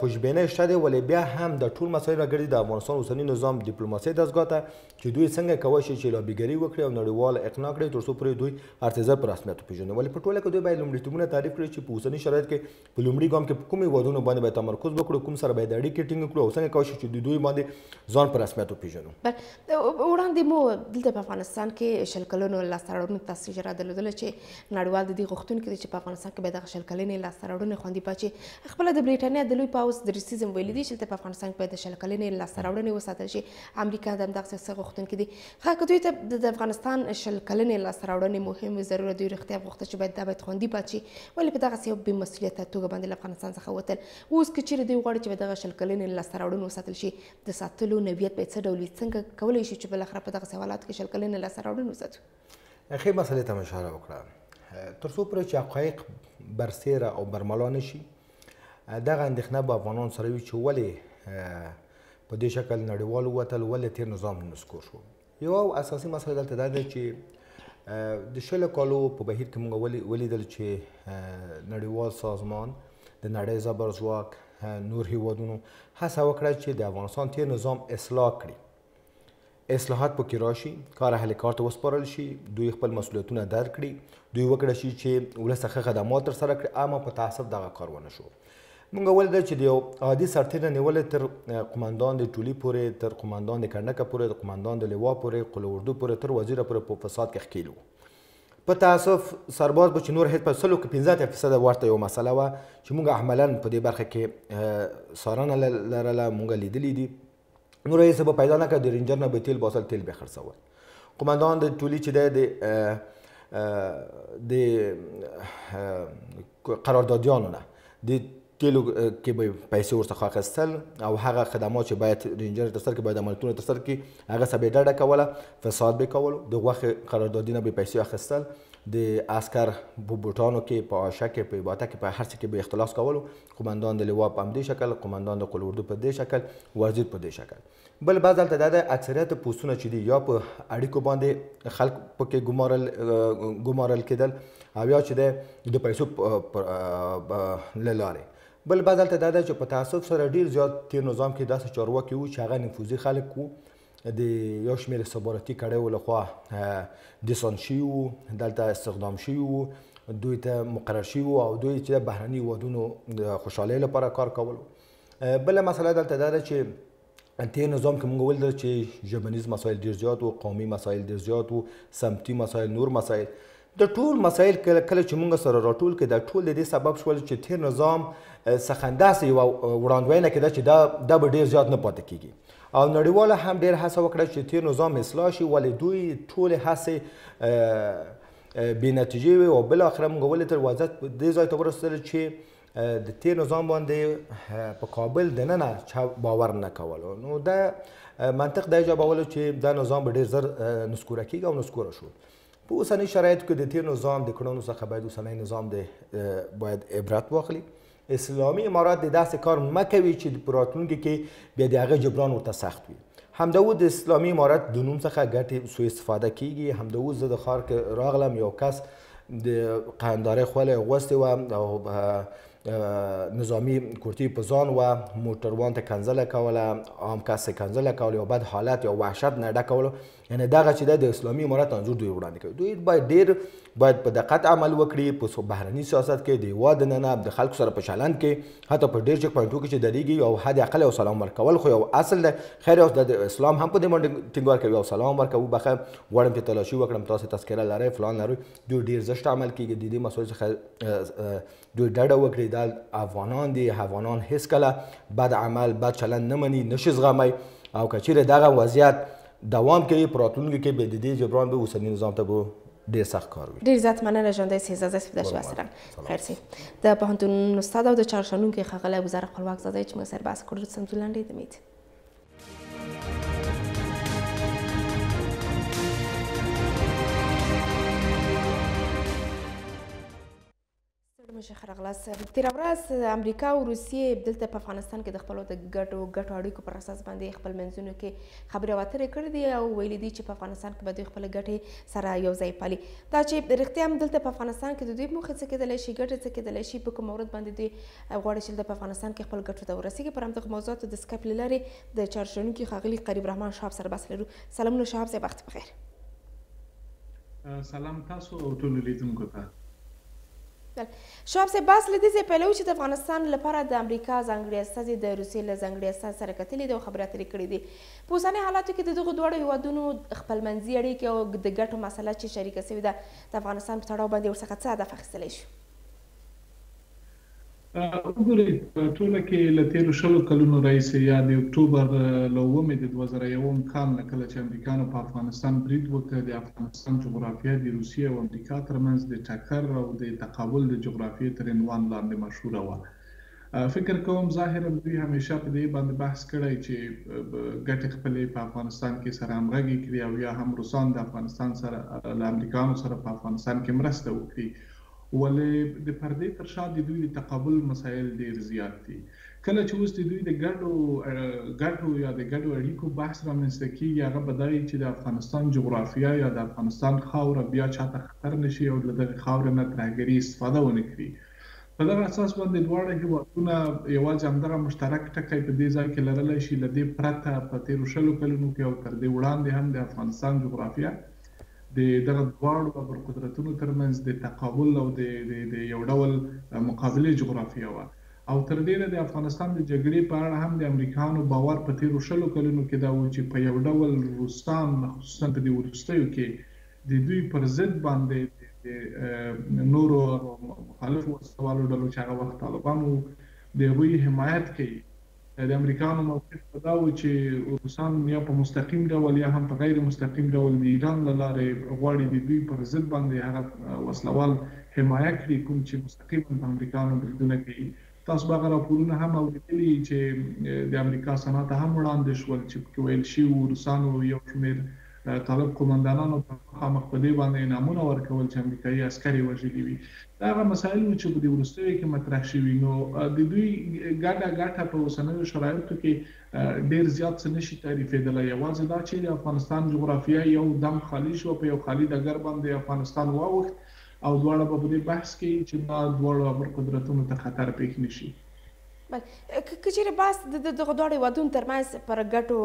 خوشبینه شته دی ولې بیا هم د ټول مسایل راګرځي د افغانستان اوسنی نظام دیپلوماسي دستګاه ته چې دوی څنګه کوی شي چې لابیګري وکړي او نړیوال اقناع کړي ترڅو پرې دوی ارتزه پر رسمیت وپیژني ولې په ټوله کې دوی باید لومړیتوبونه تعریف کړي چې په اوسني شرایط کې په لومړي ګام کې په کوم هیوادونو باندې باید تمرکز وکړو کوم سره باید اړیکې ټینګ کړو او څنګه کولی شو چې د دوی باندې ځان په رسمیت وپیژنو وړاندې مو دلته په افغانستان کې شل کلنو لاسته راوړنو تاسو جرا درلودله چې نړیوال د دې غوښتونکي دي چې په افغانستان کې به دغه شل کلنې لاسته راوړنې خوندي پاتې خپل د بریټانیا د لوی پاوس دریسیزم ویلي دي چې په افغانستان کې به د شل کلنې لاسته راوړنې وساتل شي امریکا د همدغسې څه غوښتونکي دي ښه که دوی ته د افغانستان شل کلنې لاسته راوړنې مهم وي ضروره دوی رښتیا غوښتل چې باید دا باید خوندي پاتې شي ولې په دغسې یو بې مسؤلیته توګه باندې له افغانستان څخه وتل اوس که چیرې دوی غواړي چې به دغه شل کلنې لاسته راوړنې وساتل شي د ساتلو نویت به څه ډول وي څنګه کولی شو چې بالاخره په دغسې حالاتو کې شل کلنې لاسته راوړنې وساتو ښې مسلې ته مشاره وکړه تر څو پورې چې حقایق برسیره او برملا نشي دغه اندېښنه به افغانان سره وي چې ولې په دې شکل نړیوال ووتل ولې تیر نظام نسکور شو یو اساسي مسله دلته دا ده چې د شل کالو په بهیر کې موږ ولې ولیدل چې نړیوال سازمان د نړۍ زبر ځواک نور هیوادونو هڅه وکړه چې د افغانستان تیر نظام اصلاح کړي اصلاحات پکې راشي کار اهل کار ته وسپارل شي دوی خپل مسولیتونه درک کړي دوی وکړه شي چې ولس ښه خدمات تر سره کړي اما په تاسف دغه کار ونه شو مونږ ول دا چې د یو عادي سرتیر نیول تر قومندان د ټولي پورې تر قومندان د کنډکه پورې د قومندان د لوا پورې قول اردو پورې تر وزیر پورې په فساد کې ښکیلو په تاسف سرباز به چې نور هیڅ په سلو کې 15 فیصد ورته یو مسله و چې مونږ عملا په دې برخه کې سارنه لرله مونږ لیدلې دي نور یې سبب پیدا نه کړ د رینجر نه به تیل باسل تیل به خرڅول قومندان د ټولي چې دی د د قراردادیانو نه د تیلو کې به پیسې ورڅخه اخیستل او هغه خدمات چې باید رینجر تر سر کې باید عملتونه تر سر کې هغه سبې ډډه کوله فساد به کولو د غوښې قراردادي نه به پیسې اخیستل د عسکر په بوټانو کې په آشه کې په باته کې په هر څه کې به اختلاس کولو قوماندان د لوا په همدې شکل، قوماندان د قول اردو په دې شکل، وزیر په دې شکل. بل بعض هلته دا دی اکثریت پوسټونه چې دي یا په اړیکو باندې خلک پکې ګمارل ګمارل کېدل او یا چې دی د پیسو له لارې بل بعض هلته دا دی چې په تاسف سره ډیر زیات تیر نظام کې داسې چارواکي وو چې هغه نفوذي خلک وو د یو شمېر استخباراتي کړیو لخوا دیسان شوي وو دلته استخدام شوي وو دوی ته مقرر شوي وو او دوی چې بهرني وادونو خوشحالۍ لپاره کار کولو بله مسله دلته دا ده چې تیر نظام کې موږ ولیدل چې ژبنیز مسایل ډیر زیات وو قومي مسایل ډیر زیات وو سمتي مسایل نور مسایل دا ټول مسایل کله کله چې مونږ سره راټول کې دا ټول د دې سبب شول چې تیر نظام څخه داسې یو وړاندوینه کېده چې دا دا به ډیر زیات نه پاتې کیږي او نړیوال هم ډیر هڅه وکړه چې تیر نظام اصلاح شي ولې دوی ټول هڅې بې نتیجې وي او بل اخر موږ ولې تر وضعیت دې ځای ته ورسېدل چې د تیر نظام باندې په کابل د ننه چا باور نه کولو نو دا منطق دا جوابولو چې دا نظام به ډیر زر نسکوره کیږي او نسکوره شو په اوسنۍ شرایطو کې د تیر نظام د کړنو څخه باید اوسنۍ نظام د باید عبرت واخلي اسلامي امارات د داسې کار مکوي چې په راتلونکي کې بیا د هغه جبران ورته سخت وي همدا و د اسلامي امارت د نوم څخه ګټې سوء استفاده کیږي همدا و زه د ښار کې راغلم یو کس د قنداره خوله غوستې و او نظامی کرتی په ځان و موټروان ته کنځله کوله عام کس کنځله کوله او بد حالت یا وحشت نه ډکولو یعنی دا غا چې د اسلامي امارت انځور دوی وړاندې کوي دوی باید ډیر باید په دقت عمل وکړي په بهرني سیاست کې د هوا د ننه د خلکو سره په چلند کې حتی په ډیر چک پوینټو کې چې درېږي او حد اقل او سلام ورکول خو یو اصل دی خیر اوس د اسلام هم په دې باندې ټینګار کوي او سلام ورکوي بخه غواړم چې تلاشي وکړم تاسو تذکره لرئ فلان لرئ دوی ډیر زشت عمل کوي د دې مسولیت څخه دوی ډډه وکړي دا افغانان دي افغانان هیڅ کله بد عمل بد چلند نه مني نشي زغمای او کچیر دغه وضعیت دوام کوي په راتلونکي کې به د دې جبران به اوسنی نظام ته به ډیر سخت کار وي ډیر زیات مننه ژوندۍ سي زازه سي دشي وسره خیر سي د پوهنتون استاد او د چارشنون کې خغله وزاره خپلواک زازه چې موږ سره بحث کړو سم ځلنډې دمید ستړي مشه ښه راغلاست تېره ورځ امریکا او روسیې دلته په افغانستان کې د خپلو د ګډو ګټو اړیکو پر اساس باندې خپل منځونو کې خبرې واترې کړې دي او ویلي دي چې په افغانستان کې به دوی خپل ګټې سره یو ځای پالي دا چې رښتیا هم دلته په افغانستان کې د دوی موخې څه کېدلی شي ګټې څه کېدلی شي په کوم مورد باندې دوی غواړي چې په افغانستان کې خپل ګټو ته ورسېږي پر همدغه موضوعاتو د سکایپ له لارې د چارج لرونکي ښاغلي قریب رحمان شهاب سره بحث لرو سلامونه شهاب صاحب وخت بخیر سلام تاسو او ټولو لیدونکو ته. شواب صاحب بحث له دې ځای پیلوو چې د افغانستان لپاره د امریکا ځانګړي استازي د روسیې له ځانګړي استازي سره کتلي دي او خبرې اترې کړې دي په اوسني حالاتو کې د دغو دواړو هیوادونو خپلمنځي اړیکې او د ګټو مسله چې شریکه سوې ده د افغانستان په تړاو باندې ورڅخه څه هدف اخیستلی شو وګورئ، په ټوله کې له تېرو شلو کلونو راهیسې یا د اکټوبر له اوومې د دوه زره یووم کال نه کله چې امریکایانو په افغانستان برید وکړ، د افغانستان جغرافیه د روسیې او امریکا ترمنځ د ټکر او د تقابل د جغرافیې تر عنوان لاندې مشهوره وه. فکر کوم ظاهراً دوی همېشه په دې باندې بحث کړی چې ګټې خپلې په افغانستان کې سره همغږې کړي او یا هم روسان د افغانستان سره له امریکایانو سره په افغانستان کې مرسته وکړي، ولې د پردې تر شا د دوی د تقابل مسایل ډېر زیات دي. کله چې اوس د دوی د ګډو ګټو یا د ګډو اړیکو بحث رامنځته کېږي، هغه به دا وي چې د افغانستان جغرافیه یا د افغانستان خاوره بیا چا ته خطر نه شي او له دغې خاورې نه ترهګري استفاده ونه کړي. په دغه اساس باندې دواړه هېوادونه یوازې همدغه مشترک ټکی په دې ځای کې لرلای شي، له دې پرته په تېرو شلو کلونو کې او تر دې وړاندې هم د افغانستان جغرافیه د دغه دواړو ابرقدرتونو تر منځ د تقابل او د د یو ډول مقابلې جغرافیه وه او تر ډېره د افغانستان د جګړې په اړه هم د امریکایانو باور په تېرو شلو کلونو کې دا و چې په یو ډول روسان خصوصا په دې وروستیو کې د دوی پر ضد باندې د نورو مخالفو وسلهوالو ډلو چې هغه وخت طالبان وو د هغوی حمایت کوي. د امریکایانو موقف به دا و چې روسان یا په مستقیم ډول یا هم په غیر مستقیم ډول د ایران له لارې غواړي د دوی پر ضد باندې هغه وسله وال حمایه کړي کوم چې مستقیما په امریکایانو بریدونه کوي. تاسو به هغه راپورونه هم اوریدلي یي چې د امریکا سنا ته هم وړاندې شول چې پکې ویل شوي وو روسانو یو شمیر طالب قوماندانانو ته مخامخ په دې باندې انعامونه ورکول چې امریکايي عسکر یې وژلي وي. دا هغه مسایل وو چې په دې وروستیو کې مطرح شوي، نو د دوی ګډه ګټه په اوسنیو شرایطو کې ډېر زیات څه نه شي تعریفېدلی، یوازې دا چې د افغانستان جغرافیه یو دم خالي شوه، په یو خالي ډګر باندې افغانستان واوښت او دواړه به په دې بحث کوي چې دا دواړو ابرقدرتونو ته خطر پېښ نه شي. که چېرې بحث د دغه دواړو هېوادونو ترمنځ پر ګټو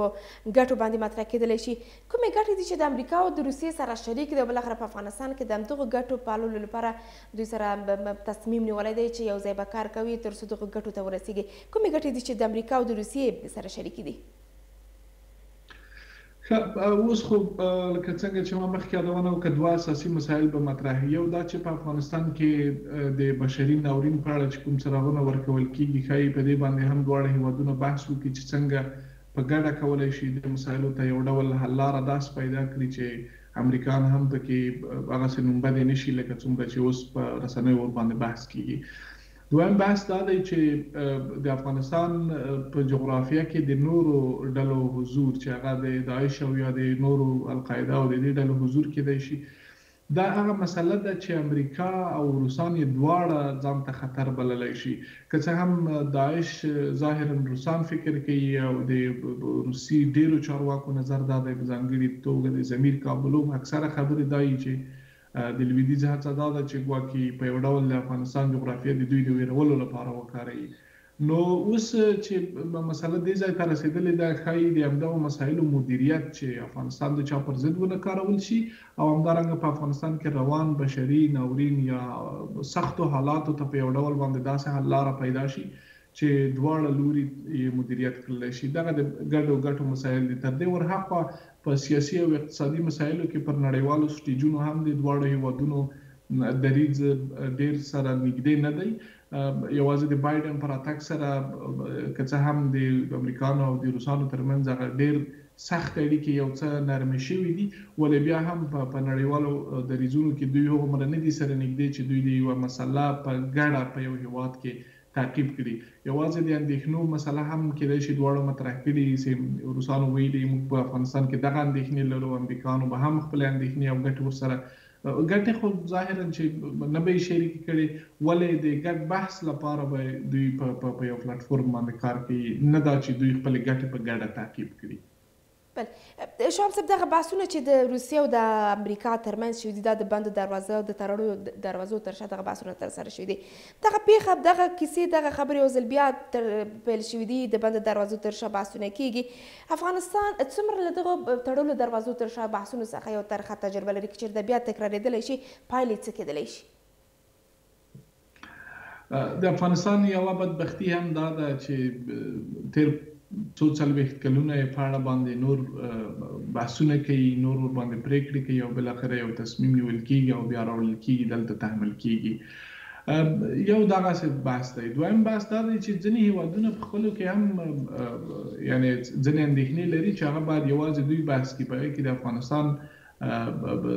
ګټو باندې مطرح کېدلی شي کومې ګټې دي چې د امریکا او د روسیې سره شریک دی او بالاخره په افغانستان کې د همدغو ګټو پاللو لپاره دوی سره تصمیم نیولی دی چې یو ځای به کار کوي تر څو دغو ګټو ته ورسېږي کومې ګټې دي چې د امریکا او د روسیې سره شریکې دي ښه اوس خو لکه څنګه چې ما مخکې یادونه وکړه دوه اساسي مسایل به مطرح وي، یو دا چې په افغانستان کې د بشري ناورین په اړه چې کوم څراغونه ورکول کېږي ښايي په دې باندې هم دواړه هېوادونه بحث وکړي چې څنګه په ګډه کولای شي دې مسایلو ته یو ډول حل لاره داسې پیدا کړي چې امریکایان هم په کې هغسې نومبدې نه شي لکه څومره چې اوس په رسنیو ورباندې بحث کېږي. دویم بحث دا دی چې د افغانستان په جغرافیه کې د نورو ډلو حضور چې هغه د داعش او یا د نورو القاعده او د دې ډلو حضور کیدای شي دا هغه مسله ده چې امریکا او روسان یې دواړه ځان ته خطر بللای شي که څه هم داعش ظاهرا روسان فکر کوي او د روسي ډیرو چارواکو نظر دا دی په ځانګړي توګه د ضمیر کابلوف اکثره خبرې دا یي چې د لویدیځ هڅه دا ده چې ګواکې په یو ډول د افغانستان جغرافیه د دوی د ویرولو لپاره وکاروي. نو اوس چې مسله دې ځای ته رسیدلې ده، ښايي د همدغو مسایلو مدیریت چې افغانستان د چا پر ضد ونه کارول شي او همدارنګه په افغانستان کې روان بشري ناورین یا سختو حالاتو ته په یو ډول باندې داسې حل لاره پیدا شي چې دواړه لوري یې مدیریت کړلای شي. دغه د ګډو ګټو مسایل دي. تر دې ورهاخوا په سیاسي او اقتصادي مسایلو کې پر نړیوالو سټیجونو هم د دواړو هېوادونو دریځ ډېر سره نږدې نه دی. یوازې د بایډن په راتګ سره که څه هم د امریکایانو او د روسانو ترمنځ هغه ډېر سخت اړیکې یو څه نرمې شوې دي، ولې بیا هم په نړیوالو دریځونو کې دوی هغومره نه دي سره نږدې چې دوی د یوه مسله په ګډه په یو هېواد کې تعقیب کړي یوازې د اندیښنو مسله هم کیدای شي دواړو مطرح کړي سي روسانو ویلي موږ په افغانستان کې دغه اندیښنې لرو امریکایانو به هم خپلې اندیښنې او ګټې ورسره ګټې خو ظاهرا چې نه به یې شریکې کړي ولې د ګډ بحث لپاره به دوی په په یو پلاتفورم باندې کار کوي نه دا چې دوی خپلې ګټې په ګډه تعقیب کړي. بله شوام صاحب دغه بحثونه چې د روسیې او د امریکا ترمنځ شوي دي دا د بندو دروازو او د تړلو دروازو تر شا دغه بحثونه ترسره شوي دي دغه پیښه دغه کیسې دغه خبرې یو ځل بیا تر پیل شوي دي د بندو دروازو تر شا بحثونه کیږي افغانستان څومره له دغو تړلو دروازو تر شا بحثونو څخه یو ترخه تجربه لري که چېرته بیا تکرارېدلی شي پایلې څه کېدلی شي د افغانستان یوه بدبختي هم دا ده چې تېر څو څلوېښت کلونه یې په اړه باندې نور بحثونه کوي، نور ورباندې پرېکړې کوي او بالاخره یو تصمیم نیول کېږي او بیا راوړل کېږي، دلته تحمیل کېږي. یو دغسې بحث دی. دویم بحث دا دی چې ځینې هېوادونه په خپلو کې هم یعنې ځینې اندېښنې لري چې هغه باید یوازې دوی بحث کړي، په هغې کې د افغانستان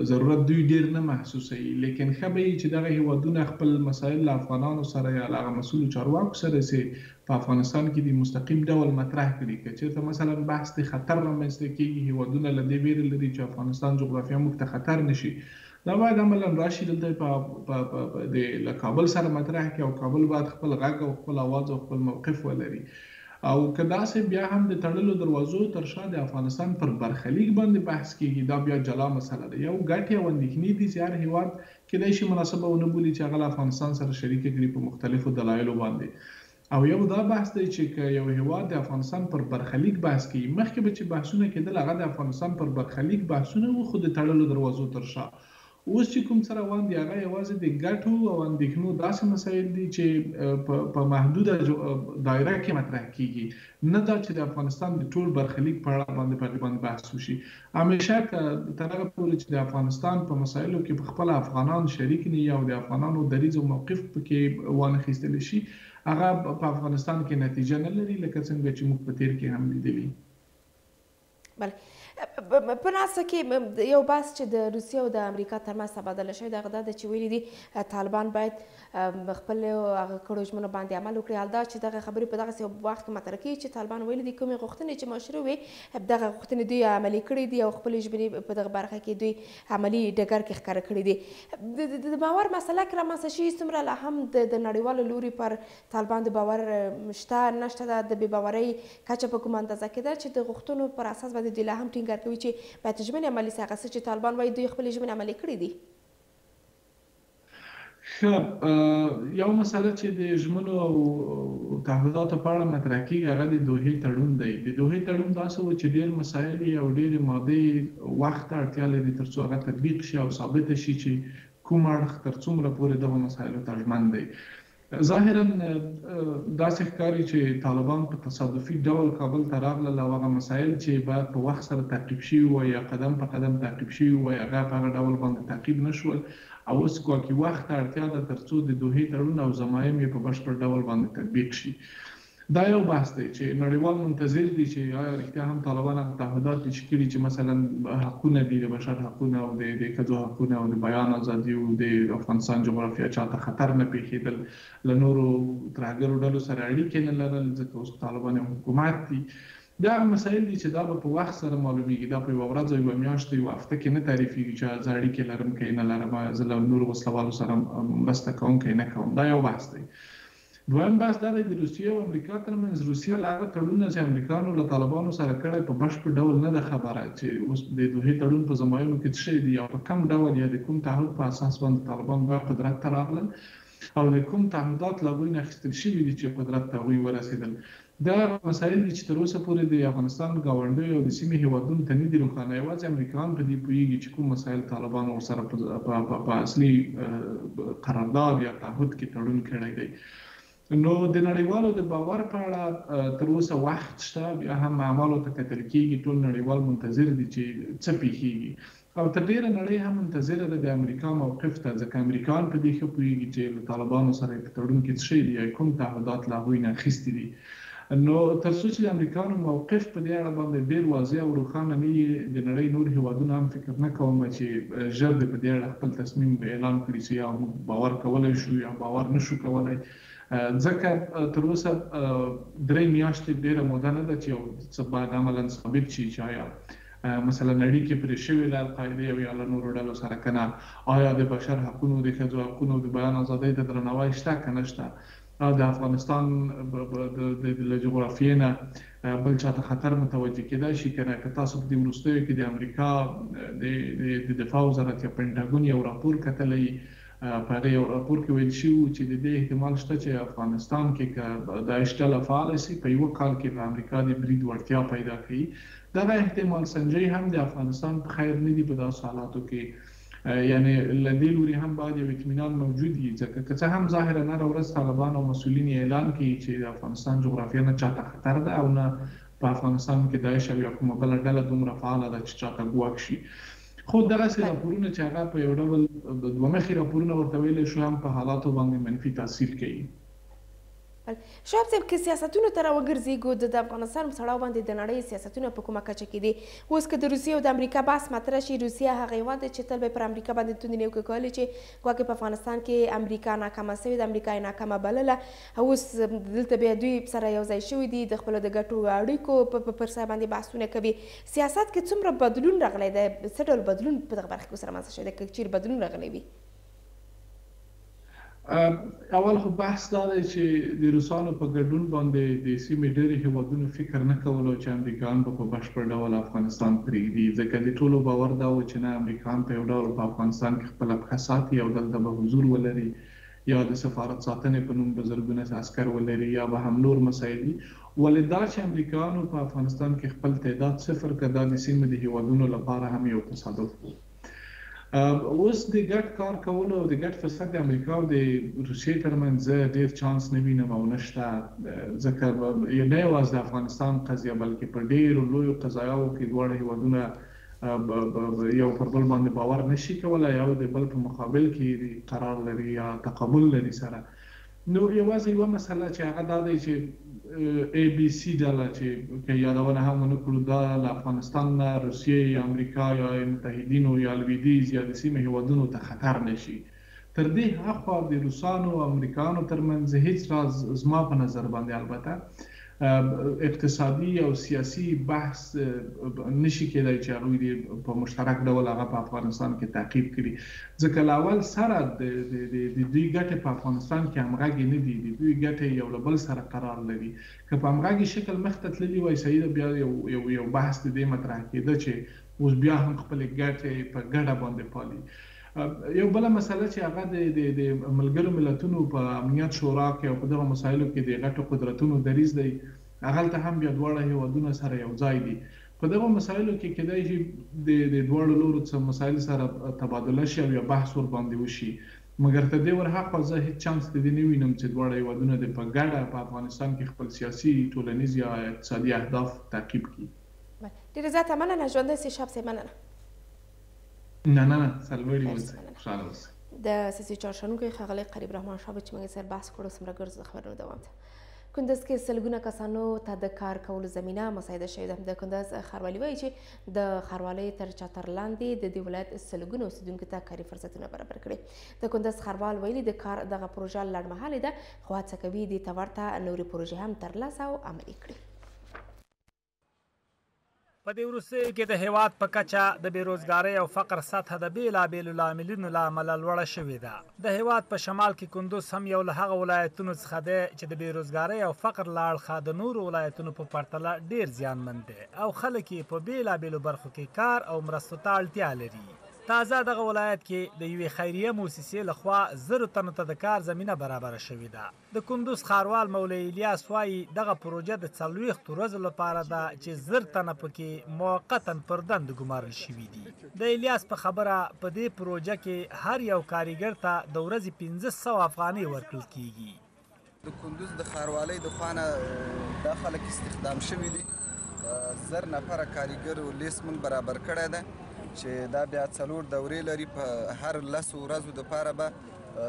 ضرورت دوی ډیر نه محسوسوي لیکن ښه به یی چې دغه هیوادونه خپل مسایل له افغانانو سره یا له هغه مسولو چارواکو سره چې په افغانستان کې دي مستقیم ډول مطرح کړي که چیرته مثلا بحث د خطر رامنځته کیږي هیوادونه له دې ویرې لري چې افغانستان جغرافیا موږ ته خطر نه شي دا باید عملا راشي دلته په د له کابل سره مطرح کړي او کابل باید خپل غږ او خپل اواز او خپل موقف ولري او که داسې بیا هم د تړلو دروازو تر شا د افغانستان پر برخلیک باندې بحث کېږي دا بیا جلا مسله ده یو ګټې او اندېښنې دي چې هر هېواد کېدای شي مناسبه ونه بولي چې هغه له افغانستان سره شریکه کړي په مختلفو دلایلو باندې او یو دا بحث دی چې که یو هېواد د افغانستان پر برخلیک بحث کوي مخکې به چې بحثونه کېدل هغه د افغانستان پر برخلیک بحثونه وو خو د تړلو دروازو تر شا اوس چې کوم څه روان دي هغه یوازې د ګټو او اندېښنو داسې مسایل دي چې په محدوده دایره کې مطرح کېږي، نه دا چې د افغانستان د ټول برخلیک په اړه باندې په هغې باندې بحث وشي. همېشه که تر هغه پورې چې د افغانستان په مسایلو کې په خپله افغانان شریک نه وي او د افغانانو دریځ او موقف په کې وانخیستل شي هغه په افغانستان کې نتیجه نه لري لکه څنګه چې موږ په تېر کې هم لیدلي. بله په ناسته کې یو بحث چې د روسیې او د امریکا ترمنځ تبادله شوی دغه دا ده چې ویلي دي طالبان باید خپل هغه کړو ژمنو باندې عمل وکړي حالدا چې دغه خبرې په دغه یو وخت کې مطرح کیږي چې طالبان ویلي دي کومې غوښتنې چې مشروع وي دغه غوښتنې دوی عملي کړې دي او خپل ژمنې په دغه برخه کې دوی عملي ډګر کې ښکاره کړې دي د باور مسله کې رامنځته شوې څومره لا هم د نړیوالو لوري پر طالبان د باور شته نشته ده د بې باورۍ کچه په کومه اندازه کې ده چې د غوښتنو پر اساس باندې دوی لا هم ټینګار کوي چې باید ژمنې عملي سي هغه څه چې طالبان وايي دوی خپلې ژمنې عملي کړې دي. ښه یوه مسئله چې د ژمنو او تعهداتو په اړه مطرح کیږي هغه د دوحې تړون دی د دوحې تړون داسې و چې ډیر مسایل یې او ډیرې مادې یې وخت ته اړتیا لري تر څو هغه تطبیق شي او ثابته شي چې کوم اړخ تر څومره پورې دغو مسایلو ته ژمن دی ظاهراً داسې ښکاري چې طالبان په تصادفي ډول کابل ته راغلل او هغه مسایل چې باید په وخت سره تعقیب شوي وای یا قدم په قدم تعقیب شوي وای هغه په هغه ډول باندې تعقیب نه شول او اوس ګواکي وخت ته اړتیا ده ترڅو د دوحې تړون او ضمایم یې په بشپړ ډول باندې تطبیق شي. دا یو بحث دی چې نړیوال منتظر دي چې آیا رښتیا هم طالبان هغه تعهدات دي چې کړي چې مثلا حقونه دي د بشر حقونه او د د ښځو حقونه او د بیان ازادي او د افغانستان جغرافیا چا ته خطر نه پېښېدل له نورو ترهګرو ډلو سره اړیکې نه لرل ځکه اوس طالبان یو حکومت دي دا هغه مسایل دي چې دا به په وخت سره معلومېږي دا په یوه ورځ او یوه میاشت او یوه هفته کې نه تعریفېږي چې آیا زه اړیکې لرم که یې نه لرم آیا زه له نورو وسله والو سره مرسته کوم که یې نه کوم دا یو بحث دی دویم بحث دا دی، د روسیې او امریکا تر منځ روسیه له هغه تړون نه چې امریکایانو له طالبانو سره کړی په بشپړ ډول نه ده خبره چې اوس د دوحې تړون په ضمایمو کې څه شی دي او په کوم ډول یا د کوم تعهد په اساس باندې طالبان بیا قدرت ته راغلل او د کوم تعهدات له هغوی نه اخیستل شوي دي چې قدرت ته هغوی ورسېدل. دا هغه مسایل دي چې تر اوسه پورې د افغانستان ګاونډیو او د سیمې هېوادونو ته نه دي روښانه، یوازې امریکا هم په دې پوهېږي چې کوم مسایل طالبانو ورسره په اصلي قرارداد یا تعهد کې تړون کړی دی. نو د نړیوالو د باور په اړه تر اوسه وخت شته، بیا هم اعمالو ته کتل کېږي، ټول نړیوال منتظر دي چې څه پېښېږي. او تر ډېره نړۍ هم منتظره ده د امریکا موقف ته، ځکه امریکایان په دې ښه پوهېږي چې له طالبانو سره یې په تړون کې څه شی دي یا کوم تعهدات له هغوی نه اخیستي دي. نو تر څو چې د امریکایانو موقف په دې اړه باندې ډېر واضح او روښانه نه یي، د نړۍ نور هېوادونه هم فکر نه کوم چې ژر دې په دې اړه خپل تصمیم اعلان کړي چې یا موږ باور کولای شو یا باور نه شو کولای، ځکه تر اوسه درې میاشتې ډېره موده نه ده چې یو څه باید عملاً ثابت شي چې ایا مثلا نړي کي پري شوي له القاعدي او يا له نورو ډلو سره کنه آيا د بشر حقونو د ښځو حقونو د بيان ازادۍ ته درناوی شته که نشته آيا د افغانستان د له جغرافيي نه بل چاته خطر متوجه کيداي شي کنه که تاسو په دي وروستيو کي د امريکا د دفاع وزارت يا پنټاګون يو راپور کتلي په هغه یو راپور کې ویل شوي وو چې د دې احتمال شته چې افغانستان کې که داعش ډله فعاله شي، په یوه کال کې به امریکا د برید وړتیا پیدا کړي. دغه احتمال سنجۍ هم د افغانستان په خیر نه دي په داسې حالاتو کې یعنې له دې لوري هم باید یو اطمینان موجود وي ځکه که څه هم ظاهراً هره ورځ طالبان او مسؤلین یې اعلان کوي چې د افغانستان جغرافیه نه چاته خطر ده او نه په افغانستان کې داعش او یا کومه بله ډله دومره فعاله ده چې چاته ګواښ شي. خو دغسې راپورونه چې هغه په یو ډول دوه مخي راپورونه ورته ویلی شو هم په حالاتو باندې منفي تاثیر کوي. بله شهاب صاحب که سیاستونو ته راوګرځیږو د دافغانستان په تړاو باندې د نړۍ سیاستونه په کومه کچه کې دي اوس که د روسیې او د امریکا بحث مطرح شي روسیه هغه هیواد دی چې تل به پر امریکا باندې توندې نیوکې کولې چې ګواکې په افغانستان کې امریکا ناکامه سوې ده امریکا یې ناکامه بلله اوس دلته بیا دوی سره یو ځای شوي دي، د خپلو د ګټو اړیکو پر سر باندې بحثونه کوي. سیاست کې څومره بدلون راغلی دی؟ څه ډول بدلون په دغه برخه کې اوس رامنځته شوی دی، که چېرې بدلون راغلی وي؟ اول خو بحث دا دی چې د روسانو په ګډون باندې د سیمې ډېری هېوادونو فکر نه کولو چې امریکایان به په بشپړ ډول افغانستان پرېږدي، ځکه د ټولو باور دا و چې نه، امریکایان په یو ډول په افغانستان کې خپله پښه ساتي او دلته به حضور ولري، یا د سفارت ساتنې په نوم به زرګونه عسکر ولري یا به هم نور مسایل وي، ولې دا چې امریکایانو په افغانستان کې خپل تعداد صفر کړ دا د سیمې د هېوادونو لپاره هم یو تصادف و. اوس د ګډ کار کولو او د ګډ فرصت د امریکا او د روسیې ترمنځ زه ډېر چانس نه وینم او نه شته، ځکه نه یوازې د افغانستان قضیه بلکې په ډېرو لویو قضایاوو کې دواړه هېوادونه یو پر بل باندې باور نه شي کولای او د بل په مقابل کې یې قرار لري یا تقابل لري سره نو یوازې یوه مسله چې هغه دا دی چې ای بي سي ډله چې که یادونه هم ونه کړو دا له افغانستان نه روسیې یا امریکا یا متحدینو یا لویدیځ یا د سیمې هېوادونو ته خطر نه شي. تر دې هاخوا د روسانو او امریکایانو تر منځ هیڅ راز زما په نظر باندې البته اقتصادي او سیاسي بحث نشي کیدای چې هغوی دې په مشترک ډول هغه په افغانستان کې تعقیب کړي ځکه له اول سره د د دوی ګټې په افغانستان کې همغږې نه دي د دوی ګټې یو له بل سره قرار لري که په همغږې شکل مخته تللي وای سعید بیا یو یو بحث د دې مطرح کیده چې اوس بیا هم خپلې ګټې په ګډه باندې پالي یو بله مسئله چې هغه د د د ملګرو ملتونو په امنیت شورا کې او په دغه مسایلو کې د غټو قدرتونو دریځ دی هلته هم بیا دواړه هیوادونه سره یو ځای دي په دغه مسایلو کې کیدای شي د د دواړو لورو څخه مسایل سره تبادله شي او یا بحث ور باندې وشي مګر تر دې ورهاخوا زه هیڅ چانس د دې نه وینم چې دواړه هیوادونه د په ګډه په افغانستان کې خپل سیاسي ټولنیز یا اقتصادي اهداف تعقیب کړي. ډیره زیاته مننه ژوندی سې شاب صیب مننه. مننه سرلوړي اوسئ خوشحاله اوسئ د سیاسي چارشنونکي ښاغلی قریب رحمان شاه چې موږ سره بحث کړو څومره ګرځو د خبرونو دوام ته کندز کې سلګونه کسانو ته د کار کولو زمينه مساعده شوې ده د کندز ښاروالي وایي چې د ښاروالۍ تر چتر لاندې د دې ولایت سلګونه اوسیدونکو ته کاري فرصتونه برابر کړي د کندز ښاروال ویلي د کار دغه پروژه لړمهالې ده خو هڅه کوي دې ته ورته نورې پروژې هم ترلاسه او عملي کړي په دې وروستیو کې د هېواد په کچه د بې روزګارۍ او فقر سطحه د بېلابېلو لاملونو له امله لوړه شوې ده. د هېواد په شمال کې کندز هم یو له هغه ولایتونو څخه دی چې د بې روزګارۍ او فقر له اړخه د نورو ولایتونو په پرتله ډېر زیانمن دی او خلک یې په بېلابېلو برخو کې کار او مرستو ته اړتیا لري. تازه دغه ولایت کې د یوې خیریه موسسې له خوا زرو تنو ته د کار زمینه برابره شوې ده. د کندوز ښاروال مولوي الیاس وايي، دغه پروژه د څلوېښت ورځو لپاره ده چې زر تنه په کې موقتاً پر دندو ګمارل شوي دي. د الیاس په خبره، په دې پروژه کې هر یو کاريګر ته د ورځې پنځه سوه افغانۍ ورکړل کېږي. د کندوز د ښاروالۍ د خوا نه دا خلک استخدام شوي دي، زر نفره کاريګرو لېست موږ برابر کړی دی چې دا بیا څلور دورې لري، په هر لسو ورځو لپاره به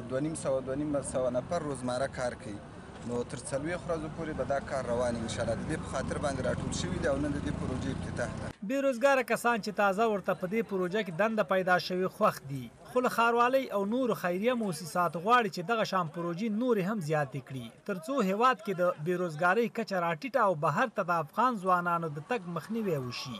دوه نیم سوه دوه نیم سوه نفر روزماره کار کوي نو تر څلوېښت ورځو پورې به دا کار روان وي انشاءالله د دې په خاطر باندې راټول شوي دي او نن د دې پروژې افتتاح ده. بې روزګاره کسان چې تازه ورته په دې پروژه کې دنده پیدا شوې خوښ دي خو له ښاروالۍ او نورو خیریه موسساتو غواړي چې دغه شان پروژې نورې هم زیاتې کړي تر څو هېواد کې د بې روزګارۍ کچه راټیټه او بهر ته د افغان ځوانانو د تګ مخنیوی وشي.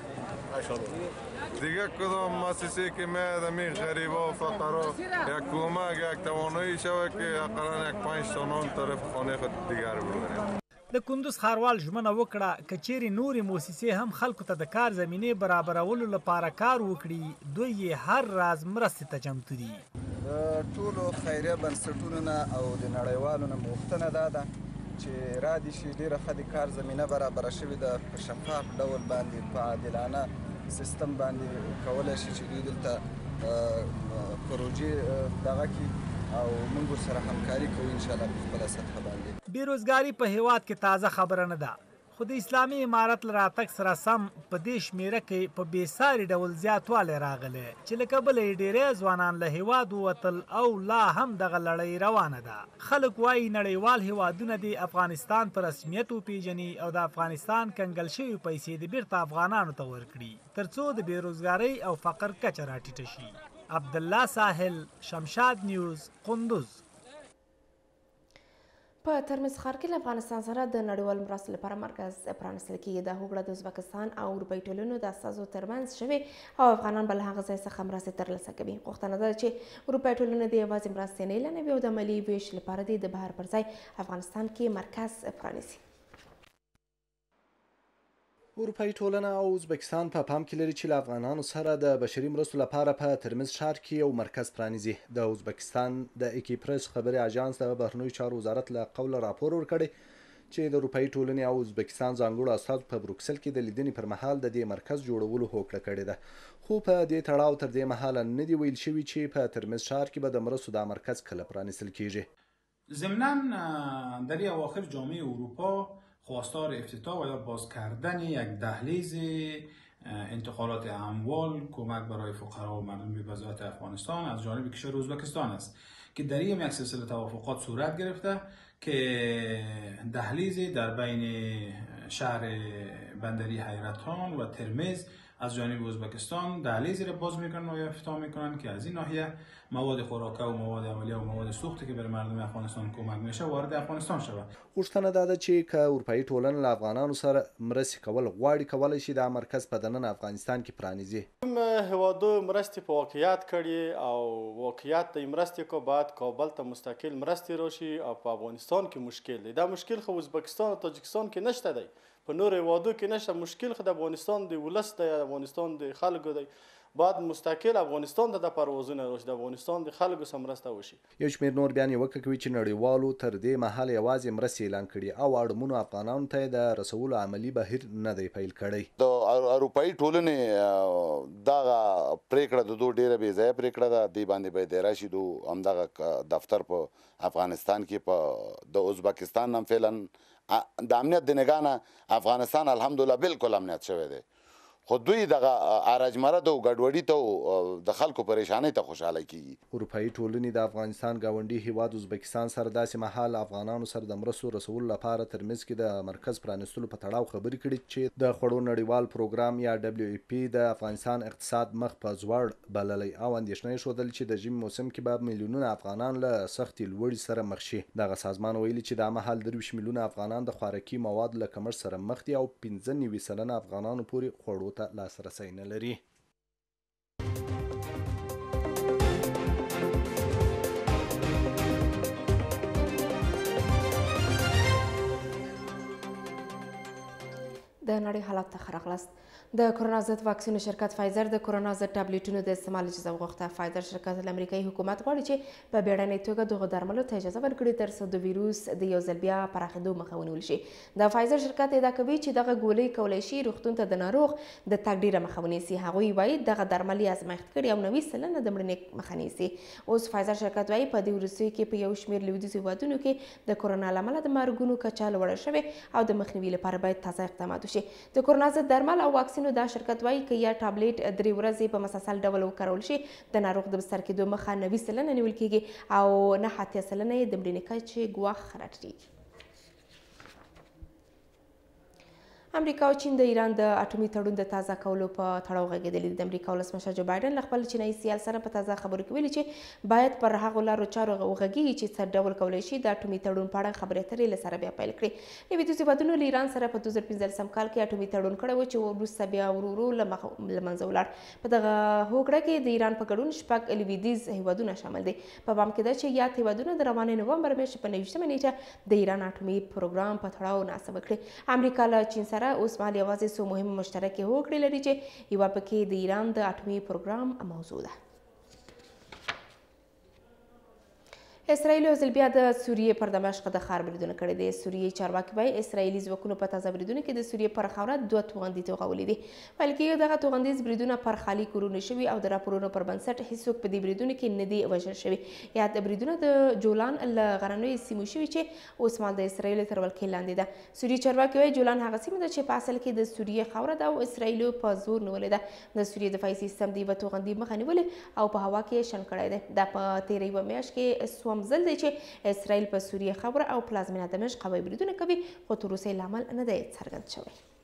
دیگه کدام مسیسی که میاد امی غریبا و فقرا یک کمک یک توانایی شوه که اقلا یک پنج تا نان طرف خانه خود دیگر ببریم د کندوز ښاروال ژمنه وکړه که چیرې نورې موسسې هم خلکو ته د کار زمینې برابرولو لپاره کار وکړي دوی یې هر راز مرستې ته چمتو دي د ټولو خیریه بنسټونو نه او د نړیوالو نه غوښتنه دا ده چې را دي شي ډیره ښه د کار زمینه برابره شوې ده په شفاف ډول باندې په عادلانه سیستم باندې کولای شي چې دوی دلته پروژې دغه کی او موږ سره همکاري کوو ان شاء الله په خپل سطح باندې بیروزګاری په هیواد کې تازه خبره نه ده خو د اسلامي امارت له راتګ سره سم په دې شمېره کې په بې ساري ډول زیاتوالی راغلی چې له کبله یې ډېری ځوانان له هېواد ووتل او لا هم دغه لړۍ روانه ده. خلک وايي نړیوال هېوادونه دې افغانستان په رسمیت وپېژني او د افغانستان کنګل شوې پیسې دې بېرته افغانانو ته ورکړي تر څو د بې روزګارۍ او فقر کچه راټیټه شي. عبدالله ساحل، شمشاد نیوز، قندوز. په ترمز ښار کې له افغانستان سره د نړیوال مرستو لپاره مرکز پرانستل کیږي دا هوکړه د ازبکستان او اروپایي ټولنو د استازو ترمنځ شوې او افغانان به له هغه ځای څخه مرستې ترلاسه کوي غوښتنه ده چې اروپایي ټولنه د یوازې مرستې نه اعلانوي او د ملي ویش لپاره د بهر پر ځای افغانستان کې مرکز پرانیزي اروپايي ټولنه او ازبکستان په پام کې لري چې له افغانانو سره د بشري مرستو لپاره په ترمز ښار کې یو مرکز پرانیزي. د ازبکستان د اکي پرس خبري اژانس د بهرنیو چارو وزارت له قوله راپور ورکړی چې د اروپايي ټولنې او ازبکستان ځانګړو استازو په بروکسل کې د لیدنې پر مهال د دې مرکز جوړولو هوکړه کړې ده خو په دې تړاو تر دې مهاله نه دي ویل شوي چې په ترمز ښار کې به د مرستو دا مرکز کله پرانیستل کیږي. ضمناً در اواخر جامعه اروپا خواستار افتتاح و یا باز کردن یک دهلیز انتقالات اموال کمک برای فقرا و مردم به افغانستان از جانب کشور ازبکستان است که در این یک سلسله توافقات صورت گرفته که دهلیزی در بین شهر بندری حیرتان و ترمز از جانب ازبکستان دهلی زیر باز میکنن و افتتاح میکنن که از این ناحیه مواد خوراکه و مواد اولیه و مواد سوختی که بر مردم افغانستان کمک میشه وارد افغانستان شود غوښتنه دا ده چې که اروپایي ټولنه له افغانانو سره مرستې کول غواړي کولی شي دا مرکز په دننه افغانستان کې پرانیزي. کوم هیوادو مرستې په واقعیت کړي او واقعیت دی مرستې کو باید کابل ته مستقل مرستې راشي او په افغانستان کې مشکل دی دا مشکل خو ازبکستان او تاجکستان کې نشته دی په نورو هیوادو کې نشته مشکل خو د افغانستان د ولس دی د افغانستان د خلکو دی باید مستقل افغانستان ته د پروازونه راشي د افغانستان د خلکو سره مرسته وشي یو شمېر نور بیا نیوکه کوي چې نړیوالو تر دې مهاله یوازې مرستې اعلان کړي او اړمنو افغانانو ته یې د رسولو عملي بهیر نه دی پیل کړی. د اروپايي ټولنې دغه پرېکړه د دوی ډېره بې ځایه پرېکړه ده، دوی باندې باید اعرا شي، دوی همدغه دفتر په افغانستان کې په د ازبکستان هم فعلا د امنیت د نګاه نه افغانستان الحمدالله بلکل امنیت شوی دی خو دوی دغه ارج مرج او ګډوډي ته او د خلکو پریشانۍ ته خوشحاله کیږي. اروپايي ټولنې د افغانستان ګاونډي هېواد ازبکستان سره داسې مهال افغانانو سره د مرستو رسولو لپاره ترمنځ کې د مرکز پرانیستلو په تړاو خبرې کړي چې د خوړو نړیوال پروګرام یا ډبلیو ایف پي د افغانستان اقتصاد مخ په ځوړ بللی او اندېښنه یې ښودل چې د ژمي موسم کې به میلیونونه افغانان له سختې لوړي سره مخ شي. دغه سازمان ویلي چې دا مهال درویشت میلیونه افغانان د خوارکي موادو له کمښت سره مخ دي او پنځه نوي سلنه افغانانو پورې خوړو ته لاسرسی نه لري. د نړۍ حالات ته خرغلست د کرونا ضد واکسینو شرکت فایزر د کرونا ضد ټابلیټونو د استعمال اجازه وغوښته فایزر شرکت له امریکایي حکومت غواړي چې په بیړنۍ توګه دغو درملو ته اجازه ورکړي تر څو د ویروس د یو ځل بیا پراخېدو مخه ونیول شي د فایزر شرکت ادعا کوي چې دغه ګولۍ کولی شي روغتون ته د ناروغ د تګ ډیره مخه ونیسي هغوی وایي دغه درمل یې ازمایښت کړي او نوي سلنه د مړینې مخه نیسي اوس فایزر شرکت وایي په دې وروستیو کې په یو شمېر لویدیځو هېوادونو کې د کورونا له امله د مرګونو کچه لوړه شوې او د مخنیوي لپاره باید تازه اقدامات وشي د کورونا ضد درمل او واکسینو دا شرکت وایي که یا ټابلیټ درې ورځې په مسلسل ډول وکارول شي د ناروغ د بستر کېدو مخه نوي سلنه نیول کېږي او نه اتیا سلنه یې د مړینې کچې ګواښ راټیټېږي امریکا او چین د ایران د اټومي تړون د تازه کولو په تړاو غږېدلي د امریکا ولسمشر جو بایډن له خپل چینایي سیال سره په تازه خبرو کې ویلي چې باید پر هغو لارو چارو وغږېږي چې څه ډول کولی شي د اټومي تړون په اړه خبرې اترې له سره بیا پیل کړي لویدیځو هېوادونو له ایران سره په 2015 کال کې اټومي تړون کړی و چې وروسته بیا ورو ورو له منځه ولاړ په دغه هوکړه کې د ایران په ګډون شپږ لویدیځ هېوادونه شامل دي په پام کې ده چې یاد هیوادونه د روانې نومبر میاشتې په نویشتمه نیټه د ایران اټومي پروګرام په تړاو ناسته وکړي امریکا له چین سره اوس مهال یوازې څو مهمې مشترکې هوکړې لري چې یوه پکې د ایران د اټومي پروګرام موضوع ده اسرائیل یو ځل بیا د سوریې پر دمشق د ښار بریدونه کړي دي سوریې چارواکي وایي اسرائیلي ځواکونو په تازه بریدونو کې د سوریې پر خاوره دوه توغندي توغولي دي پیل کېږي، دغه توغندیز بریدونه پر خالي کورونو شوي او د راپورونو پر بنسټ هیڅوک په دې بریدونو کې نه دي وژل شوي. یاد بریدونه د جولان له غرنیو سیمو شوي چې اوسمهال د اسراییلو تر ولکې لاندې ده. سوریې چارواکي وایي، جولان هغه سیمه ده چې په اصل کې د سوریې خاوره ده او اسراییلو په زور نیولې ده. د سوریې دفاعي سیستم د یوه توغندي مخه نیولې او په هوا کې یې شنډ کړی دی. دا په تېره یوه میاشت کې څوم ځل دی چې اسراییل په سوریې خاوره او پلازمېنه دمشق هوایي بریدونه کوي، خو تر اوسه یې لامل نه دی څرګند شوی.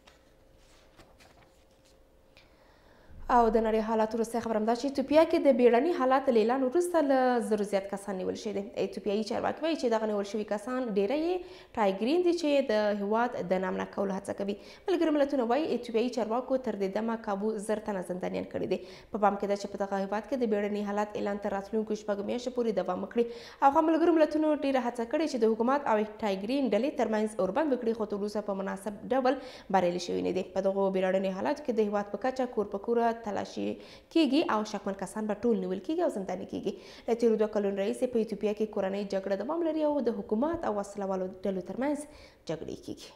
او د نړۍ حالات وروسته خبرم دا چې ایتوپیا کې د بیړني حالات له اعلان وروسته له زرو زیات کسان نیول شوي دي ایتوپیایي چارواکي وایي چې دغه نیول شوي کسان ډیری یې ټایګرین دي چې د هیواد د نامنا کولو هڅه کوي ملګري ملتونه وایي ایتوپیایي چارواکو تر دې دمه کابو زر تنه زندانیان کړي دي په پام کې ده چې په دغه هیواد کې د بیړني حالت اعلان تر راتلونکو شپږ میاشتو پورې دوام وکړي او هغه ملګرو ملتونو ډیره هڅه کړې چې د حکومت او ټایګرین ډلې ترمنځ اوربند وکړي خو تر اوسه په مناسب ډول بریالي شوي نه دي په دغو بیړني حالاتو کې د هیواد په کچه کور په کور تلاشي کیږي او شکمن کسان به ټول نیول کیږي او زنداني کیږي له تیرو دوه کلونو راهیسې په ایتوپیا کې کورنۍ جګړه دوام لري او د حکومت او وسله والو ډلو ترمنځ جګړې کیږي